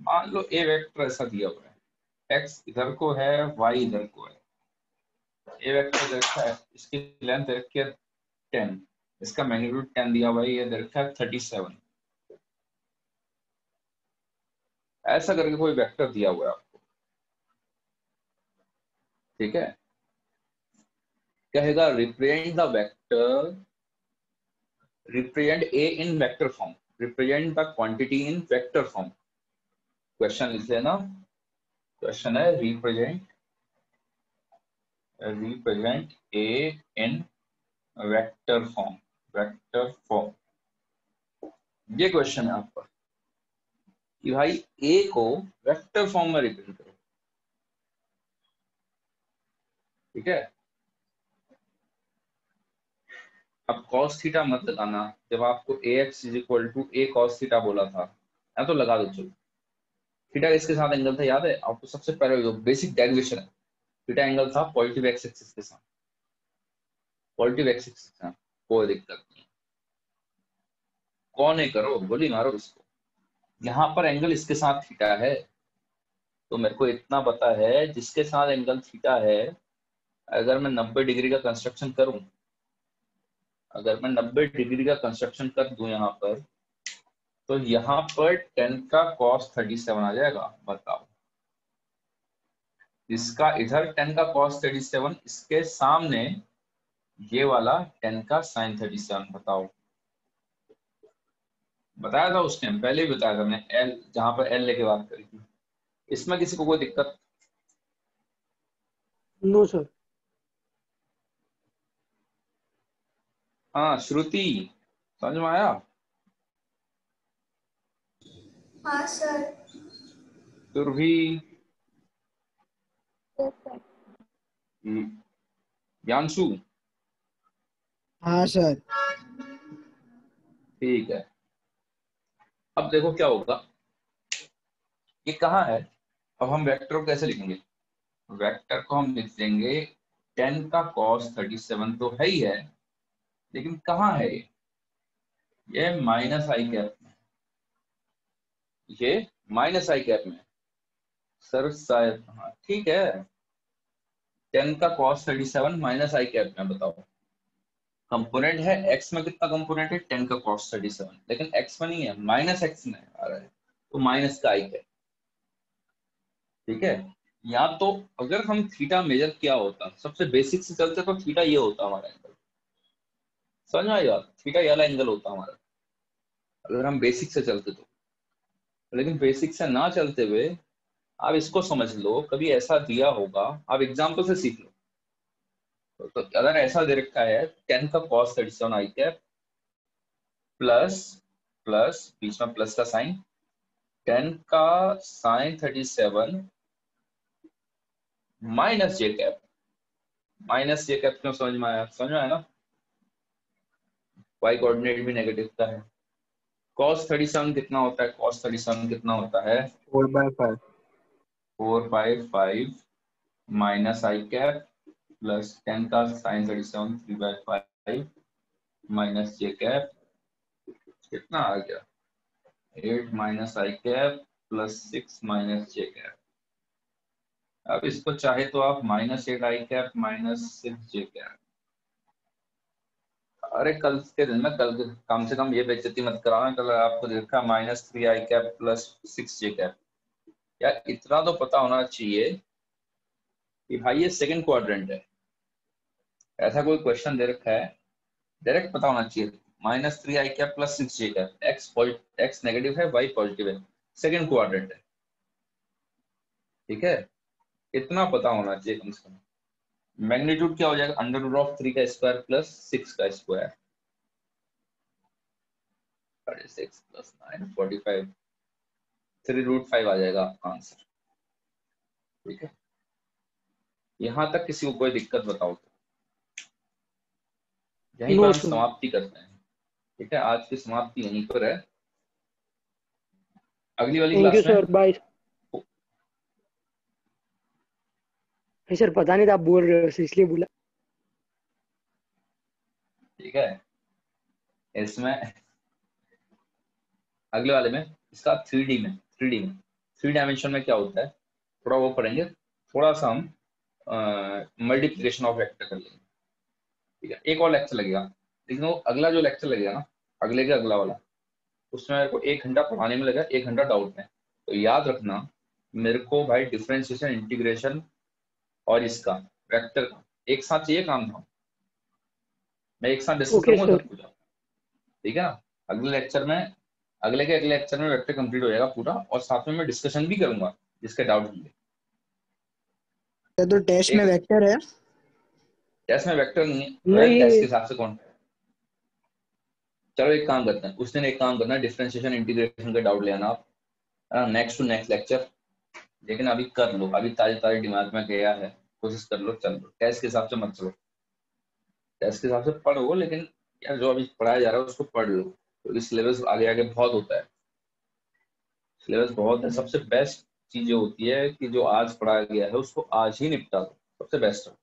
मान लो ए वेक्टर ऐसा दिया हुआ है। एक्स इधर को है वाई इधर को है। ए वेक्टर रखा है, इसकी लेंथ रखी है टेन इसका मैग्नीट्यूड टेन दिया हुआ है, ये रखा है थर्टी सेवन ऐसा करके कोई वेक्टर दिया हुआ है आपको। ठीक है? कहेगा represent the vector represent A in vector form represent the quantity in vector form question लिख लेना। क्वेश्चन है represent represent A in vector form vector form ये क्वेश्चन है आपका। कि भाई ए को वेक्टर फॉर्म में रिप्रेजेंट करो। ठीक है? अब cos थीटा मत लगाना। जब आपको A x is equal to A cos theta बोला था या तो लगा दो, चलो। थीटा इसके साथ एंगल था, याद है? आपको सबसे पहले जो बेसिक डेरिवेशन है। थीटा एंगल था पॉजिटिव एक्स एक्सिस के साथ। पॉजिटिव एक्स एक्सिस के साथ। कोई दिक्कत नहीं। कौन है करो? गोली मारो इसको। यहाँ पर एंगल इसके साथ थीटा है। तो मेरे को इतना पता है, जिसके साथ एंगल थीटा है, अगर मैं 90 डिग्री का कंस्ट्रक्शन करूँ, अगर मैं 90 डिग्री का कंस्ट्रक्शन कर दूँ यहाँ पर तो यहाँ पर 10 का cos 37 आ जाएगा, बताओ। इसका इधर 10 का cos 37 इसके सामने ये वाला 10 का sin 37 बताओ। बताया था उस टाइम पहले भी बताया था मैंने एल जहाँ पर एल लेके बात करी थी। इसमें किसी को कोई दिक्कत? नो सर हाँ श्रुति समझ में आया? हाँ सर सुरभि हम्म, यांशु? हाँ सर ठीक है। अब देखो क्या होगा। ये कहाँ है? अब हम वेक्टर को कैसे लिखेंगे? वेक्टर को हम लिख देंगे टेन का कॉस थर्टी सेवन तो है ही है, लेकिन कहाँ है ये? ये माइनस आई कैप में ये माइनस आई कैप में सर, शायद हाँ ठीक है। टेन का cos thirty seven minus i cap में बताओ। कंपोनेंट है एक्स में कितना कंपोनेंट है? टेन का कॉस थर्टी सेवन लेकिन एक्स में नहीं है माइनस एक्स में आ रहा है तो माइनस का आई है। ठीक है? या तो अगर हम थीटा मेजर किया होता, सबसे बेसिक से चलते तो थीटा ये होता हमारा एंगल समझ में आई बात? थीटा ये एंगल होता हमारा। अगर हम बेसिक से चलते तो। लेकिन बेसिक से ना चलते हुए, आप इसको समझ लो, कभी ऐसा दिया होगा, आप एग्ज़ाम्पल से सीख लो। तो अगर ऐसा दे रखा है टेन का cos thirty seven i cap plus plus बीच में प्लस का साइन टेन का sine thirty seven minus j cap minus j cap क्यों समझ में आया? समझ में आया ना? वाई कोऑर्डिनेट भी नेगेटिव का है। Cos 37 कितना होता है? Cos 37 कितना होता है? Four by five four by five minus i cap plus ten का sine thirty seven three by five minus j cap कितना आ गया? Eight minus i cap plus six minus j cap अब इसको चाहे तो आप minus eight i cap minus six j cap अरे कल के दिन में कल कम से कम ये बेचती मत कराना कल आपको देखा minus three i cap plus six j cap यार इतना तो पता होना चाहिए कि भाई ये सेकंड क्वाड्रेंट है। ऐसा कोई क्वेश्चन दे रखा है? डायरेक्ट पता होना चाहिए। माइनस थ्री आई क्या plus six j cap x x negative है वाई पॉजिटिव है। सेकेंड क्वाड्रेंट है। ठीक है? इतना पता होना चाहिए कम से कम। मैग्नीट्यूड क्या हो जाएगा? अंडर रूट ऑफ़ थ्री का स्क्वायर प्लस सिक्स का square six plus nine forty five three root five आ जाएगा आपका आंसर ठीक है? यहाँ तक किसी को कोई दिक्कत बताओ तो। यहीं पर हम समाप्ति करते हैं। ठीक है आज की समाप्ति यहीं पर है। अगली वाली क्लास में बाय सर पता नहीं था आप बोल रहे हो इसलिए बोला। ठीक है इसमें अगले वाले में इसका थ्री डी में थ्री डी में। थ्री डायमेंशन में क्या होता है? थोड़ा वो पढ़ेंगे थोड़ा सा हम मल्टीप्लिकेशन ऑफ़ वेक्टर कर लेंगे। ठीक है एक और लेक्चर लगेगा। लेकिन वो अगला जो लेक्चर लगेगा ना अगले के अगला वाला उसमें मेरे को एक घंटा पढ़ाने में लगा एक घंटा डाउट में। तो याद रखना मेरे को भाई डिफरेंशिएशन इंटीग्रेशन और इसका वेक्टर का एक साथ चाहिए काम था। मैं एक साथ डिस्कस Okay, करूँगा. सब कुछ ठीक है ना? अगले लेक्चर में अगले के अगले लेक्चर में वेक्टर कंप्लीट हो जाएगा पूरा और साथ में मैं डिस्कशन भी करूँगा जिसके डाउट होंगे। तो टेस्ट में वेक्टर है। टेस्ट में वेक्टर नहीं है। टेस्ट के हिसाब से कौन? चलो एक काम करते हैं। उस दिन एक काम करना डिफरेंशिएशन इंटीग्रेशन का डाउट लेना आप। नेक्स्ट टू नेक्स्ट लेक्चर लेकिन अभी कर लो। अभी ताजी ताजी दिमाग में गया है। कोशिश कर लो चल। लो टेस्ट के हिसाब से मत चलो। टेस्ट के हिसाब से पढ़ो लेकिन यार जो अभी पढ़ाया जा रहा है उसको पढ़ लो। क्योंकि सिलेबस आगे आगे बहुत होता है। सिलेबस बहुत है। सबसे बेस्ट चीज़ होती है कि जो आज पढ़ाया गया है उसको आज ही निपटा दो। सबसे बेस्ट है।